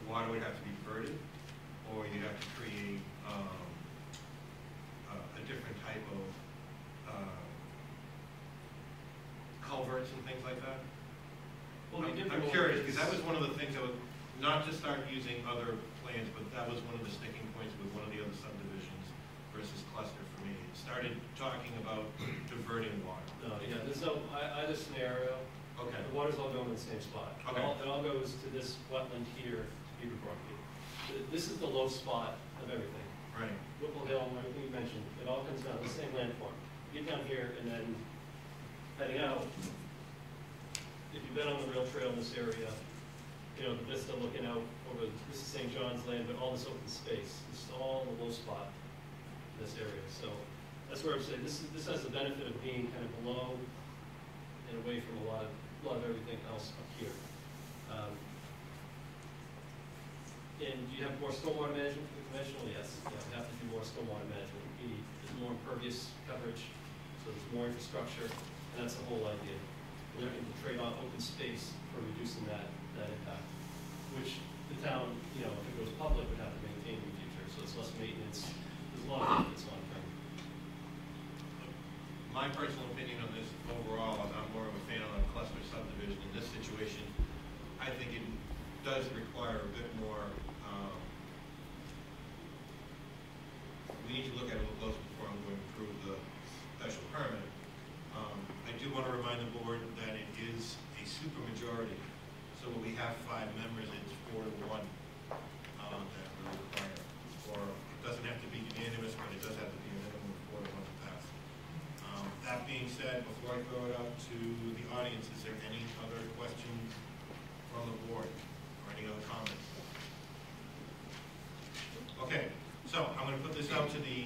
water would have to be diverted? Or you'd have to create, um, a, a different type of, uh, culverts and things like that? Well, I'm- I'm curious, because that was one of the things I would, not to start using other plans, but that was one of the sticking points with one of the other subdivisions versus cluster for me. It started talking about diverting water. No, yeah, there's no, either scenario, Okay, the water's all going in the same spot. It Okay. all- It all goes to this wetland here, to Beaver Brook here. This is the low spot of everything. right. Whipple Hill, everything you mentioned, it all comes down to the same landform. You get down here and then heading out, if you've been on the rail trail in this area, you know, the vista looking out over, this is St. John's Land, but all this open space, this is all the low spot in this area. So that's where I'm saying, this is, this has the benefit of being kind of below and away from a lot of, a lot of everything else up here. Um, And do you have more stormwater management for the conventional? Yes, we have to do more stormwater management. Need, there's more impervious coverage, so there's more infrastructure, and that's the whole idea. We're looking to trade off open space for reducing that, that impact, which the town, you know, if it goes public, would have to maintain in the future, so it's less maintenance, there's a lot of benefits long term. My personal opinion on this overall, I'm more of a fan of a cluster subdivision. In this situation, I think it does require a bit more, um, we need to look at it a little closer before I'm going to approve the special permit. Um, I do want to remind the board that it is a supermajority. So when we have five members, it's four to one, um, that we require. Or it doesn't have to be unanimous, but it does have to be a minimum of four to one to pass. Um, That being said, before I throw it out to the audience, is there questions from the board or any other comments? Okay, so I'm going to put this out to the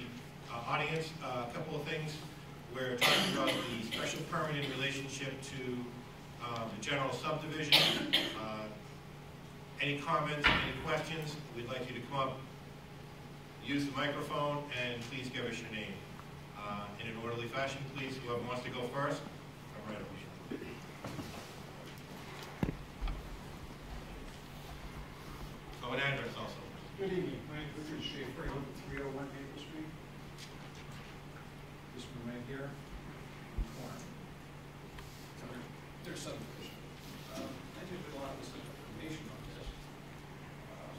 uh, audience. Uh, A couple of things. We're talking about the special permit in relationship to uh, the general subdivision. Uh, Any comments, any questions? We'd like you to come up, use the microphone, and please give us your name. Uh, In an orderly fashion, please, whoever wants to go first, come right over here. Oh, an address also. Good evening, Frank Richard Schaefer, I live at three oh one Maple Street. This one right here, in the corner. So there- There's subdivision. Um, I did a lot of this information on this. Um,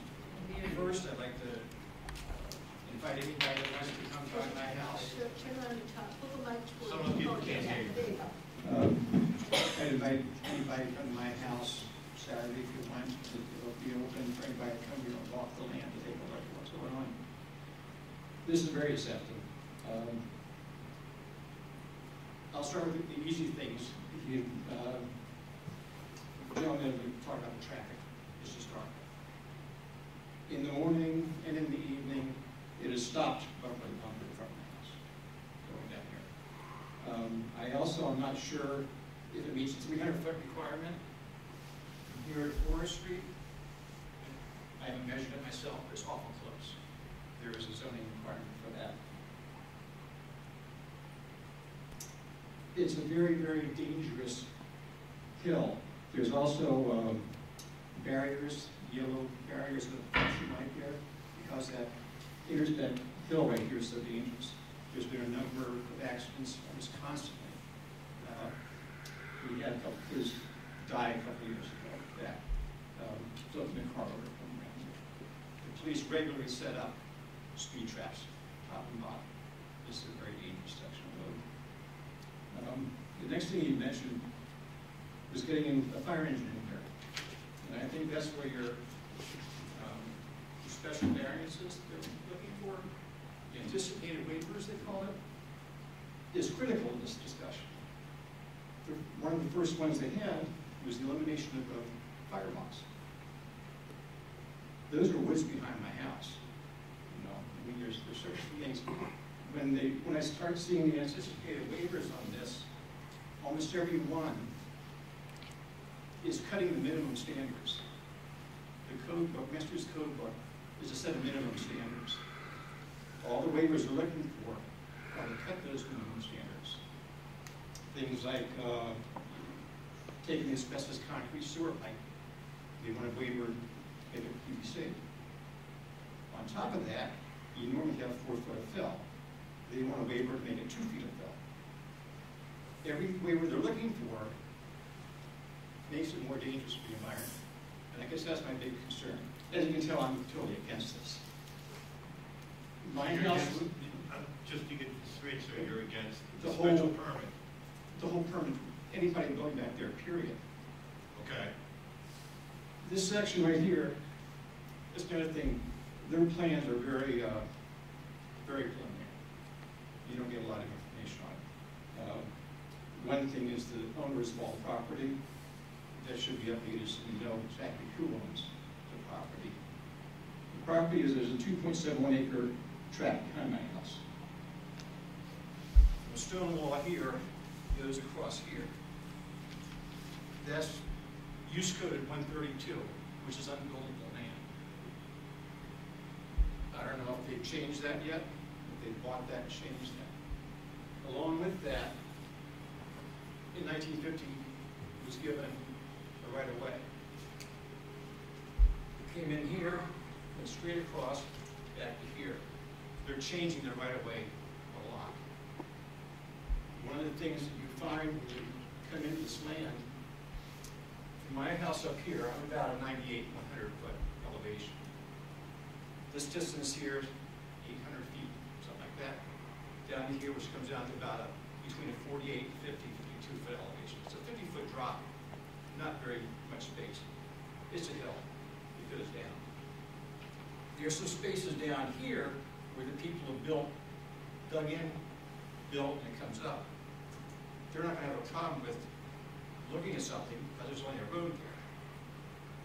First, I'd like to uh, invite anybody that wants to come by my house. Turn turn on the top, pull the mic towards. Some of the people can't hear you. There you go. Um, I'd invite anybody to come to my house Saturday if you want. It'll be open for anybody to come here and walk the land to take a look at what's going on. This is very deceptive. Um, I'll start with the easy things. If you, um, gentlemen, we talk about the traffic. It's just start. In the morning and in the evening, it is stopped bumper to bumper from the house going down here. Um, I also am not sure if it meets the three hundred foot requirement here at Forest Street. I haven't measured it myself, but it's awful close. There is a zoning requirement for that. It's a very, very dangerous hill. There's also um, barriers, yellow barriers that you might hear, because that, here's that hill right here is so dangerous. There's been a number of accidents almost constantly. Uh, We had a couple, kids die a couple years ago, that, um, flipping a car over. Police regularly set up speed traps, top and bottom. This is a very dangerous section of road. Um, The next thing you mentioned was getting in a fire engine in here. And I think that's where your, um, special variances they're looking for, the anticipated waivers, they call it, is critical in this discussion. One of the first ones they had was the elimination of the firewalks. Those are woods behind my house, you know, I mean, there's, there's certain things, when they, when I start seeing the anticipated waivers on this, almost every one is cutting the minimum standards. The code book, Master's Code Book, is a set of minimum standards. All the waivers are looking for are to cut those minimum standards. Things like, uh, taking the asbestos concrete sewer pipe, they want a waiver, it PVC. On top of that, you normally have four foot of fill. They want a waiver to make it two feet of fill. Every waiver they're looking for makes it more dangerous for the environment. And I guess that's my big concern. As you can tell, I'm totally against this. My You're house, against- uh, Just to get this straight, sir, you're against The the whole- permit, the whole permit, anybody going back there, period. okay? This section right here, this kind of thing, their plans are very, uh, very preliminary. You don't get a lot of information on it. Uh, One thing is the owner's wall property, that should be updated so we know exactly who owns the property. The property is, there's a two point seven one acre tract behind my house. The stone wall here goes across here. That's use code one thirty-two, which is land. I don't know if they've changed that yet, if they bought that and changed that. Along with that, in nineteen fifty, was given a right of way. It Came in here, and straight across, back to here. They're changing their right of way a lot. One of the things that you find when you come into this land, from my house up here, I'm about a ninety-eight, one hundred foot elevation. This distance here is eight hundred feet, something like that. Down to here, which comes down to about a, between a 48, 50, 52 foot elevation. It's a fifty foot drop, not very much space. It's a hill, it goes down. There's some spaces down here where the people have built, dug in, built, and it comes up. They're not gonna have a problem with looking at something, because there's only a road there.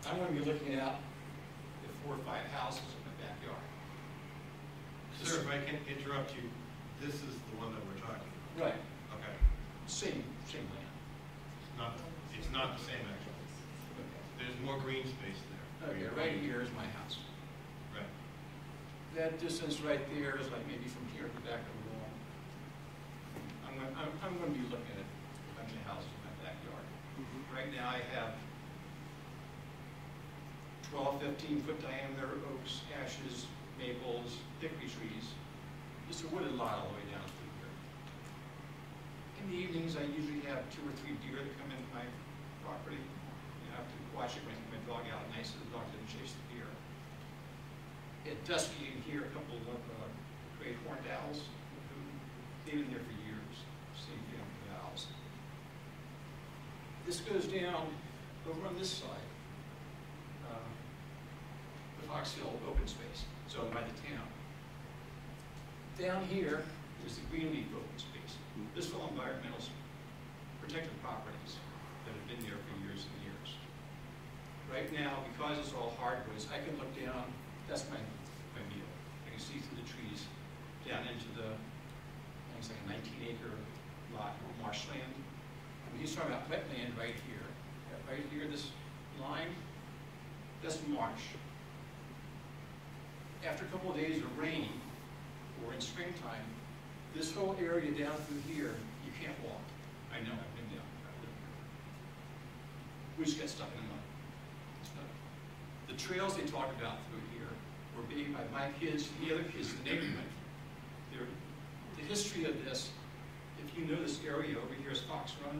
I'm gonna be looking at the four or five houses. Sir, if I can interrupt you, this is the one that we're talking. About. Right, Okay. same, same land. It's not, it's not the same actually. There's more green space there. Okay, right here is my house. Right. That distance right there is like maybe from here to the back of the wall. I'm gonna, I'm, I'm gonna be looking at a bunch of houses in my backyard. Mm-hmm. Right now I have 12, 15 foot diameter oaks, ashes, maples, hickory trees. Just a wooded lot all the way down through here. In the evenings, I usually have two or three deer that come into my property. You have to watch it when my dog out night so the dog doesn't chase the deer. At dusk, you can hear a couple of uh, great horned owls who, they've been there for years, family of owls. This goes down over on this side, uh, the Fox Hill open space, so by the town. Down here is the Greenleaf open space. This is all environmental protected properties that have been there for years and years. Right now, because it's all hardwoods, I can look down, that's my, my view. I can see through the trees down into the, I think it's like a nineteen acre lot of marshland. And he's talking about wetland right here. Right here, this line, that's marsh. After a couple of days of rain, or in springtime, this whole area down through here, you can't walk. I know, I've been down, I've lived here. We just get stuck in the mud. The trails they talk about through here were made by my kids, and the other kids in the neighborhood. They're, the history of this, if you know this area over here is Fox Run,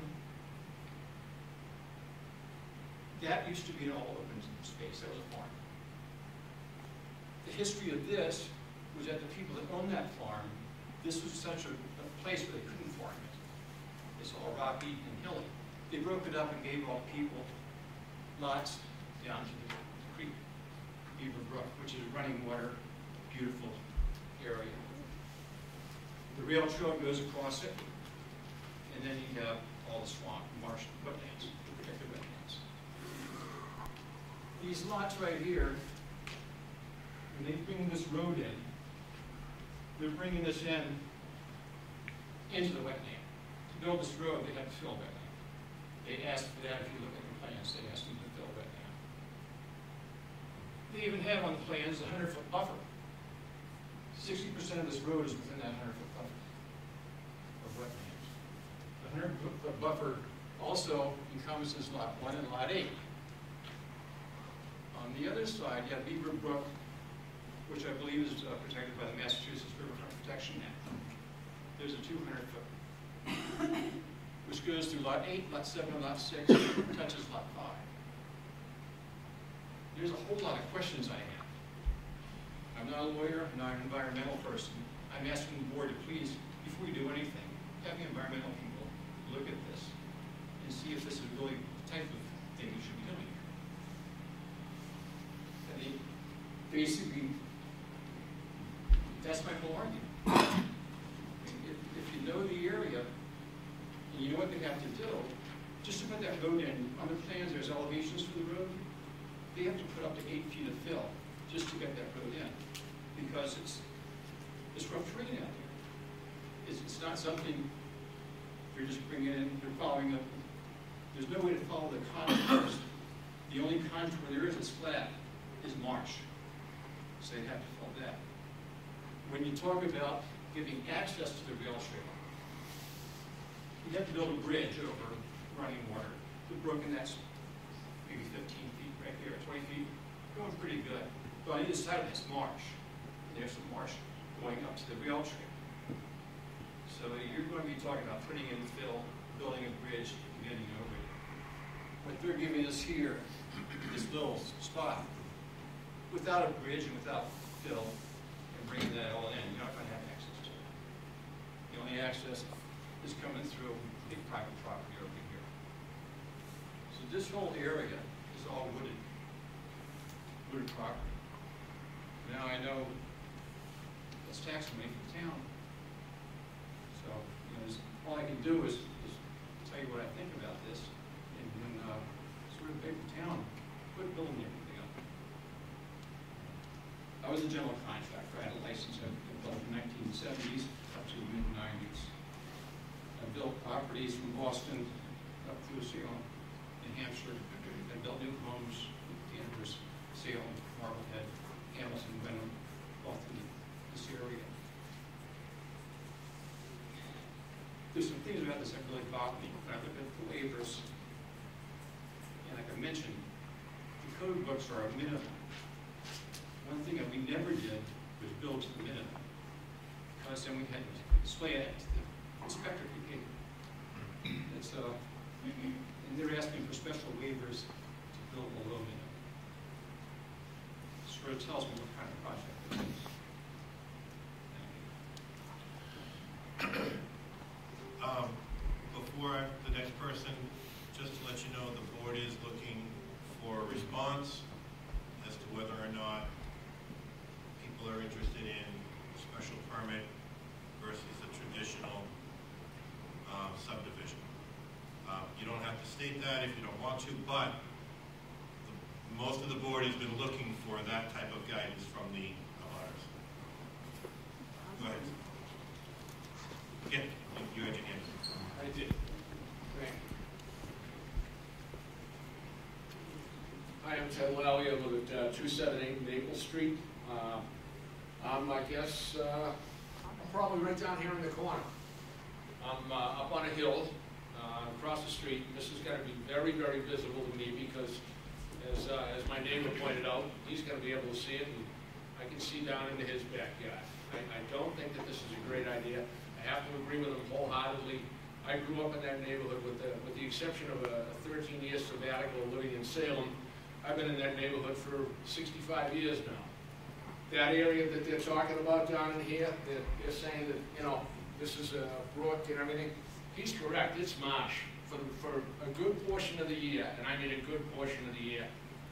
that used to be an all open space, that was a farm. The history of this was that the people that owned that farm, this was such a, a place where they couldn't farm it. It's all rocky and hilly. They broke it up and gave all people lots down to the creek, Beaver Brook, which is a running water, beautiful area. The rail trail goes across it, and then you have all the swamp, marsh, wetlands, protected wetlands. These lots right here, when they bring this road in, they're bringing this in into the wetland. To build this road, they had to fill wetland. They asked for that, if you look at the plans, they asked them to fill wetland. They even have on the plans a hundred foot buffer. Sixty percent of this road is within that hundred foot buffer of wetlands. The hundred foot buffer also encompasses lot one and lot eight. On the other side, you have Beaver Brook, which I believe is uh, protected by the Massachusetts Riverfront Protection Act. There's a 200 foot, which goes through lot eight, lot seven, and lot six, touches lot five. There's a whole lot of questions I have. I'm not a lawyer, I'm not an environmental person. I'm asking the board to please, before you do anything, have the environmental people look at this and see if this is really the type of thing we should be doing here. I mean, basically, that's my whole argument. If, if you know the area, and you know what they have to do, just to put that road in, on the plans, there's elevations for the road, they have to put up to eight feet of fill just to get that road in, because it's, it's rough terrain out there. It's, it's not something you're just bringing in, you're following up, there's no way to follow the contours. The only contour there is that's flat is marsh, so they have to fill that. When you talk about giving access to the rail trail, you have to build a bridge over running water. The brook, and that's maybe fifteen feet right there, twenty feet, going pretty good. But on either side of this marsh, there's some marsh going up to the rail trail. So you're going to be talking about putting in fill, building a bridge, and getting over it. What they're giving us here, this little spot, without a bridge and without fill, bringing that all in, you're not going to have access to it. The only access is coming through big private property over here. So this whole area is all wooded, wooded property. Now I know it's tax money for the town. So, you know, all I can do is, is tell you what I think about this, and then, uh, sort of big town, quit building up. I was a general contractor, I had a license, I built in nineteen seventies up to the mid nineties. I built properties from Boston up through Salem, New Hampshire, I built new homes, in Danvers, Salem, Marblehead, Hamilton, Wenham, all through this area. There's some things about this that really bother me, when I look at the waivers, and like I mentioned, the code books are a minimum. One thing that we never did was build to the minimum, because then we had to display it to the inspector behavior. It's, uh, and they're asking for special waivers to build below minimum. Sort of tells me what kind of project it is. Um, Before the next person, just to let you know, the board is looking for a response as to whether or not people are interested in special permit versus a traditional uh, subdivision. Uh, You don't have to state that if you don't want to, but the- most of the board has been looking for that type of guidance from the abutters. Go ahead. Yeah, you- had your hand. I did. Thank you. I am Ted Lally, I live at uh, 278 Maple Street. Uh, I'm, I guess, uh, I'm probably right down here in the corner. I'm uh, up on a hill, uh, across the street. This is gonna be very, very visible to me because, as, uh, as my neighbor pointed out, he's gonna be able to see it, and I can see down into his backyard. I, I don't think that this is a great idea. I have to agree with him wholeheartedly. I grew up in that neighborhood with the, with the exception of a thirteen-year sabbatical living in Salem. I've been in that neighborhood for sixty-five years now. That area that they're talking about down in here, they're, they're saying that, you know, this is a brook and everything. He's correct, it's marsh for, for a good portion of the year, and I mean a good portion of the year.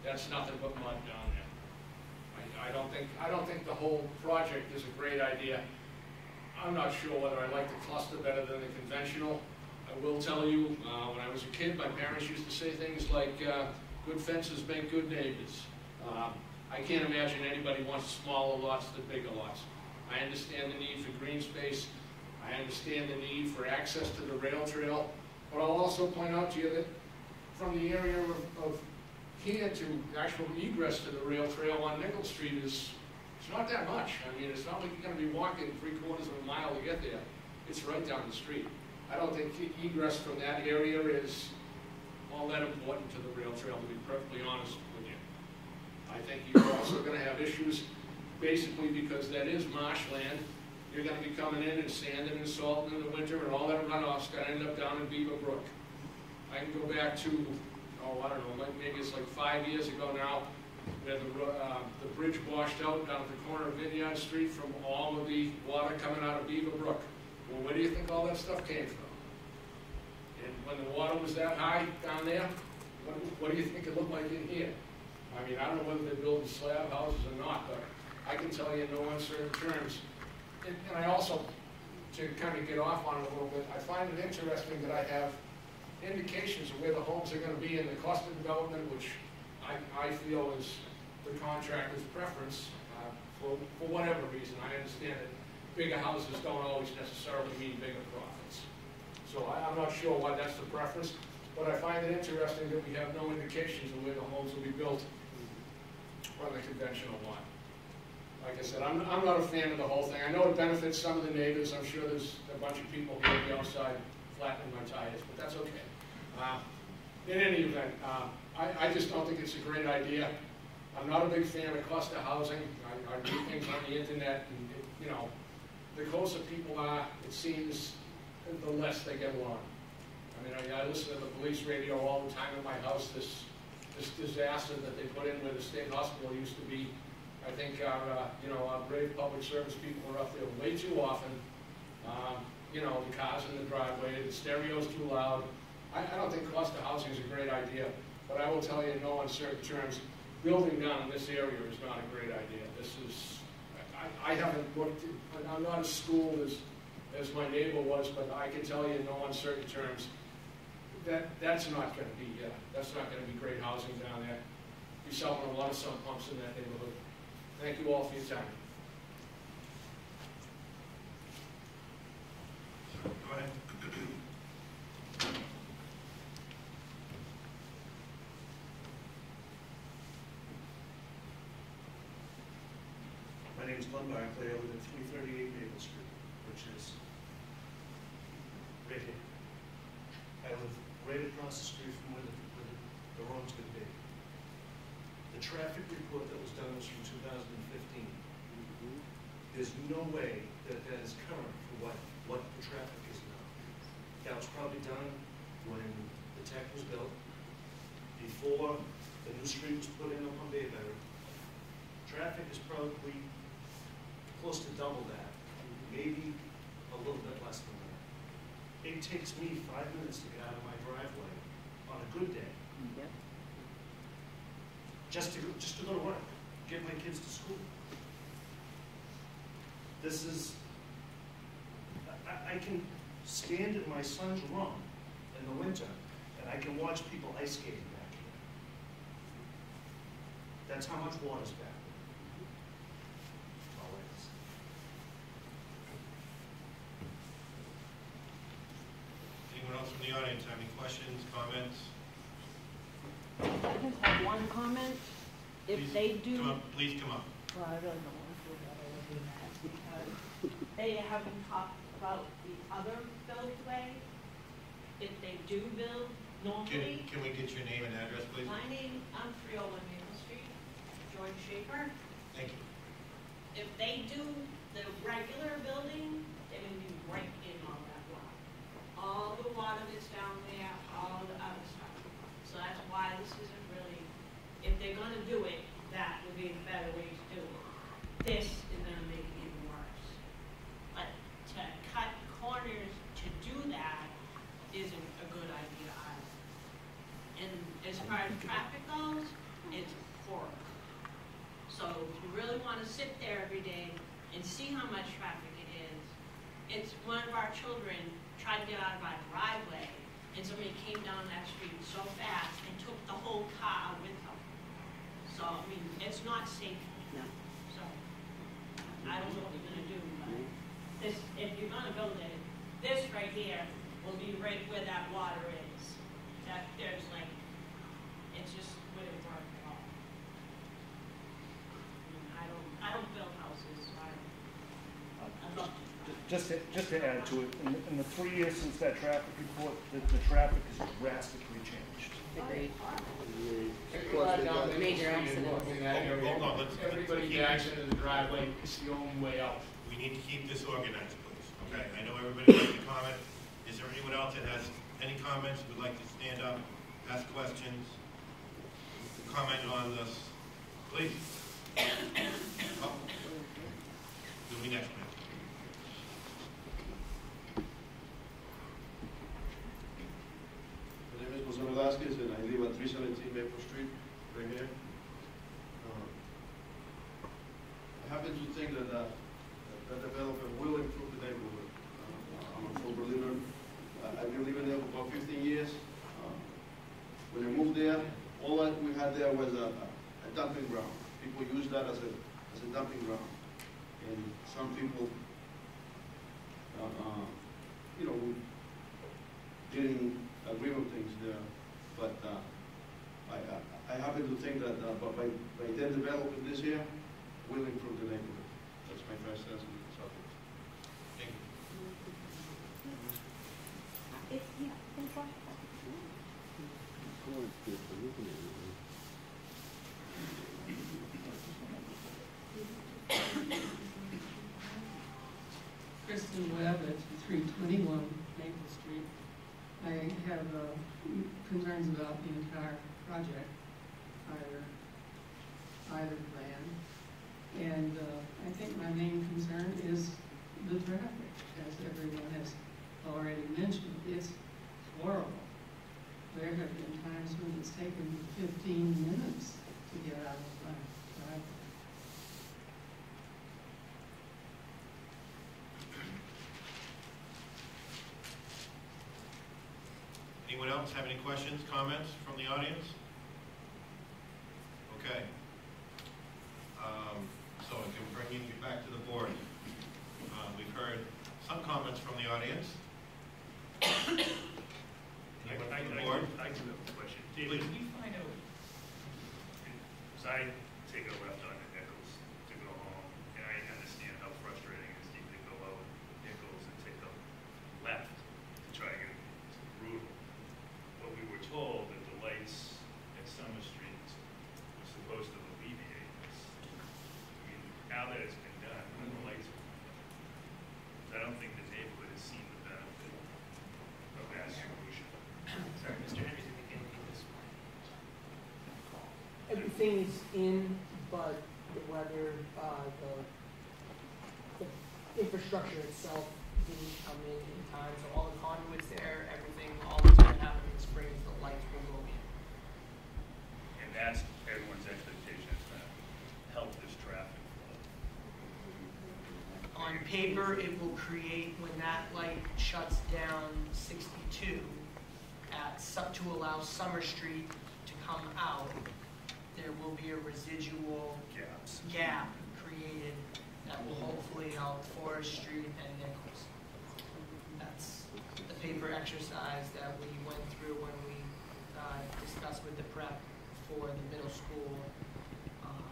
That's nothing but mud down there. I, I don't think, I don't think the whole project is a great idea. I'm not sure whether I like the cluster better than the conventional. I will tell you, uh, when I was a kid, my parents used to say things like, uh, good fences make good neighbors. Um, I can't imagine anybody wants smaller lots than bigger lots. I understand the need for green space. I understand the need for access to the rail trail. But I'll also point out to you that from the area of, of here to actual egress to the rail trail on Nichols Street is, it's not that much. I mean, it's not like you're gonna be walking three quarters of a mile to get there. It's right down the street. I don't think egress from that area is all that important to the rail trail, to be perfectly honest. I think you're also gonna have issues, basically because that is marshland. You're gonna be coming in and sanding and salting in the winter, and all that runoff's gonna end up down in Beaver Brook. I can go back to, oh, I don't know, like, maybe it's like five years ago now, where the, uh, the bridge washed out down at the corner of Vineyard Street from all of the water coming out of Beaver Brook. Well, where do you think all that stuff came from? And when the water was that high down there, what, what do you think it looked like in here? I mean, I don't know whether they're building slab houses or not, but I can tell you in no uncertain terms. And, and I also, to kind of get off on it a little bit, I find it interesting that I have indications of where the homes are gonna be in the cluster development, which I, I feel is the contractor's preference, uh, for, for whatever reason. I understand that bigger houses don't always necessarily mean bigger profits. So I, I'm not sure why that's the preference, but I find it interesting that we have no indications of where the homes will be built on the conventional one. like I said, I'm, I'm not a fan of the whole thing. I know it benefits some of the neighbors. I'm sure there's a bunch of people here on the outside flattening my tires, but that's okay. Uh, In any event, uh, I, I just don't think it's a great idea. I'm not a big fan of cost of housing. I, I read things on the internet and, it- you know, the closer people are, it seems, the less they get along. I mean, I, I listen to the police radio all the time at my house, this, this disaster that they put in where the state hospital used to be. I think our, uh, you know, our brave public service people are up there way too often. Um, you know, the cars in the driveway, the stereo's too loud. I, I don't think cost of housing is a great idea, but I will tell you in no uncertain terms, building down in this area is not a great idea. This is, I, I haven't looked, I'm not as schooled as, as my neighbor was, but I can tell you in no uncertain terms, that, that's not gonna be, uh, that's not gonna be great housing down there. You're selling a lot of sump pumps in that neighborhood. Thank you all for your time. Go ahead. My name is Glenn Barclay, I live at three thirty-eight Maple Street, which is right here. I live right across the street from where the, where the- the road's gonna be. The traffic report that was done was from two thousand and fifteen. There's no way that that is current for what, what the traffic is now. That was probably done when the tech was built, before the new street was put in up on Bayberry. Traffic is probably close to double that, maybe a little bit less than that. It takes me five minutes to get out of my driveway on a good day. Just to, go- just to go to work, get my kids to school. This is, I- I, I can stand in my son's room in the winter, and I can watch people ice skating back here. That's how much water's back there. Always. Anyone else from the audience have any questions, comments? I just have one comment. If Please they do, Come up, please come up. well, I really don't want to do that, I will do that, because they haven't talked about the other buildway. If they do build Can, normally, can we get your name and address, please? my name, I'm Freola Maple Street, George Schaefer. Thank you. If they do the regular building, they would be right in on that water. All the water that's down there, all the other stuff. So that's why this isn't really, if they're gonna do it, that would be the better way to do it. This is gonna make it even worse. But to cut corners to do that isn't a good idea either. And as far as traffic goes, it's horrible. So if you really want to sit there every day and see how much traffic it is, it's one of our children tried to get out of our driveway and somebody came down that street so fast and took the whole car with them. So, I mean, it's not safe. So, I don't know what we're gonna do, but this, if you're gonna build it, this right here will be right where that water is. That, there's like, it's just wouldn't work at all. I don't, I don't build houses, so I don't, I'd love to. Just to, just to add to it, in, the- in the three years since that traffic report, the, the traffic has drastically changed. Agreed. If you ride down Maple Major Street in that Hold- area, hold on, let's- let's Everybody keep backs into the driveway, it's the only way out. We need to keep this organized, please. Okay, I know everybody wants to comment. Is there anyone else that has any comments, would like to stand up, ask questions, comment on this? Please. Oh. You'll be next, ma'am. My name is Jose Velasquez, and I live at three seventeen Maple Street, right here. Uh, I happen to think that, uh, that development will improve the neighborhood. Uh, I'm a full believer, I've been living there for about fifteen years. Uh, When I moved there, all that we had there was a, a dumping ground. People use that as a, as a dumping ground. And some people, uh, uh, you know, didn't agree with things there, but uh, I, I- I happen to think that uh, by, by them developing this here, will improve the neighborhood. That's my first sense of the subject. Thank you. Kristen Webb at three twenty-one Maple Street. I have uh, concerns about the entire project, either, either plan. And uh, I think my main concern is the traffic, as everyone has already mentioned. It's horrible. There have been times when it's taken fifteen minutes to get out of my driveway. Anyone else have any questions, comments from the audience? Okay. Um, So I can bring you back to the board. Uh, We've heard some comments from the audience. I, Anyone I, from the I board? I do have a question. David, Please. can we find out, because I take a left on Nichols to go home, and I understand how frustrating it is to even go out Nichols and take a left to try to get to Brutal. But we were told that the lights at Summer Street were supposed to alleviate this. I mean, now that it's been done, when the lights are I don't think the neighborhood has seen the benefit of that solution. Sorry, Mr. Henry, did we get into this? Everything is in, but the weather, uh, the, the infrastructure itself didn't come in in time, so all the conduits there, everything, all that's gonna happen in the spring is the lights will go in. And that's everyone's expectation, is gonna help this traffic flow. On paper, it will create, when that light shuts down sixty-two at, Su- to allow Summer Street to come out, there will be a residual Gaps. gap created that will hopefully help Forest Street and Nichols. That's the paper exercise that we went through when we uh, discussed with the prep for the middle school, um,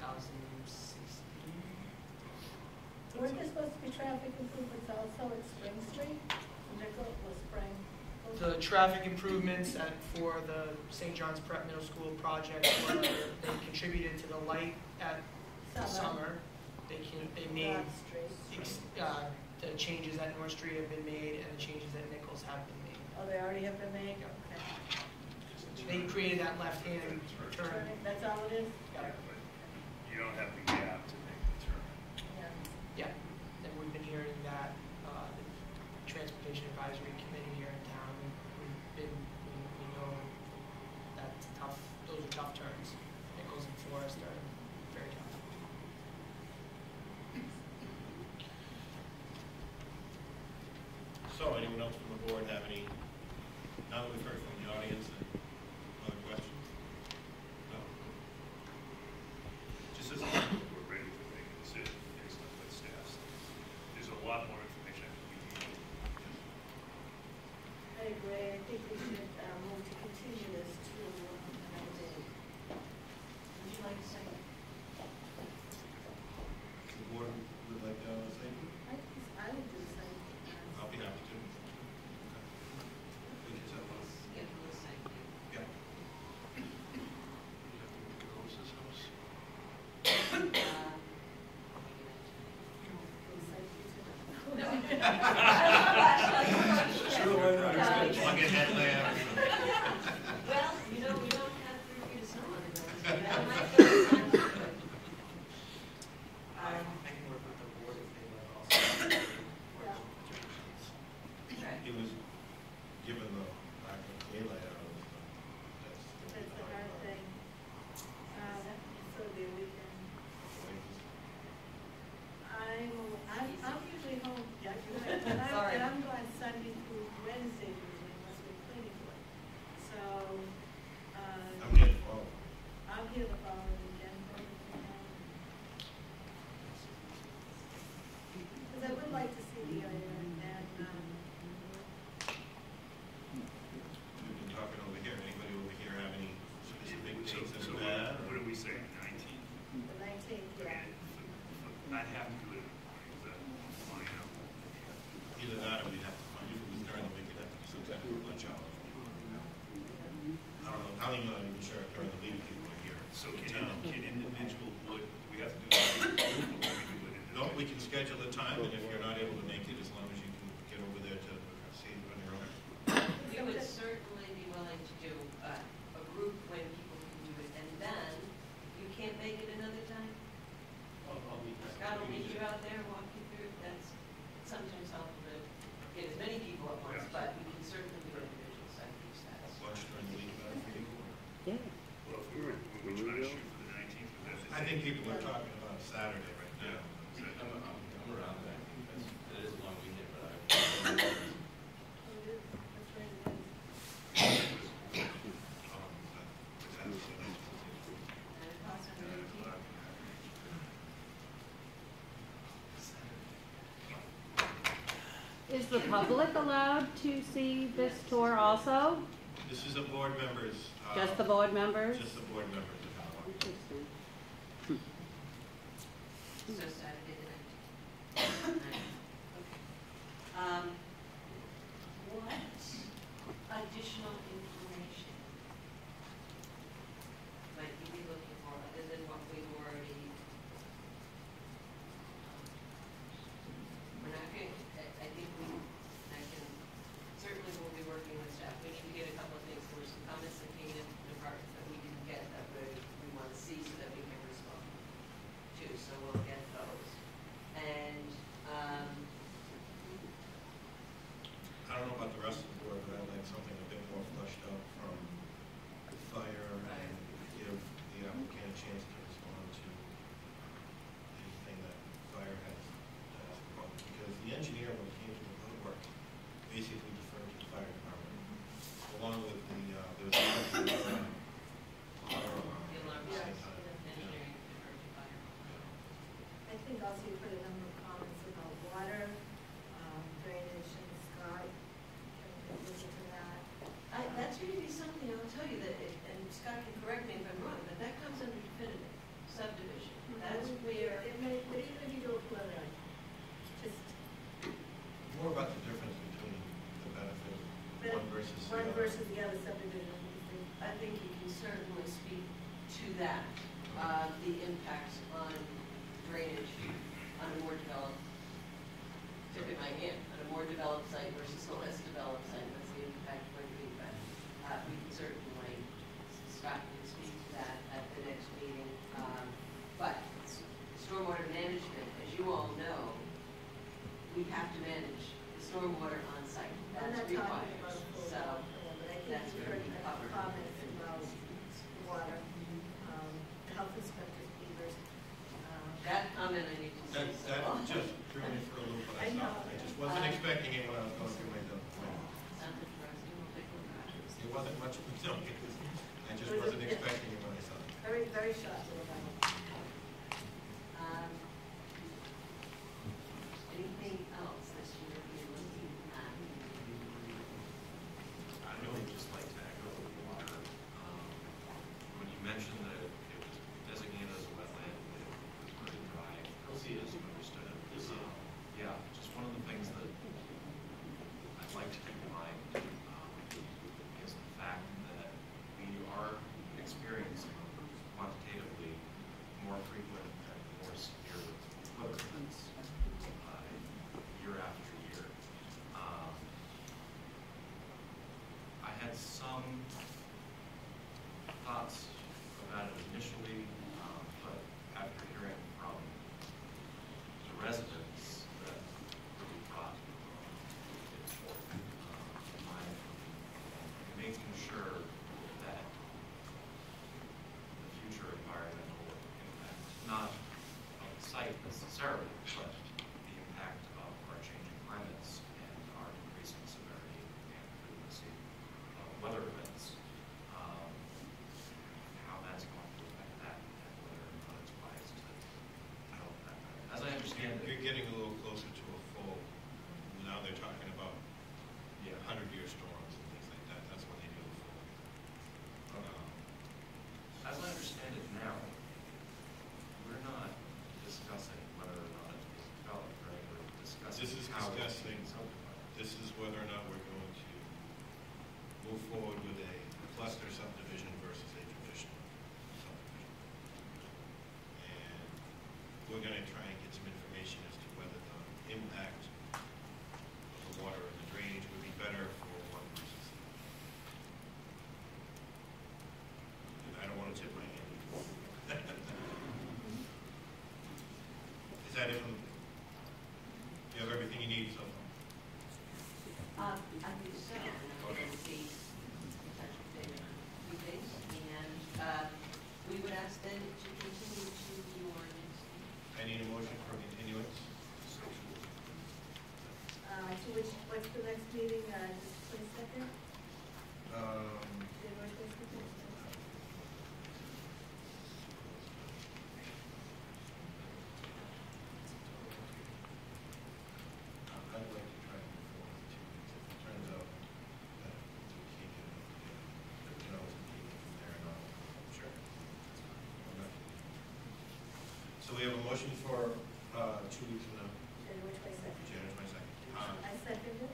2016. Weren't there supposed to be traffic improvements also at Spring Street? Nickel was Spring. The traffic improvements at, for the St. John's Prep Middle School project were, they contributed to the light at Summer. summer. They can, they made, ex- uh, the changes at North Street have been made and the changes at Nichols have been made. Oh, they already have been made? Okay. They created that left-hand turn. Turning, That's all it is? Yeah. But you don't have the gap to make the turn. Yeah. Yeah, and we've been hearing that, uh, the Transportation Advisory Committee here in town, we've been, we, we know that's tough, those are tough turns. Nichols and Forest are very tough. So anyone else from the board have any, now that we've heard from the audience, other questions? No? Just as a board, we're ready to make a decision based on what staff said. There's a lot more information we need. I agree, I think we should uh, move to continue this to another day. Would you like to say? The board would like to say, I, I would do the same. I'll be happy to. We can set one. Yeah, we'll say. Yeah. Bucket headlamp. Is the public allowed to see this tour also? This is the board members. uh, Just the board members? Just the board members. versus the other subdivision? I think you can certainly speak to that. initially, uh, but after hearing from the residents that really brought it forth, uh, in my opinion, making sure that the future environmental impact, not on the site necessarily, getting a little closer to a full, now they're talking about yeah, 100-year storms and things like that. That's when they do a full. Um, As I understand it now, we're not discussing whether or not it's developed, right? We're discussing this is how discussing, This is whether or not we're going to move forward with a cluster subdivision versus a traditional subdivision. And we're going to try that it? You have everything you need so far? Uh, I think so, in case, touch base, we base, and, uh, we would ask then to continue to your next meeting. I need a motion for continuance. Uh, to which, what's the next meeting, uh, twenty-second? Um, January twenty-second? I'd like to try and move forward with two weeks. If it turns out that we can't get enough together, you know, we can keep it from there and on. Sure. Okay. So we have a motion for, uh, two weeks from now, January twenty-second. January twenty-second. Uh, I second it.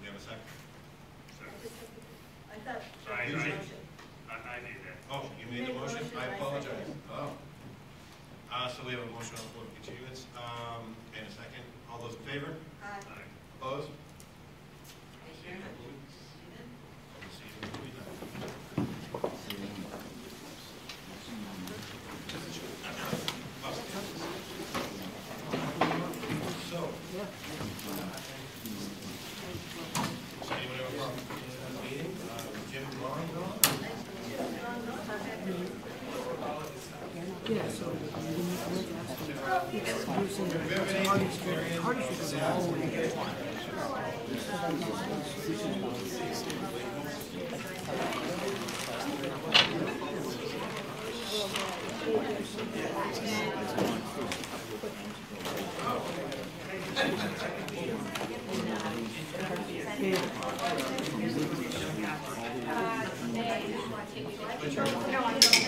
we have a second? I just seconded it. I thought. I, I. I I made that. Oh, you made the Made the motion? motion, I I apologize. Oh. Uh, so we have a motion on the floor for continuance, um, and a second. All those in favor? Aye. Opposed? Thank you very much. See you then. We'll see you in two weeks. So. Does anyone have a problem with the meeting? Uh, Jim Long gone? Uh, so, uh, take four out of yours.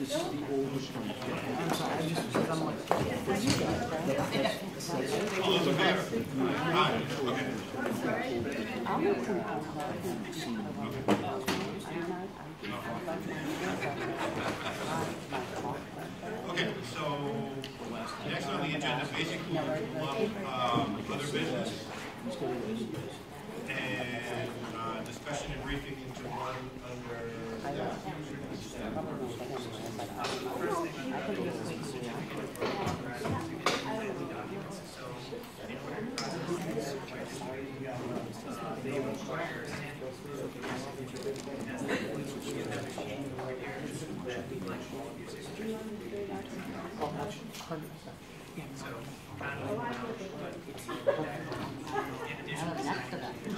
This is the oldest one. I'm sorry, I just, I'm like, you okay. I'm. Okay, so, next on the agenda, basically, um, other business and, uh, discussion and briefing into one under. So, in order to process this, uh, they require a sample of the and that's the we get that machine over here, that we like all of your signatures. So, kind of, but it's, in addition to signing, uh,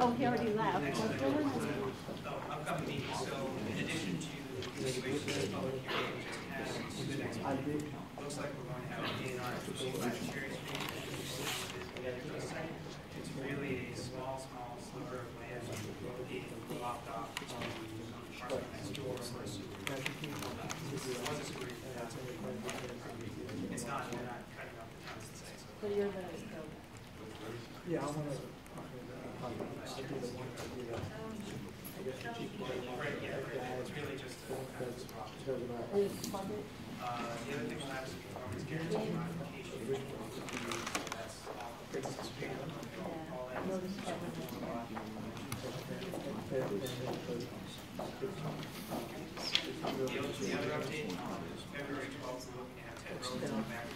Oh, he already left. Uh, oh, upcoming meetings, so in addition to the situation of public hearing, we just had the next meeting. Looks like we're going to have a D and R for five Cherry Street. It's really a small, small sliver of land being lopped off on the park next door. This was a street, it's not, we're not cutting up the towns to say so. So you're the, Yeah, I want to, the one, I do the, I guess the cheap one. Right, yeah, right, it's really just a kind of swap. Doesn't matter. you plug it? Uh, the other thing we'll have is performance guarantee modification. That's all. All that is- Notice everything. The other, the other update, February twelfth, we're looking at ten roads on back,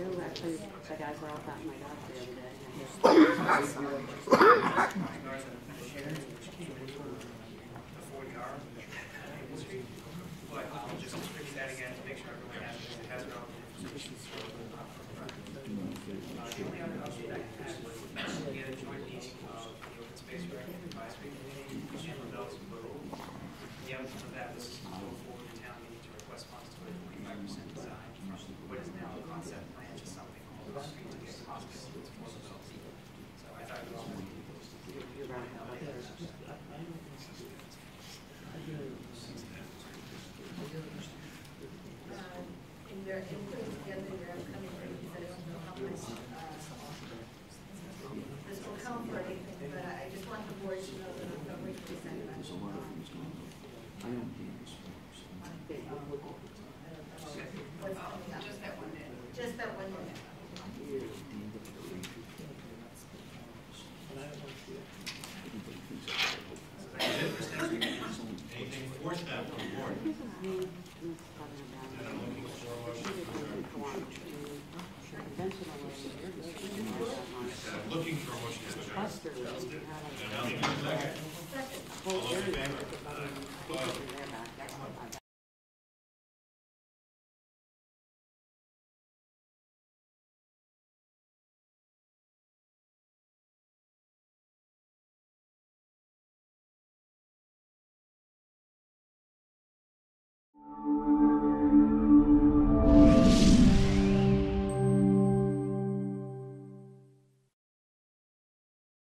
Bill actually, the guys were all fighting my dog the other day.